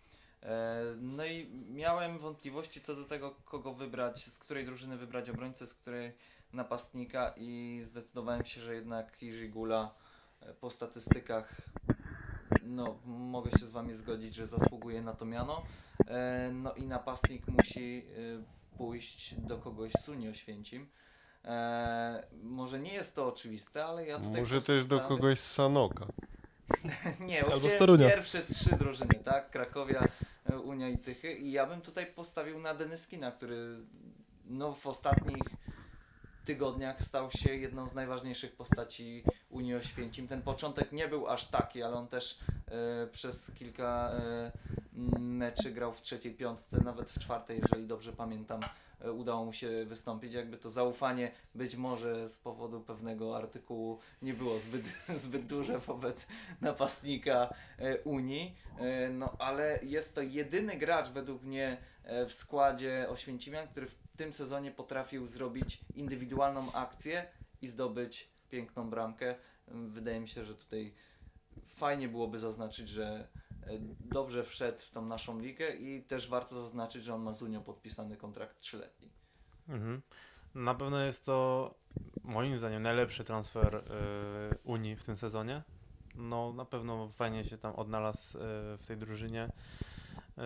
E, No i miałem wątpliwości co do tego, kogo wybrać, z której drużyny wybrać obrońcę, z której napastnika i zdecydowałem się, że jednak Jiří Gula e, po statystykach no, mogę się z Wami zgodzić, że zasługuje na to miano. E, No i napastnik musi pójść do kogoś z Unii Oświęcim. Może nie jest to oczywiste, ale ja tutaj Może też do kogoś z Sanoka. nie, Albo z Torunia. pierwsze trzy drużyny, tak? Krakowia, Unia i Tychy. I ja bym tutaj postawił na Denyskina, który no, w ostatnich tygodniach stał się jedną z najważniejszych postaci Unii Oświęcim. Ten początek nie był aż taki, ale on też e, przez kilka e, meczy grał w trzeciej piątce, nawet w czwartej, jeżeli dobrze pamiętam. E, Udało mu się wystąpić, jakby to zaufanie być może z powodu pewnego artykułu nie było zbyt, zbyt duże wobec napastnika e, Unii, e, no ale jest to jedyny gracz według mnie w składzie Oświęcimian, który w tym sezonie potrafił zrobić indywidualną akcję i zdobyć piękną bramkę. Wydaje mi się, że tutaj fajnie byłoby zaznaczyć, że dobrze wszedł w tą naszą ligę i też warto zaznaczyć, że on ma z Unią podpisany kontrakt trzyletni. Mhm. Na pewno jest to moim zdaniem najlepszy transfer y, Unii w tym sezonie. No na pewno fajnie się tam odnalazł y, w tej drużynie. Y,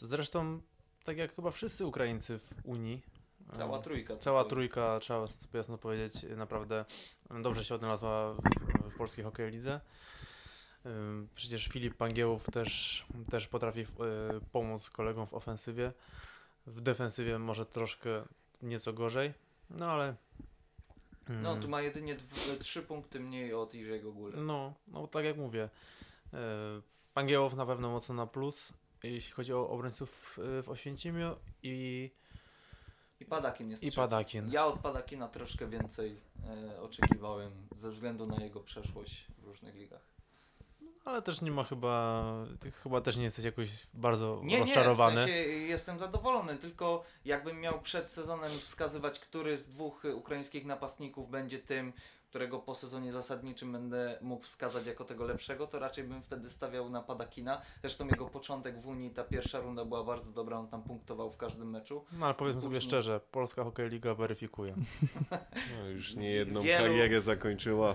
zresztą tak jak chyba wszyscy Ukraińcy w Unii. Cała trójka. Cała tutaj. trójka, trzeba jasno powiedzieć, naprawdę dobrze się odnalazła w, w polskiej hokej lidze. Przecież Filip Pangiełów też, też potrafi y, pomóc kolegom w ofensywie. W defensywie może troszkę nieco gorzej, no ale. mm, No, tu ma jedynie dw- trzy punkty mniej od Irzego Góry. no, no tak jak mówię. y, Pangiełow na pewno mocno na plus, jeśli chodzi o obrońców w Oświęcimiu i, I Padakin jest i. Padakin. Ja od Padakina troszkę więcej e, oczekiwałem ze względu na jego przeszłość w różnych ligach. Ale też nie ma chyba, chyba też nie jesteś jakoś bardzo Nie, rozczarowany. nie, w sensie jestem zadowolony, tylko jakbym miał przed sezonem wskazywać, który z dwóch ukraińskich napastników będzie tym, którego po sezonie zasadniczym będę mógł wskazać jako tego lepszego, to raczej bym wtedy stawiał na Padakina. Zresztą jego początek w Unii, ta pierwsza runda była bardzo dobra, on tam punktował w każdym meczu. No ale powiedzmy sobie Później- szczerze, Polska Hokej Liga weryfikuje. No, już nie jedną Wielu- karierę zakończyła.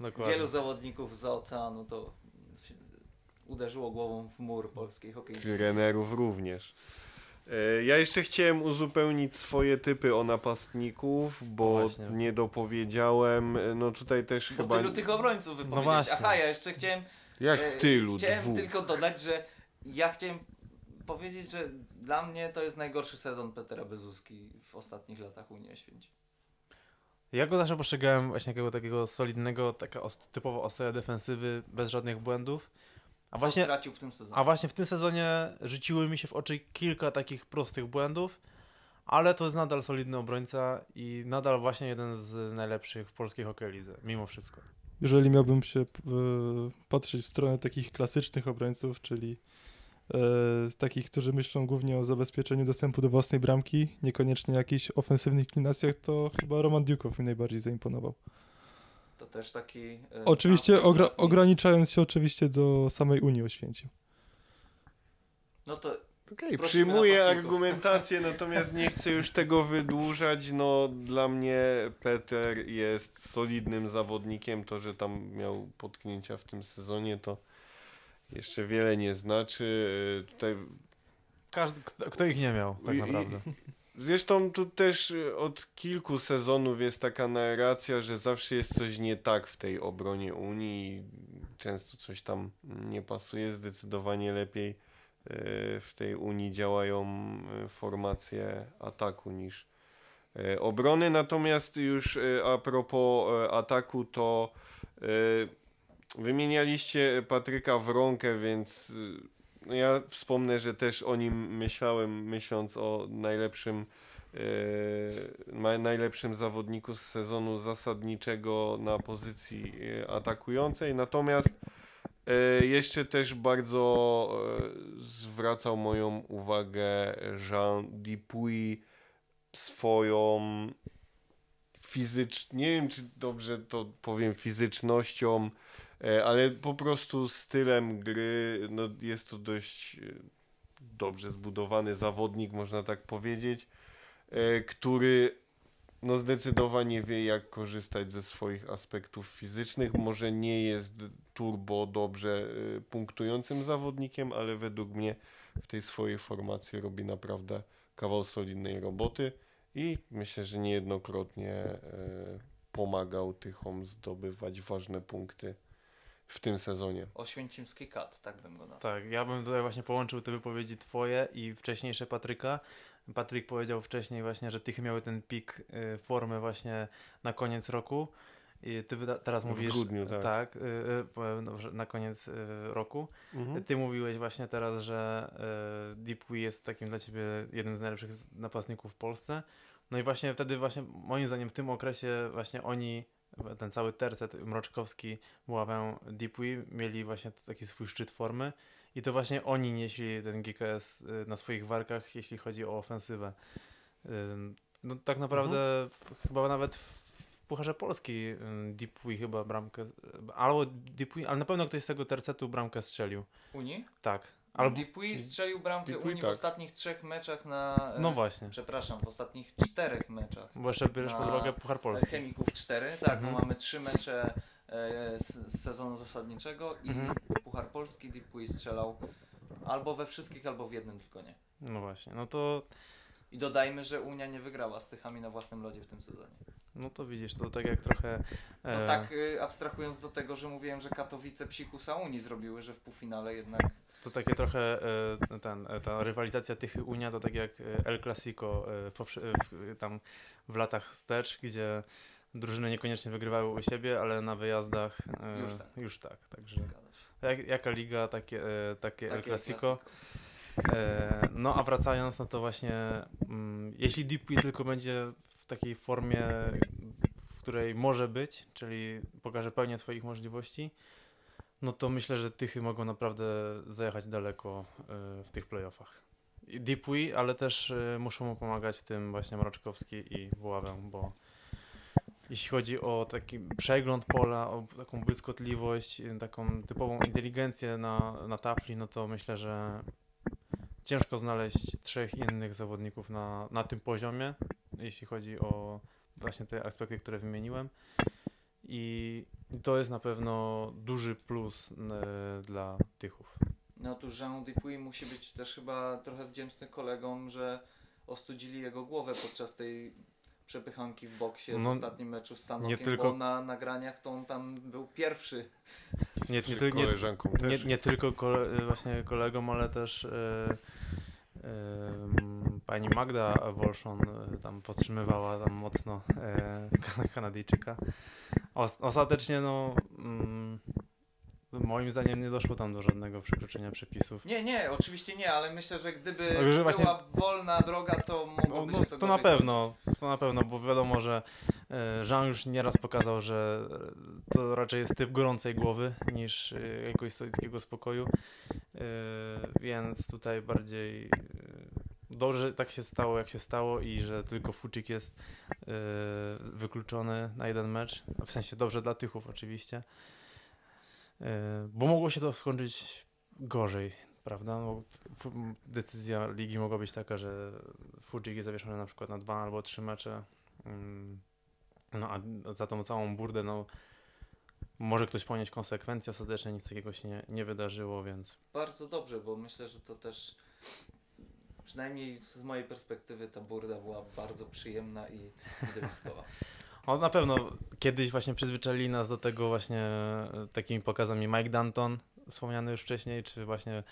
Dokładnie. Wielu zawodników za oceanu to uderzyło głową w mur polskiej hokeistki. Trenerów również. E, Ja jeszcze chciałem uzupełnić swoje typy o napastników, bo Właśnie. nie dopowiedziałem. E, No tutaj też Bo chyba. tylu tych obrońców wypowiedzieć. właśnie. Aha, ja jeszcze chciałem Jak E, tylu? Chciałem Dwóch. tylko dodać, że ja chciałem powiedzieć, że dla mnie to jest najgorszy sezon Petera Bezuski w ostatnich latach Unii Oświęcim. Ja go zawsze postrzegałem właśnie jako takiego solidnego, taka os- typowo ostrej defensywy, bez żadnych błędów. A Co właśnie, stracił w tym sezonie. a właśnie w tym sezonie rzuciły mi się w oczy kilka takich prostych błędów, ale to jest nadal solidny obrońca i nadal właśnie jeden z najlepszych w polskiej hokej lidze, mimo wszystko. Jeżeli miałbym się e, patrzeć w stronę takich klasycznych obrońców, czyli e, z takich, którzy myślą głównie o zabezpieczeniu dostępu do własnej bramki, niekoniecznie jakichś ofensywnych klinacjach, to chyba Roman Dukow mi najbardziej zaimponował. To też taki. e, Oczywiście ogra- ograniczając się oczywiście do samej Unii Oświęcim. No to Okej, Prosimy przyjmuję argumentację, natomiast nie chcę już tego wydłużać. No, dla mnie Peter jest solidnym zawodnikiem. To, że tam miał potknięcia w tym sezonie, to jeszcze wiele nie znaczy. E, Tutaj Każdy, kto, kto ich nie miał, tak naprawdę. Zresztą tu też y, od kilku sezonów jest taka narracja, że zawsze jest coś nie tak w tej obronie Unii. często coś tam nie pasuje. Zdecydowanie lepiej e, w tej Unii działają e, formacje ataku niż obrony. Natomiast już a propos ataku, to wymienialiście Patryka Wronkę, więc e, no ja wspomnę, że też o nim myślałem, myśląc o najlepszym ma- najlepszym zawodniku z sezonu zasadniczego na pozycji e, atakującej. Natomiast e, jeszcze też bardzo zwracał moją uwagę Jean Dupuy swoją fizycz, nie wiem czy dobrze to powiem fizycznością, ale po prostu stylem gry, no jest to dość e, dobrze zbudowany zawodnik, można tak powiedzieć, e, który no zdecydowanie wie jak korzystać ze swoich aspektów fizycznych. Może nie jest turbo dobrze e, punktującym zawodnikiem, ale według mnie w tej swojej formacji robi naprawdę kawał solidnej roboty i myślę, że niejednokrotnie e, pomagał Tychom zdobywać ważne punkty w tym sezonie. Oświęcimski kat, tak bym go nazwał. Tak, ja bym tutaj właśnie połączył te wypowiedzi twoje i wcześniejsze Patryka. Patryk powiedział wcześniej właśnie, że Tychy miały ten pik y, formy właśnie na koniec roku. I ty teraz W mówisz grudniu, tak. y, y, powiem, no, na koniec y, roku. Mhm. Ty mówiłeś właśnie teraz, że y, Deepwee jest takim dla ciebie jednym z najlepszych napastników w Polsce. No i właśnie wtedy właśnie moim zdaniem w tym okresie właśnie oni, ten cały tercet Mroczkowski, Muławę, Deepwee mieli właśnie taki swój szczyt formy i to właśnie oni nieśli ten GKS y, na swoich warkach, jeśli chodzi o ofensywę. Ym, No tak naprawdę w, chyba nawet w Pucharze Polski ym, Deepwee chyba bramkę, albo Deepwee, ale na pewno ktoś z tego tercetu bramkę strzelił. Unii? Tak. Albo, Dupuy strzelił bramkę Dupuy, Unii tak. w ostatnich trzech meczach na... e, no właśnie, Przepraszam, w ostatnich czterech meczach. bo jeszcze bierzesz pod uwagę Puchar Polski. Chemików 4, tak, Mhm. bo mamy trzy mecze e, z, z sezonu zasadniczego i Mhm. Puchar Polski Dupuy strzelał albo we wszystkich, albo w jednym, tylko nie. No właśnie, no to, I dodajmy, że Unia nie wygrała z Tychami na własnym lodzie w tym sezonie. no to widzisz, to tak jak trochę... To e, tak y, abstrahując do tego, że mówiłem, że Katowice psikusa Unii zrobiły, że w półfinale jednak To takie trochę e, ten, e, ta rywalizacja Tychy Unia to tak jak e, El Clasico w, tam w latach wstecz, gdzie drużyny niekoniecznie wygrywały u siebie, ale na wyjazdach Już tak. Już tak także jak, jaka liga, takie, e, takie El Takie Clasico. No a wracając, no to właśnie mm, jeśli Deepwee tylko będzie w takiej formie, w której może być, czyli pokaże pełnię swoich możliwości, no to myślę, że Tychy mogą naprawdę zajechać daleko e, w tych playoffach. I Deepwee, ale też e, muszą mu pomagać w tym właśnie Mroczkowski i Buławę, bo jeśli chodzi o taki przegląd pola, o taką błyskotliwość, e, taką typową inteligencję na, na tafli, no to myślę, że ciężko znaleźć trzech innych zawodników na, na tym poziomie, jeśli chodzi o właśnie te aspekty, które wymieniłem. I to jest na pewno duży plus e, dla Tychów. No tu Jean Dupuy musi być też chyba trochę wdzięczny kolegom, że ostudzili jego głowę podczas tej przepychanki w boksie No, w ostatnim meczu z Sanokiem, nie tylko- bo na nagraniach to on tam był pierwszy. Nie, nie, nie, koleżanką nie, nie tylko kole, właśnie kolegom, ale też e, pani Magda Wolszon e, tam podtrzymywała tam mocno e, Kan- Kanadyjczyka. Os, ostatecznie no mm, moim zdaniem nie doszło tam do żadnego przekroczenia przepisów. Nie, nie, oczywiście nie, ale myślę, że gdyby No, że była właśnie- wolna droga, to No, mogłoby no, się to to na pewno, to na pewno, bo wiadomo, że Jean już nieraz pokazał, że e, to raczej jest typ gorącej głowy niż e, jakiegoś stoickiego spokoju, E, więc tutaj bardziej e, dobrze, tak się stało, jak się stało i że tylko Fuczyk jest e, wykluczony na jeden mecz, w sensie dobrze dla Tychów oczywiście, E, bo mogło się to skończyć gorzej, prawda? No, decyzja ligi mogła być taka, że Fujik jest zawieszony na przykład na dwa albo trzy mecze. No a za tą całą burdę, no może ktoś ponieść konsekwencje, ostatecznie nic takiego się nie, nie wydarzyło, więc Bardzo dobrze, bo myślę, że to też przynajmniej z mojej perspektywy ta burda była bardzo przyjemna i widowiskowa. O, na pewno kiedyś właśnie przyzwyczaili nas do tego właśnie e, takimi pokazami Mike Danton, wspomniany już wcześniej, czy właśnie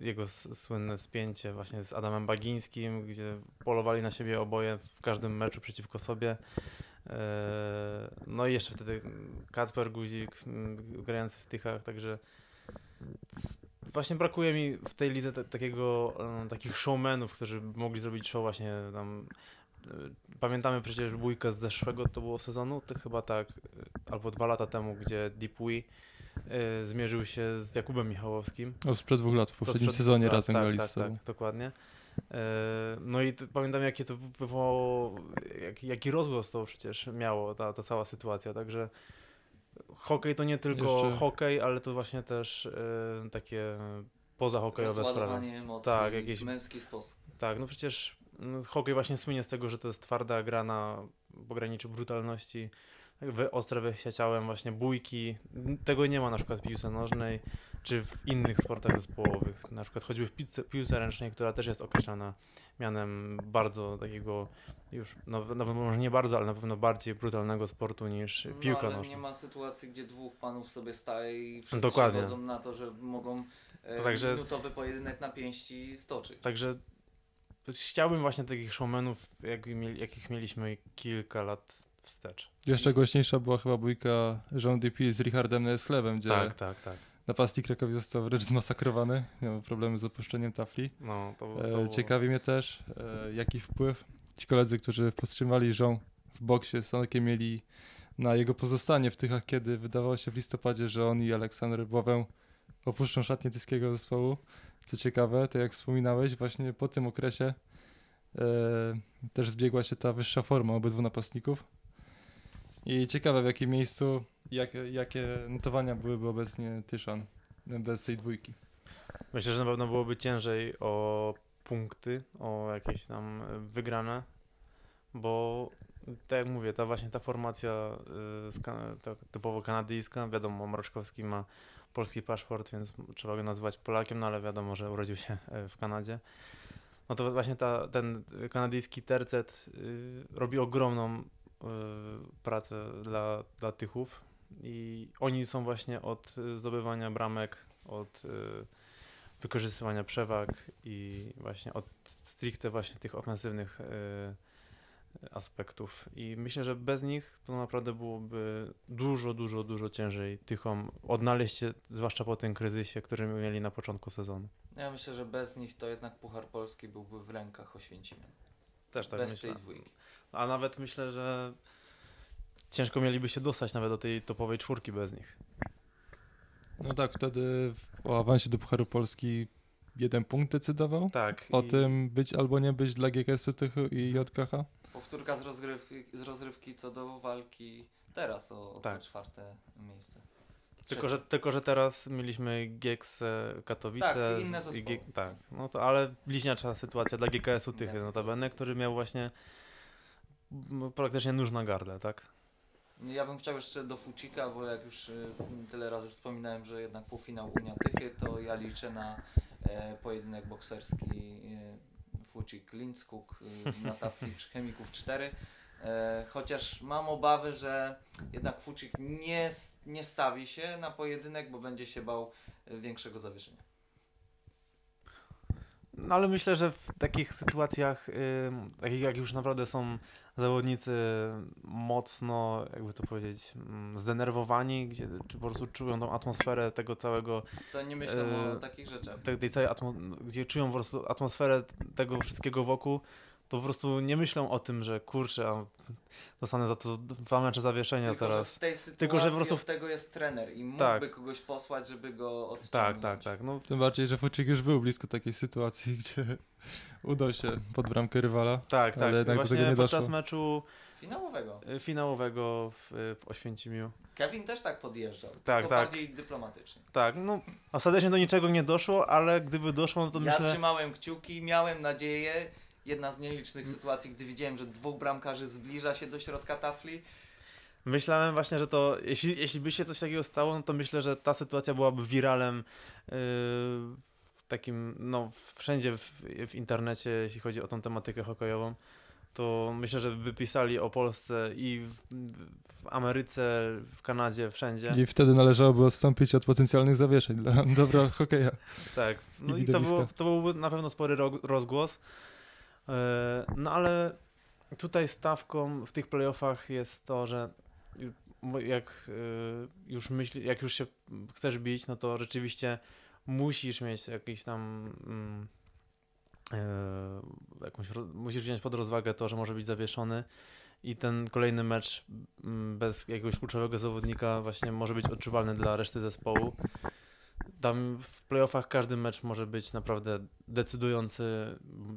jego s- słynne spięcie właśnie z Adamem Bagińskim, gdzie polowali na siebie oboje w każdym meczu przeciwko sobie. E, no i jeszcze wtedy Kacper Guzik grający w Tychach, także właśnie brakuje mi w tej lidze ta- takiego, e, takich showmenów, którzy mogli zrobić show właśnie tam e, Pamiętamy przecież bójkę z zeszłego to było sezonu, to chyba tak, e, albo dwa lata temu, gdzie Deep Wee e, zmierzył się z Jakubem Michałowskim. O, sprzed dwóch lat, w poprzednim sprzed sezonie lat, razem tak, grali tak, z sobą. Tak, dokładnie. E, No i pamiętam, jakie to wywołało, jaki, jaki rozgłos to przecież miało, ta, ta cała sytuacja, także hokej to nie tylko Jeszcze- hokej, ale to właśnie też e, takie pozahokejowe sprawy. Emocji Tak, w jakieś- męski sposób. Tak, no przecież mm, hokej właśnie słynie z tego, że to jest twarda gra na pograniczu brutalności, tak wy, ostre wejścia ciałem, właśnie bójki. Tego nie ma na przykład w piłce nożnej, czy w innych sportach zespołowych. Na przykład choćby w piłce, piłce ręcznej, która też jest określana mianem bardzo takiego już, no, nawet może nie bardzo, ale na pewno bardziej brutalnego sportu niż piłka no, ale nożna. nie ma sytuacji, gdzie dwóch panów sobie staje i wszyscy Dokładnie. się na to, że mogą e, To także- minutowy pojedynek na pięści stoczyć. Także chciałbym właśnie takich showmenów, jak, jakich mieliśmy kilka lat wstecz. Jeszcze głośniejsza była chyba bójka Jean DP z Richardem Nesklewem, gdzie Tak, tak, tak. napastnik Krakowi został wręcz zmasakrowany. Miał problemy z opuszczeniem tafli. No, to, to E, było- ciekawi mnie też, e, jaki wpływ ci koledzy, którzy powstrzymali Jean w boksie z Sanokiem mieli na jego pozostanie w Tychach, kiedy wydawało się w listopadzie, że on i Aleksander Bławę opuszczą szatnię tyskiego zespołu. Co ciekawe, tak jak wspominałeś, właśnie po tym okresie e, też zbiegła się ta wyższa forma obydwu napastników. I ciekawe w jakim miejscu, jak, jakie notowania byłyby obecnie Tyszan bez tej dwójki. Myślę, że na pewno byłoby ciężej o punkty, o jakieś tam e, wygrane, bo tak jak mówię, ta właśnie ta formacja ska- ta typowo kanadyjska, wiadomo, Mroczkowski ma polski paszport, więc trzeba go nazywać Polakiem, no ale wiadomo, że urodził się e, w Kanadzie. No to właśnie ta, ten kanadyjski tercet robi ogromną pracę dla, dla Tychów i oni są właśnie od y, zdobywania bramek, od y, wykorzystywania przewag i właśnie od stricte właśnie tych ofensywnych y, aspektów. I myślę, że bez nich to naprawdę byłoby dużo, dużo, dużo ciężej Tychom odnaleźć się, zwłaszcza po tym kryzysie, który mieli na początku sezonu. Ja myślę, że bez nich to jednak Puchar Polski byłby w rękach Oświęcimian. Też tak bez myślę. tej dwójki. A nawet myślę, że ciężko mieliby się dostać nawet do tej topowej czwórki bez nich. No tak, wtedy o awansie do Pucharu Polski jeden punkt decydował. Tak. O i- tym być albo nie być dla GKS-u Tychy i JKH. Powtórka z rozgrywki, z rozrywki co do walki teraz o, o Tak. to czwarte miejsce. Tylko że, tylko, że teraz mieliśmy GX Katowice. Tak, i inne i zespoły. G, tak, no to ale bliźniacza sytuacja dla GKS-u Tychy Tak, notabene, który miał właśnie praktycznie nóż na gardle, tak? Ja bym chciał jeszcze do Fucika, bo jak już y, tyle razy wspominałem, że jednak półfinał Unia Tychy, to ja liczę na e, pojedynek bokserski e, Fucik Lindskuk y, na tafli przy Chemików 4. E, chociaż mam obawy, że jednak Fucik nie, nie stawi się na pojedynek, bo będzie się bał e, większego zawieszenia. No ale myślę, że w takich sytuacjach, takich jak już naprawdę są zawodnicy mocno, jakby to powiedzieć, mm, zdenerwowani, gdzie czy po prostu czują tą atmosferę tego całego To nie myślę E, o takich rzeczach. tej, tej całej atmo- gdzie czują po prostu atmosferę tego wszystkiego wokół, to po prostu nie myślą o tym, że kurczę, a dostanę za to dwa mecze zawieszenia Tylko, że teraz. w tej sytuacji Tylko, że po prostu tego jest trener i mógłby Tak. kogoś posłać, żeby go odciągnąć. Tak, tak, tak. No, Tym bardziej, że Fuczyk już był blisko takiej sytuacji, gdzie udał się pod bramkę rywala. tak, tak. Ale jednak do Właśnie tego nie podczas doszło. meczu Finałowego. y, finałowego w, w Oświęcimiu. Kevin też tak podjeżdżał, Tak, tak, tylko tak. bardziej dyplomatycznie. Tak, no ostatecznie do niczego nie doszło, ale gdyby doszło, no to ja myślę... trzymałem kciuki, miałem nadzieję. Jedna z nielicznych sytuacji, gdy widziałem, że dwóch bramkarzy zbliża się do środka tafli. Myślałem właśnie, że to, jeśli, jeśli by się coś takiego stało, no to myślę, że ta sytuacja byłaby wiralem yy, w takim, no wszędzie w, w internecie, jeśli chodzi o tą tematykę hokejową, to myślę, że wypisali o Polsce i w, w Ameryce, w Kanadzie, wszędzie. I wtedy należałoby odstąpić od potencjalnych zawieszeń dla dobra hokeja. Tak, no I i, to, było, to byłby na pewno spory ro- rozgłos. E, No ale tutaj stawką w tych playoffach jest to, że jak y, już myśli, jak już się chcesz bić, no to rzeczywiście musisz mieć jakiś tam mm, e, jakąś, musisz wziąć pod rozwagę to, że może być zawieszony i ten kolejny mecz mm, bez jakiegoś kluczowego zawodnika właśnie może być odczuwalny dla reszty zespołu. Tam w playoffach każdy mecz może być naprawdę decydujący.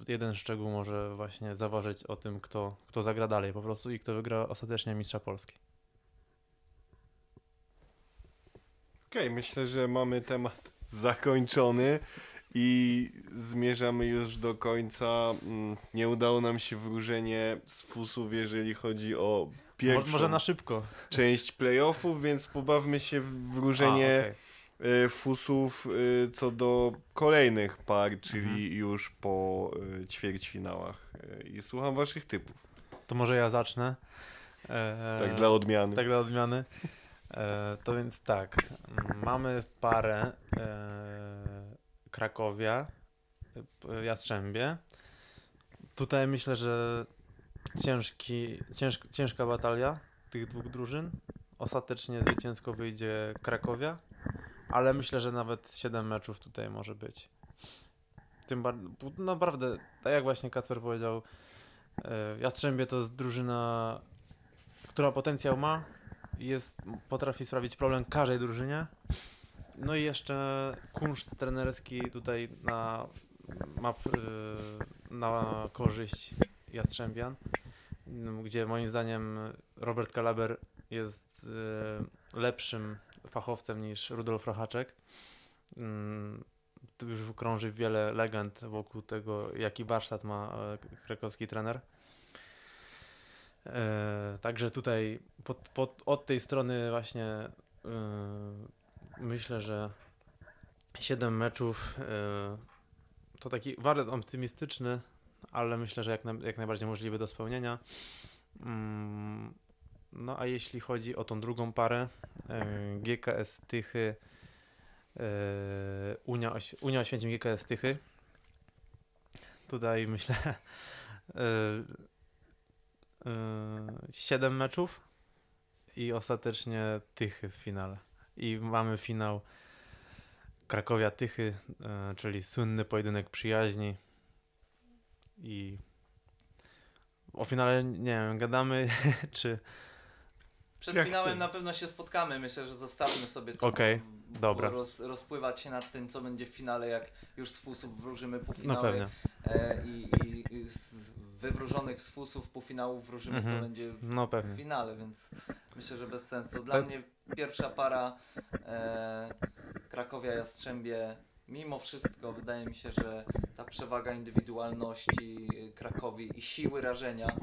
Jeden szczegół może właśnie zaważyć o tym, kto, kto zagra dalej po prostu i kto wygra ostatecznie Mistrza Polski. Okej, myślę, że mamy temat zakończony i zmierzamy już do końca. Mm, Nie udało nam się wróżenie z fusów, jeżeli chodzi o pierwszą Może na szybko. część playoffów, więc pobawmy się w wróżenie A, okej. Y, fusów y, co do kolejnych par, czyli Mhm. już po y, ćwierćfinałach. I słucham waszych typów. To może ja zacznę. E, Tak dla odmiany. Tak dla odmiany. E, to więc tak, mamy parę e, Krakowia, e, Jastrzębie. Tutaj myślę, że ciężki, ciężk, ciężka batalia tych dwóch drużyn. Ostatecznie zwycięsko wyjdzie Krakowia, ale myślę, że nawet 7 meczów tutaj może być. Tym bardziej, naprawdę, tak jak właśnie Kacper powiedział, e, Jastrzębie to jest drużyna, która potencjał ma, jest, potrafi sprawić problem każdej drużynie. No i jeszcze kunszt trenerski tutaj na, ma y, na korzyść Jastrzębian, gdzie moim zdaniem Robert Kalaber jest y, lepszym fachowcem niż Rudolf Rochaczek. Mm, Tu już krąży wiele legend wokół tego, jaki warsztat ma e, krakowski trener. E, Także tutaj pod, pod, od tej strony właśnie e, myślę, że 7 meczów to taki wariant optymistyczny, ale myślę, że jak, na, jak najbardziej możliwy do spełnienia. No a jeśli chodzi o tą drugą parę, e, GKS Tychy, e, Unia, Unia Oświęcim GKS Tychy, tutaj myślę e, 7 meczów i ostatecznie Tychy w finale. I mamy finał Krakowia Tychy, czyli słynny pojedynek przyjaźni. I o finale nie wiem, gadamy czy Przed Jak finałem na pewno się spotkamy. Myślę, że zostawmy sobie to. Okej, bo- dobra. Roz, rozpływać się nad tym, co będzie w finale, jak już z fusów wróżymy no półfinały. pewnie. e, i, i, I z wywróżonych z fusów półfinałów wróżymy, Mhm. to będzie w, No w finale, więc myślę, że bez sensu. Dla Tak. mnie pierwsza para e, Krakowia Jastrzębie. Mimo wszystko wydaje mi się, że ta przewaga indywidualności Krakowi i siły rażenia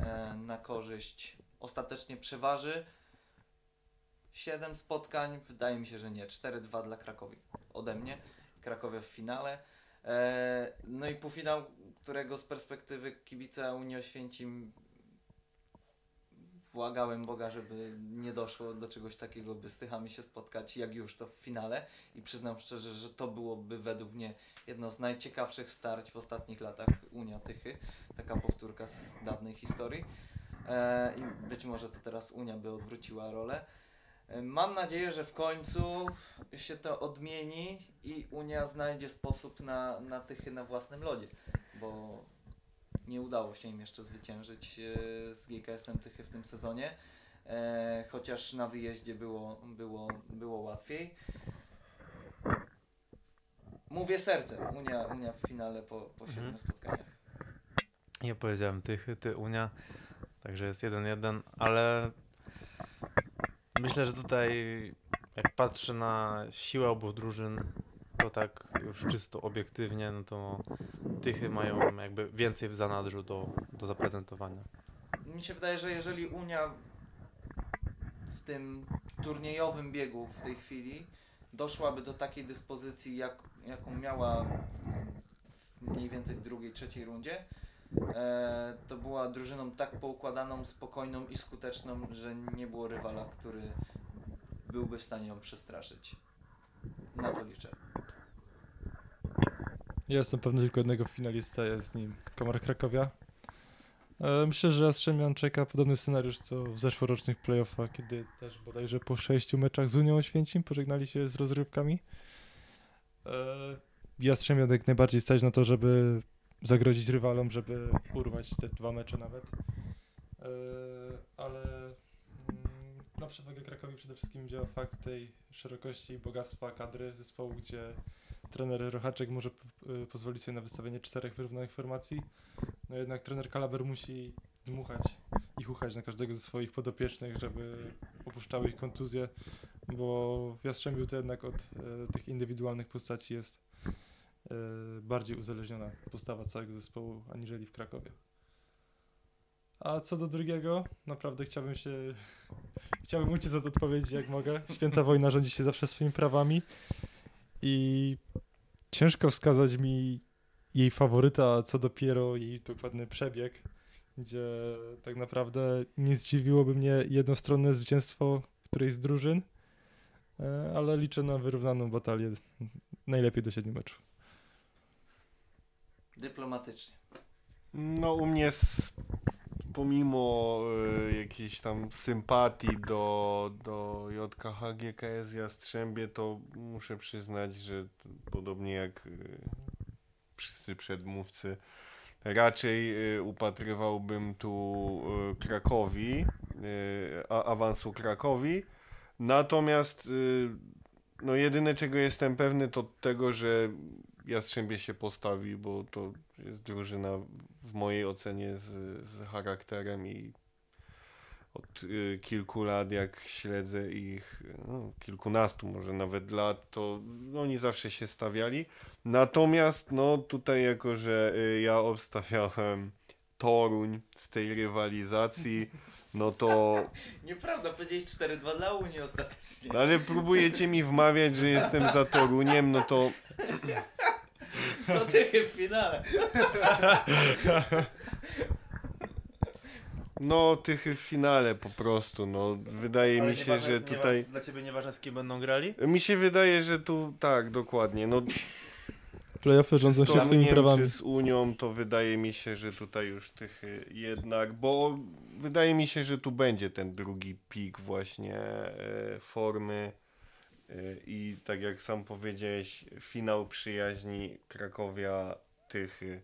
e, na korzyść ostatecznie przeważy. 7 spotkań, wydaje mi się, że nie. 4-2 dla Krakowi ode mnie. Krakowia w finale. E, no i półfinał, którego z perspektywy kibica Unii Oświęcim błagałem Boga, żeby nie doszło do czegoś takiego, by z Tychami się spotkać, jak już to w finale. I przyznam szczerze, że to byłoby według mnie jedno z najciekawszych starć w ostatnich latach Unia Tychy. Taka powtórka z dawnej historii. E, I być może to teraz Unia by odwróciła rolę. E, Mam nadzieję, że w końcu się to odmieni i Unia znajdzie sposób na, na Tychy na własnym lodzie, bo nie udało się im jeszcze zwyciężyć e, z GKS-em Tychy w tym sezonie, chociaż na wyjeździe było, było, było łatwiej. Mówię sercem, Unia, Unia w finale po, po Mhm. siedmiu spotkaniach. Nie powiedziałem Tychy, Ty Unia, także jest 1-1, ale myślę, że tutaj jak patrzę na siłę obu drużyn, to tak już czysto obiektywnie, no to Tychy mają jakby więcej w zanadrzu do, do zaprezentowania. Mi się wydaje, że jeżeli Unia w tym turniejowym biegu w tej chwili doszłaby do takiej dyspozycji, jak, jaką miała w mniej więcej drugiej, trzeciej rundzie, e, to była drużyną tak poukładaną, spokojną i skuteczną, że nie było rywala, który byłby w stanie ją przestraszyć. Na to liczę. Ja jestem pewny tylko jednego finalista, jest nim Komar Krakowia. E, Myślę, że Jastrzębian czeka podobny scenariusz co w zeszłorocznych playoffach, kiedy też bodajże po sześciu meczach z Unią Oświęcim pożegnali się z rozrywkami. E, Jastrzębian jak najbardziej stać na to, żeby zagrozić rywalom, żeby urwać te dwa mecze nawet. E, Ale mm, na przewagę Krakowi przede wszystkim działa fakt tej szerokości i bogactwa kadry zespołu, gdzie trener Rochaczek może y, pozwolić sobie na wystawienie czterech wyrównanych formacji. No jednak trener Kalaber musi dmuchać i chuchać na każdego ze swoich podopiecznych, żeby opuszczały ich kontuzje, bo w Jastrzębiu to jednak od e, tych indywidualnych postaci jest e, bardziej uzależniona postawa całego zespołu aniżeli w Krakowie. A co do drugiego, naprawdę chciałbym się. Chciałbym uciec od odpowiedzi jak mogę. Święta wojna rządzi się zawsze swoimi prawami. I ciężko wskazać mi jej faworyta, a co dopiero jej dokładny przebieg, gdzie tak naprawdę nie zdziwiłoby mnie jednostronne zwycięstwo którejś z drużyn, e, ale liczę na wyrównaną batalię. Najlepiej do siedmiu meczów. Dyplomatycznie. No u mnie s- pomimo y, jakiejś tam sympatii do, do JKH GKS Jastrzębie, to muszę przyznać, że podobnie jak y, wszyscy przedmówcy, raczej y, upatrywałbym tu y, Krakowi, y, a, awansu Krakowi. Natomiast y, no jedyne czego jestem pewny to tego, że Jastrzębie się postawi, bo to jest drużyna w mojej ocenie z, z charakterem i od y, kilku lat jak śledzę ich, no, kilkunastu może nawet lat, to oni zawsze się stawiali. Natomiast no tutaj jako, że y, ja obstawiałem Toruń z tej rywalizacji, no to Nieprawda, powiedziałeś 4-2 dla Unii ostatecznie. no ale próbujecie mi wmawiać, że jestem za Toruniem, no to To ty w finale. no tych w finale po prostu, no wydaje Ale mi się, nieważne- że nie tutaj Dla ciebie nieważne z kim będą grali? mi się wydaje, że tu tak, dokładnie, no Playoffy rządzą się swoimi Toruniem prawami. czy z Unią, to wydaje mi się, że tutaj już tych y, jednak, bo wydaje mi się, że tu będzie ten drugi pik właśnie e, formy y, i tak jak sam powiedziałeś, finał przyjaźni Krakowia Tychy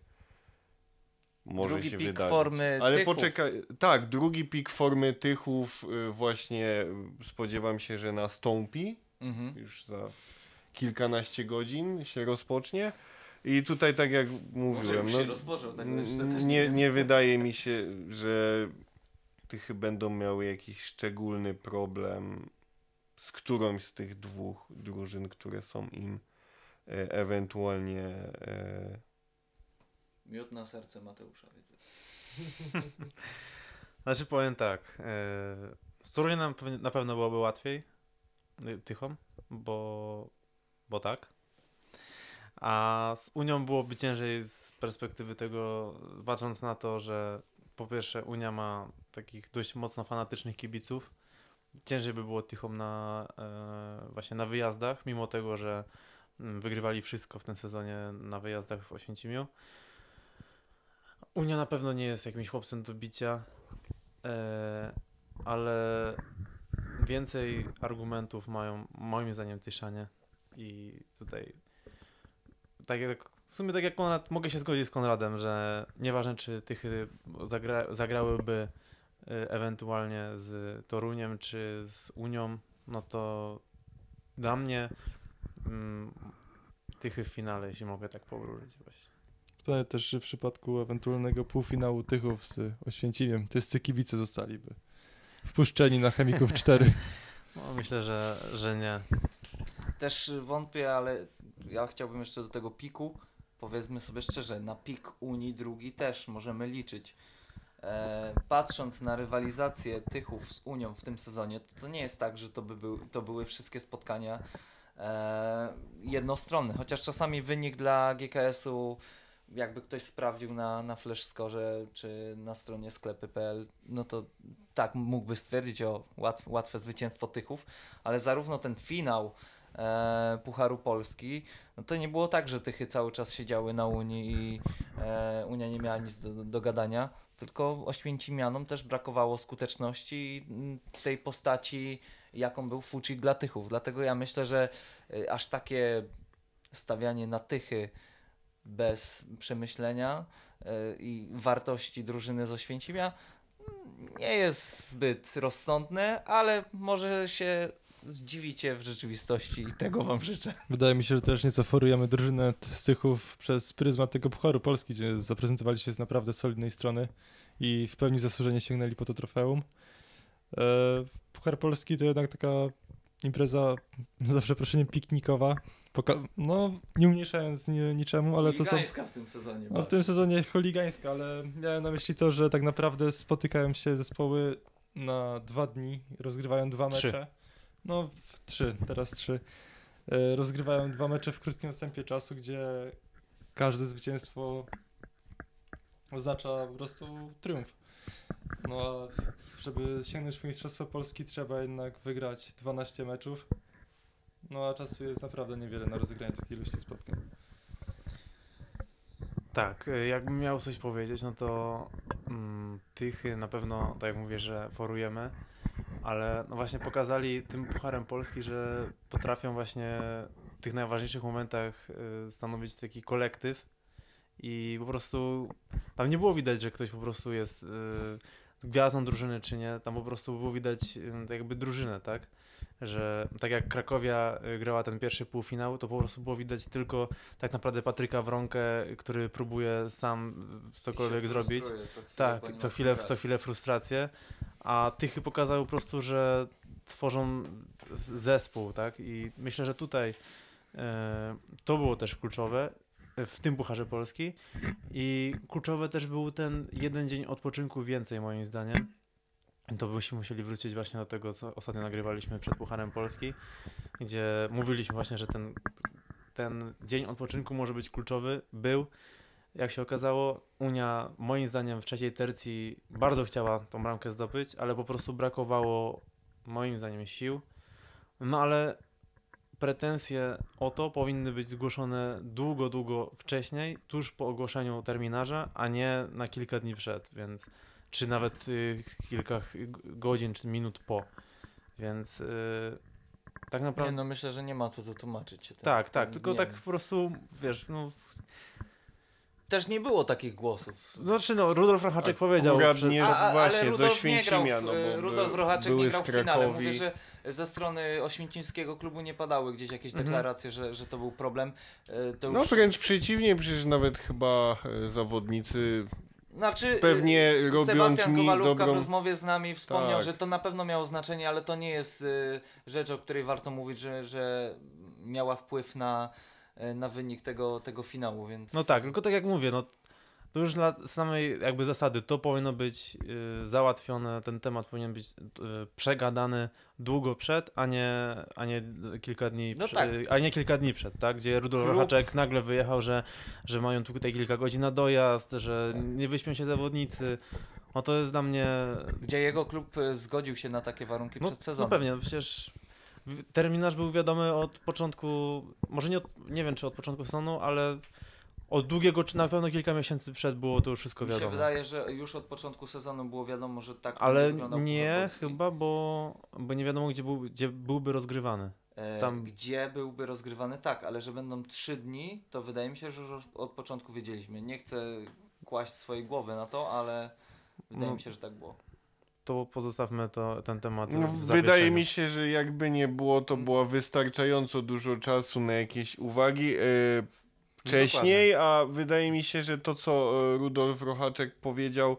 może Drugi się pik wydarzyć. formy Ale Tychów. poczekaj, tak, drugi pik formy Tychów y, właśnie y, spodziewam się, że nastąpi Mhm. już za kilkanaście godzin się rozpocznie. I tutaj tak jak mówiłem, już no, się rozpoczął, tak nie, nie wydaje mi się, że Tychy będą miały jakiś szczególny problem z którąś z tych dwóch drużyn, które są im e, ewentualnie e, Miód na serce Mateusza, widzę. Znaczy powiem tak, e, z Toruniem na, pewno- byłoby łatwiej, Tychom, bo, bo tak. A z Unią byłoby ciężej z perspektywy tego, patrząc na to, że po pierwsze Unia ma takich dość mocno fanatycznych kibiców. Ciężej by było Tychom na, e, właśnie na wyjazdach, mimo tego, że mm, wygrywali wszystko w tym sezonie na wyjazdach w Oświęcimiu. Unia na pewno nie jest jakimś chłopcem do bicia, e, ale więcej argumentów mają moim zdaniem Tyszanie i tutaj tak jak, w sumie tak jak Konrad, mogę się zgodzić z Konradem, że nieważne czy Tychy zagra, zagrałyby e, ewentualnie z Toruniem czy z Unią, no to dla mnie mm, Tychy w finale, jeśli mogę tak powrócić właśnie. Pytanie też, w przypadku ewentualnego półfinału Tychów z Oświęcimiem, tyscy kibice zostaliby wpuszczeni na Chemików 4. No, myślę, że, że nie. Też wątpię, ale ja chciałbym jeszcze do tego piku. Powiedzmy sobie szczerze, na pik Unii drugi też możemy liczyć. E, patrząc na rywalizację Tychów z Unią w tym sezonie, to, nie jest tak, że to, by był, to były wszystkie spotkania e, jednostronne. Chociaż czasami wynik dla GKS-u jakby ktoś sprawdził na, na Flashscore czy na stronie sklepy.pl, no to tak mógłby stwierdzić o łatw, łatwe zwycięstwo Tychów, ale zarówno ten finał e, Pucharu Polski, no to nie było tak, że Tychy cały czas siedziały na Unii i e, Unia nie miała nic do, do gadania, tylko Oświęcimianom też brakowało skuteczności i mm, tej postaci, jaką był Fucik dla Tychów. Dlatego ja myślę, że y, aż takie stawianie na Tychy bez przemyślenia y, i wartości drużyny z Oświęcimia mm, nie jest zbyt rozsądne, ale może się zdziwicie w rzeczywistości i tego wam życzę. Wydaje mi się, że też nieco forujemy drużynę z Tychów przez pryzmat tego Pucharu Polski, gdzie zaprezentowali się z naprawdę solidnej strony i w pełni zasłużenie sięgnęli po to trofeum. E, Puchar Polski to jednak taka impreza, za przeproszeniem, piknikowa. Poka- no, nie umniejszając ni- niczemu, ale to są... W tym sezonie. No, w tym sezonie choligańska, ale miałem na myśli to, że tak naprawdę spotykają się zespoły na dwa dni, rozgrywają dwa Trzy. No, trzy, teraz trzy. E, Rozgrywają dwa mecze w krótkim odstępie czasu, gdzie każde zwycięstwo oznacza po prostu triumf. No a żeby sięgnąć po Mistrzostwo Polski trzeba jednak wygrać 12 meczów. No a czasu jest naprawdę niewiele na rozegranie takiej ilości spotkań. Tak, y, jakbym miał coś powiedzieć, no to mm, na pewno, tak jak mówię, że forujemy, ale no właśnie pokazali tym Pucharem Polski, że potrafią właśnie w tych najważniejszych momentach y, stanowić taki kolektyw i po prostu tam nie było widać, że ktoś po prostu jest y, gwiazdą drużyny czy nie, tam po prostu było widać y, jakby drużynę, tak? Że tak jak Krakowia y, grała ten pierwszy półfinał, to po prostu było widać tylko tak naprawdę Patryka Wronkę, który próbuje sam y, cokolwiek zrobić. Tak, co chwilę, co chwilę frustrację, a Tychy pokazały po prostu, że tworzą zespół, tak? I myślę, że tutaj e, to było też kluczowe w tym Pucharze Polski i kluczowy też był ten jeden dzień odpoczynku więcej moim zdaniem. To byśmy musieli wrócić właśnie do tego, co ostatnio nagrywaliśmy przed Pucharem Polski, gdzie mówiliśmy właśnie, że ten, ten dzień odpoczynku może być kluczowy. Był, jak się okazało, Unia moim zdaniem w trzeciej tercji bardzo chciała tą bramkę zdobyć, ale po prostu brakowało moim zdaniem sił. No ale pretensje o to powinny być zgłoszone długo, długo wcześniej, tuż po ogłoszeniu terminarza, a nie na kilka dni przed, więc czy nawet y, kilka godzin czy minut po. Więc y, tak Nie, naprawdę no myślę, że nie ma co tu tłumaczyć. się tym- tak, tak, tylko dniem. tak po prostu, wiesz, no, Też nie było takich głosów. znaczy no, Rudolf Rachaczek powiedział, Akurat przed- nie A- a- właśnie ale Rudolf nie grał w- no bo Rudolf by- Rochaczek nie grał w finale. Mówię, że ze strony oświęcimskiego klubu nie padały gdzieś jakieś Mhm. deklaracje, że, że to był problem. E, To już... No wręcz przeciwnie, przecież nawet chyba e, zawodnicy Znaczy, pewnie y, robiąc Sebastian Kowalówka w dobrą... rozmowie z nami wspomniał, Tak. że to na pewno miało znaczenie, ale to nie jest y, rzecz, o której warto mówić, że, że miała wpływ na, y, na wynik tego, tego finału, więc... No tak, tylko tak jak mówię, no to już dla samej jakby zasady to powinno być y, załatwione, ten temat powinien być y, przegadany długo przed, a nie, a nie kilka dni No tak. a nie kilka dni przed, tak? Gdzie Rudolf Klub- Rochaczek nagle wyjechał, że, że mają tutaj kilka godzin na dojazd, że Tak. nie wyśpią się zawodnicy. No to jest dla mnie Gdzie jego klub y, zgodził się na takie warunki no, przed sezonem. no pewnie, no przecież terminarz był wiadomy od początku, może nie, od, nie wiem czy od początku sezonu, ale od długiego, czy na pewno kilka miesięcy przed było to już wszystko Mi się wiadomo. wydaje, że już od początku sezonu było wiadomo, że tak Ale nie chyba, bo, bo nie wiadomo gdzie, był, gdzie byłby rozgrywany. E, tam- Gdzie byłby rozgrywany? Tak, ale że będą trzy dni, to wydaje mi się, że już od początku wiedzieliśmy. Nie chcę kłaść swojej głowy na to, ale wydaje No, mi się, że tak było. To pozostawmy to, ten temat. No, w wydaje mi się, że jakby nie było, to było wystarczająco dużo czasu na jakieś uwagi. E, wcześniej, a wydaje mi się, że to, co e, Rudolf Rochaczek powiedział,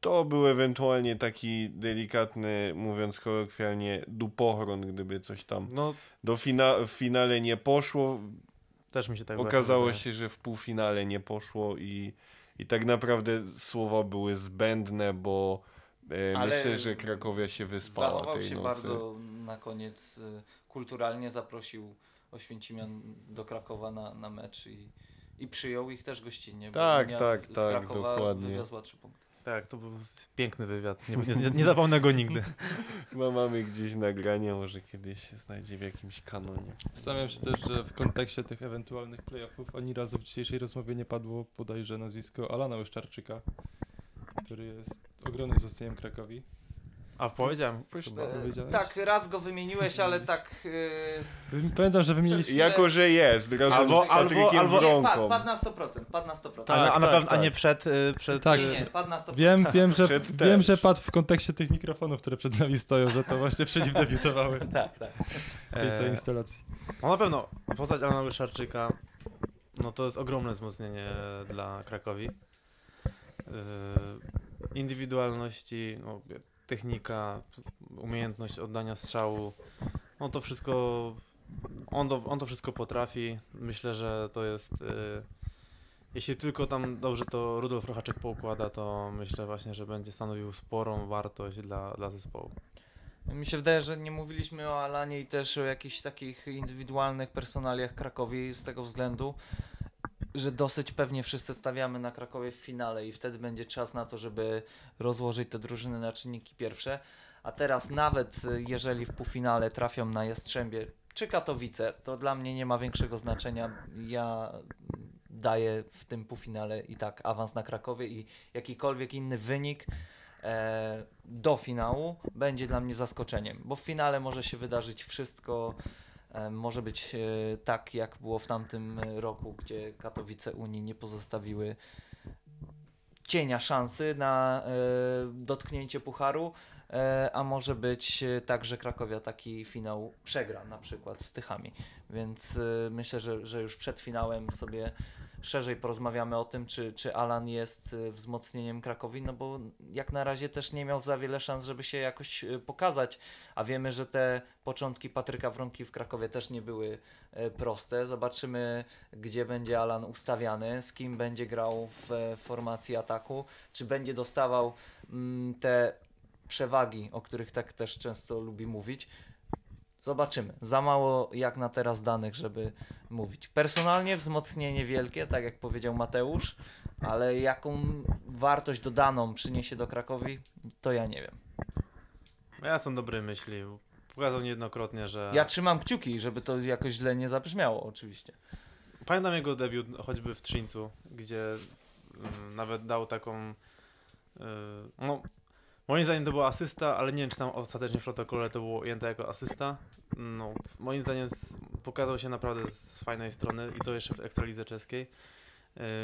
to był ewentualnie taki delikatny, mówiąc kolokwialnie, dupochron, gdyby coś tam No do fina- w finale nie poszło. też mi się tak Okazało się, że w półfinale nie poszło i, i tak naprawdę słowa były zbędne, bo e, myślę, że Krakowia się wyspała tej się nocy. bardzo na koniec y, kulturalnie, zaprosił Oświęcimian do Krakowa na, na mecz i I przyjął ich też gościnnie. bo Tak, Unia tak, z tak, Krakowa dokładnie. Wywiozła trzy punkty. Tak, to był piękny wywiad. Nie, nie, nie zapomnę go nigdy. Chyba mamy gdzieś nagranie, może kiedyś się znajdzie w jakimś kanonie. Stawiam się też, że w kontekście tych ewentualnych playoffów ani razu w dzisiejszej rozmowie nie padło bodajże nazwisko Alana Łyszczarczyka, który jest ogromnym wzmocnieniem Krakowi. A powiedziałem. Chyba E, powiedziałeś? tak, raz go wymieniłeś, ale tak... e, Pamiętam, że wymieniliśmy... Jako, że jest, razem Albo- z Patrykiem albo- nie, Wronką. padł, padł na 100%, padł na 100%. a, na- a, na tak, pewno, a tak. nie przed. y, przed Tak. Nie, nie, padł na 100%. Wiem, wiem, że, Przed wiem, też. że padł w kontekście tych mikrofonów, które przed nami stoją, że to właśnie przed nim debiutowały Tak, tak. w tej całej E, instalacji. No na pewno postać Alana Wyszarczyka no to jest ogromne wzmocnienie dla Krakowi. Yy, Indywidualności, no, technika, umiejętność oddania strzału, no to wszystko, on to, on to wszystko potrafi. Myślę, że to jest, yy, jeśli tylko tam dobrze to Rudolf Rochaczek poukłada, to myślę właśnie, że będzie stanowił sporą wartość dla, dla zespołu. Mi się wydaje, że nie mówiliśmy o Alanie i też o jakichś takich indywidualnych personaliach Krakowi z tego względu, że dosyć pewnie wszyscy stawiamy na Krakowie w finale i wtedy będzie czas na to, żeby rozłożyć te drużyny na czynniki pierwsze. A teraz nawet y, jeżeli w półfinale trafią na Jastrzębie czy Katowice, to dla mnie nie ma większego znaczenia. Ja daję w tym półfinale i tak awans na Krakowie i jakikolwiek inny wynik e, do finału będzie dla mnie zaskoczeniem, bo w finale może się wydarzyć wszystko. E, może być e, tak, jak było w tamtym roku, gdzie Katowice Unii nie pozostawiły cienia szansy na e, dotknięcie pucharu, a może być tak, że Krakowia taki finał przegra na przykład z Tychami. Więc myślę, że, że już przed finałem sobie szerzej porozmawiamy o tym, czy, czy Alan jest e, wzmocnieniem Krakowi, no bo jak na razie też nie miał za wiele szans, żeby się jakoś e, pokazać, a wiemy, że te początki Patryka Wronki w Krakowie też nie były e, proste. Zobaczymy, gdzie będzie Alan ustawiany, z kim będzie grał w formacji ataku, czy będzie dostawał mm, te przewagi, o których tak też często lubi mówić. Zobaczymy. Za mało jak na teraz danych, żeby mówić. Personalnie wzmocnienie wielkie, tak jak powiedział Mateusz, ale jaką wartość dodaną przyniesie do Krakowi, to ja nie wiem. No Ja są dobrej myśli. Pokazał niejednokrotnie, że. Ja trzymam kciuki, żeby to jakoś źle nie zabrzmiało, oczywiście. Pamiętam jego debiut choćby w Trzyńcu, gdzie mm, nawet dał taką. y, no, moim zdaniem to była asysta, ale nie wiem, czy tam ostatecznie w protokole to było ujęte jako asysta. No, moim zdaniem pokazał się naprawdę z fajnej strony i to jeszcze w Ekstralidze Czeskiej.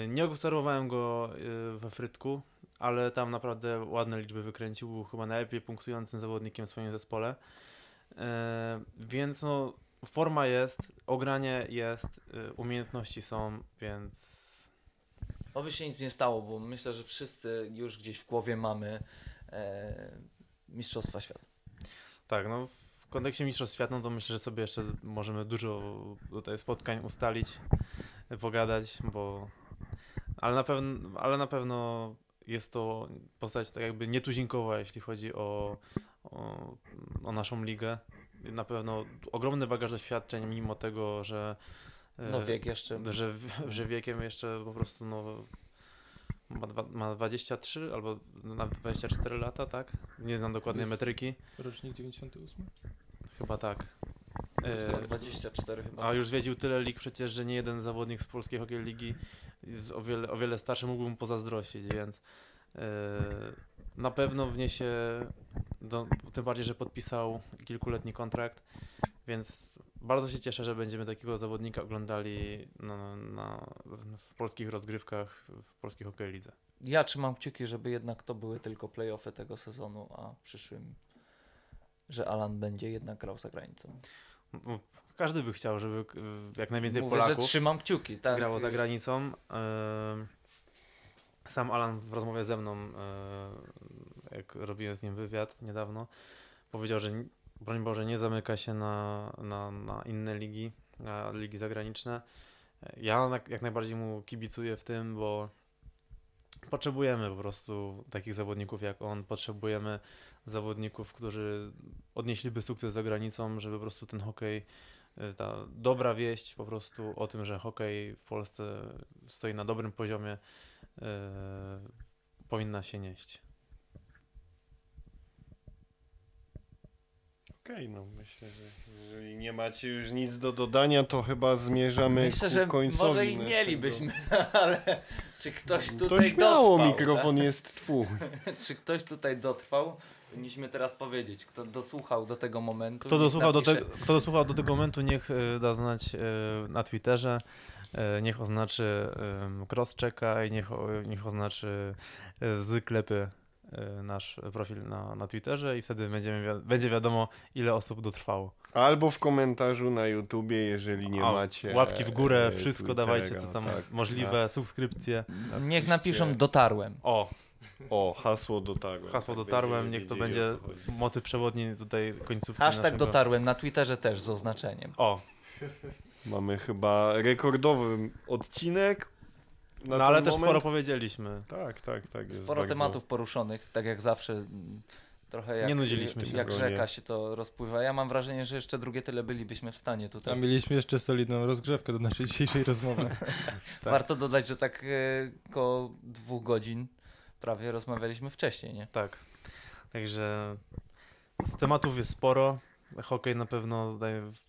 Y, nie obserwowałem go y, we Frytku, ale tam naprawdę ładne liczby wykręcił. Był chyba najlepiej punktującym zawodnikiem w swoim zespole. Y, więc no, forma jest, ogranie jest, umiejętności są, więc Oby się nic nie stało, bo myślę, że wszyscy już gdzieś w głowie mamy Mistrzostwa Świata. tak, no w kontekście Mistrzostw Świata, no to myślę, że sobie jeszcze możemy dużo tutaj spotkań ustalić, pogadać, bo ale na pewno, ale na pewno jest to postać tak jakby nietuzinkowa, jeśli chodzi o, o, o naszą ligę. Na pewno ogromny bagaż doświadczeń, mimo tego, że y, No wiek jeszcze. że, że wiekiem jeszcze po prostu no, ma, dwa, ma 23 albo nawet 24 lata, tak? Nie znam dokładnie Jest- metryki. Rocznik 98? Chyba tak. E, 24 chyba. a już zwiedził tyle lig przecież, że nie jeden zawodnik z polskiej hokej ligi jest o wiele, o wiele starszy mógłbym pozazdrościć, więc e, na pewno wniesie, do, tym bardziej, że podpisał kilkuletni kontrakt, więc bardzo się cieszę, że będziemy takiego zawodnika oglądali na, na, w polskich rozgrywkach, w polskiej hokej lidze. Ja trzymam kciuki, żeby jednak to były tylko playoffy tego sezonu, a w przyszłym, że Alan będzie jednak grał za granicą. Każdy by chciał, żeby jak najwięcej Mówię, Polaków że trzymam kciuki, tak. grało za granicą. Sam Alan w rozmowie ze mną, jak robiłem z nim wywiad niedawno, powiedział, że broń Boże nie zamyka się na, na, na inne ligi, na ligi zagraniczne. Ja jak- najbardziej mu kibicuję w tym, bo potrzebujemy po prostu takich zawodników jak on, potrzebujemy zawodników, którzy odnieśliby sukces za granicą, żeby po prostu ten hokej y, ta dobra wieść po prostu o tym, że hokej w Polsce stoi na dobrym poziomie, y, powinna się nieść. Okej, no myślę, że jeżeli nie macie już nic do dodania, to chyba zmierzamy Myślę, ku że końcowi może i naszego- mielibyśmy, ale czy ktoś tutaj To śmiało, dotrwał? mikrofon jest twój. Czy ktoś tutaj dotrwał? Powinniśmy teraz powiedzieć, kto dosłuchał do tego momentu. Kto dosłuchał, do te, kto dosłuchał do tego momentu, niech y, da znać y, na Twitterze, y, niech oznaczy crosschecka i niech, niech oznaczy z klepy nasz profil na, na Twitterze i wtedy będziemy wi- będzie wiadomo, ile osób dotrwało. Albo w komentarzu na YouTubie, jeżeli nie A, macie. Łapki w górę, e, wszystko Twittera, dawajcie, co tam tak, możliwe, subskrypcje. Niech napiszą dotarłem. O, O, hasło dotarłem. hasło tak dotarłem, niech to będzie motyw przewodni tutaj końcówki Hashtag naszego... dotarłem na Twitterze też z oznaczeniem. O, Mamy chyba rekordowy odcinek. Na no ale też moment. sporo powiedzieliśmy. Tak, tak, tak. Jest Sporo bardzo... tematów poruszonych, tak jak zawsze. Trochę jak, Nie nudziliśmy się. jak rzeka się to rozpływa. Ja mam wrażenie, że jeszcze drugie tyle bylibyśmy w stanie A tutaj. mieliśmy jeszcze solidną rozgrzewkę do naszej dzisiejszej rozmowy. Warto dodać, że tak e, koło dwóch godzin prawie rozmawialiśmy wcześniej, nie? Tak. Także z tematów jest sporo. Hokej na pewno tutaj w-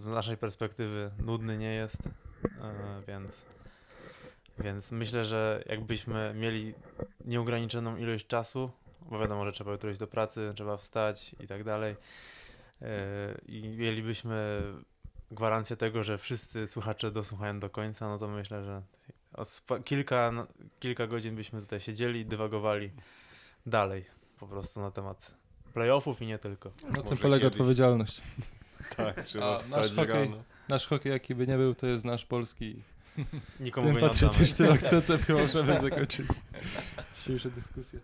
z naszej perspektywy nudny nie jest, e, więc, więc myślę, że jakbyśmy mieli nieograniczoną ilość czasu, bo wiadomo, że trzeba jutro iść do pracy, trzeba wstać i tak dalej, e, i mielibyśmy gwarancję tego, że wszyscy słuchacze dosłuchają do końca, no to myślę, że o spa- kilka, kilka godzin byśmy tutaj siedzieli i dywagowali dalej po prostu na temat playoffów i nie tylko. Na tym Może polega kiedyś. odpowiedzialność. Tak, trzeba A, nasz wstać hokej- rano. Nasz hokej, jaki by nie był, to jest nasz polski. Nikomu Tym patriotycznym akcentem chyba możemy zakończyć dzisiejszą dyskusję.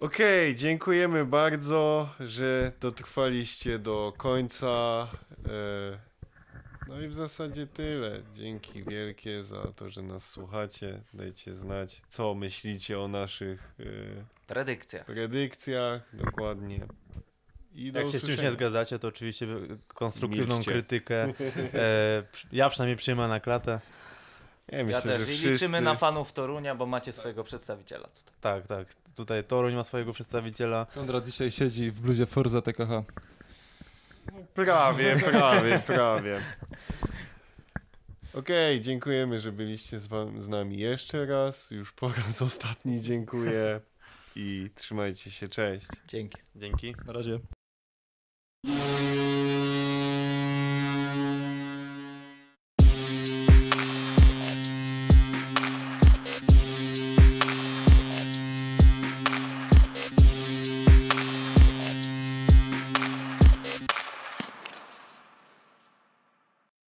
Okej, dziękujemy bardzo, że dotrwaliście do końca. E, No i w zasadzie tyle. Dzięki wielkie za to, że nas słuchacie. Dajcie znać, co myślicie o naszych e, Predykcja. predykcjach. Dokładnie. I Jak się z czymś nie zgadzacie, to oczywiście konstruktywną Milczcie. krytykę. E, ja przynajmniej przyjmę na klatę. Ja, Ja myślę, też. że I wszyscy... liczymy na fanów Torunia, bo macie swojego przedstawiciela tutaj. Tak, tak. Tutaj Toruń ma swojego przedstawiciela. Konrad dzisiaj siedzi w bluzie Forza TKH. Prawie, prawie, prawie. Okej, dziękujemy, że byliście z, wam, z nami jeszcze raz. Już po raz ostatni dziękuję. I trzymajcie się, cześć. Dzięki. Dzięki. Na razie.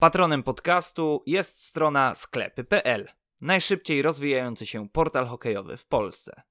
Patronem podcastu jest strona sklepy.pl, najszybciej rozwijający się portal hokejowy w Polsce.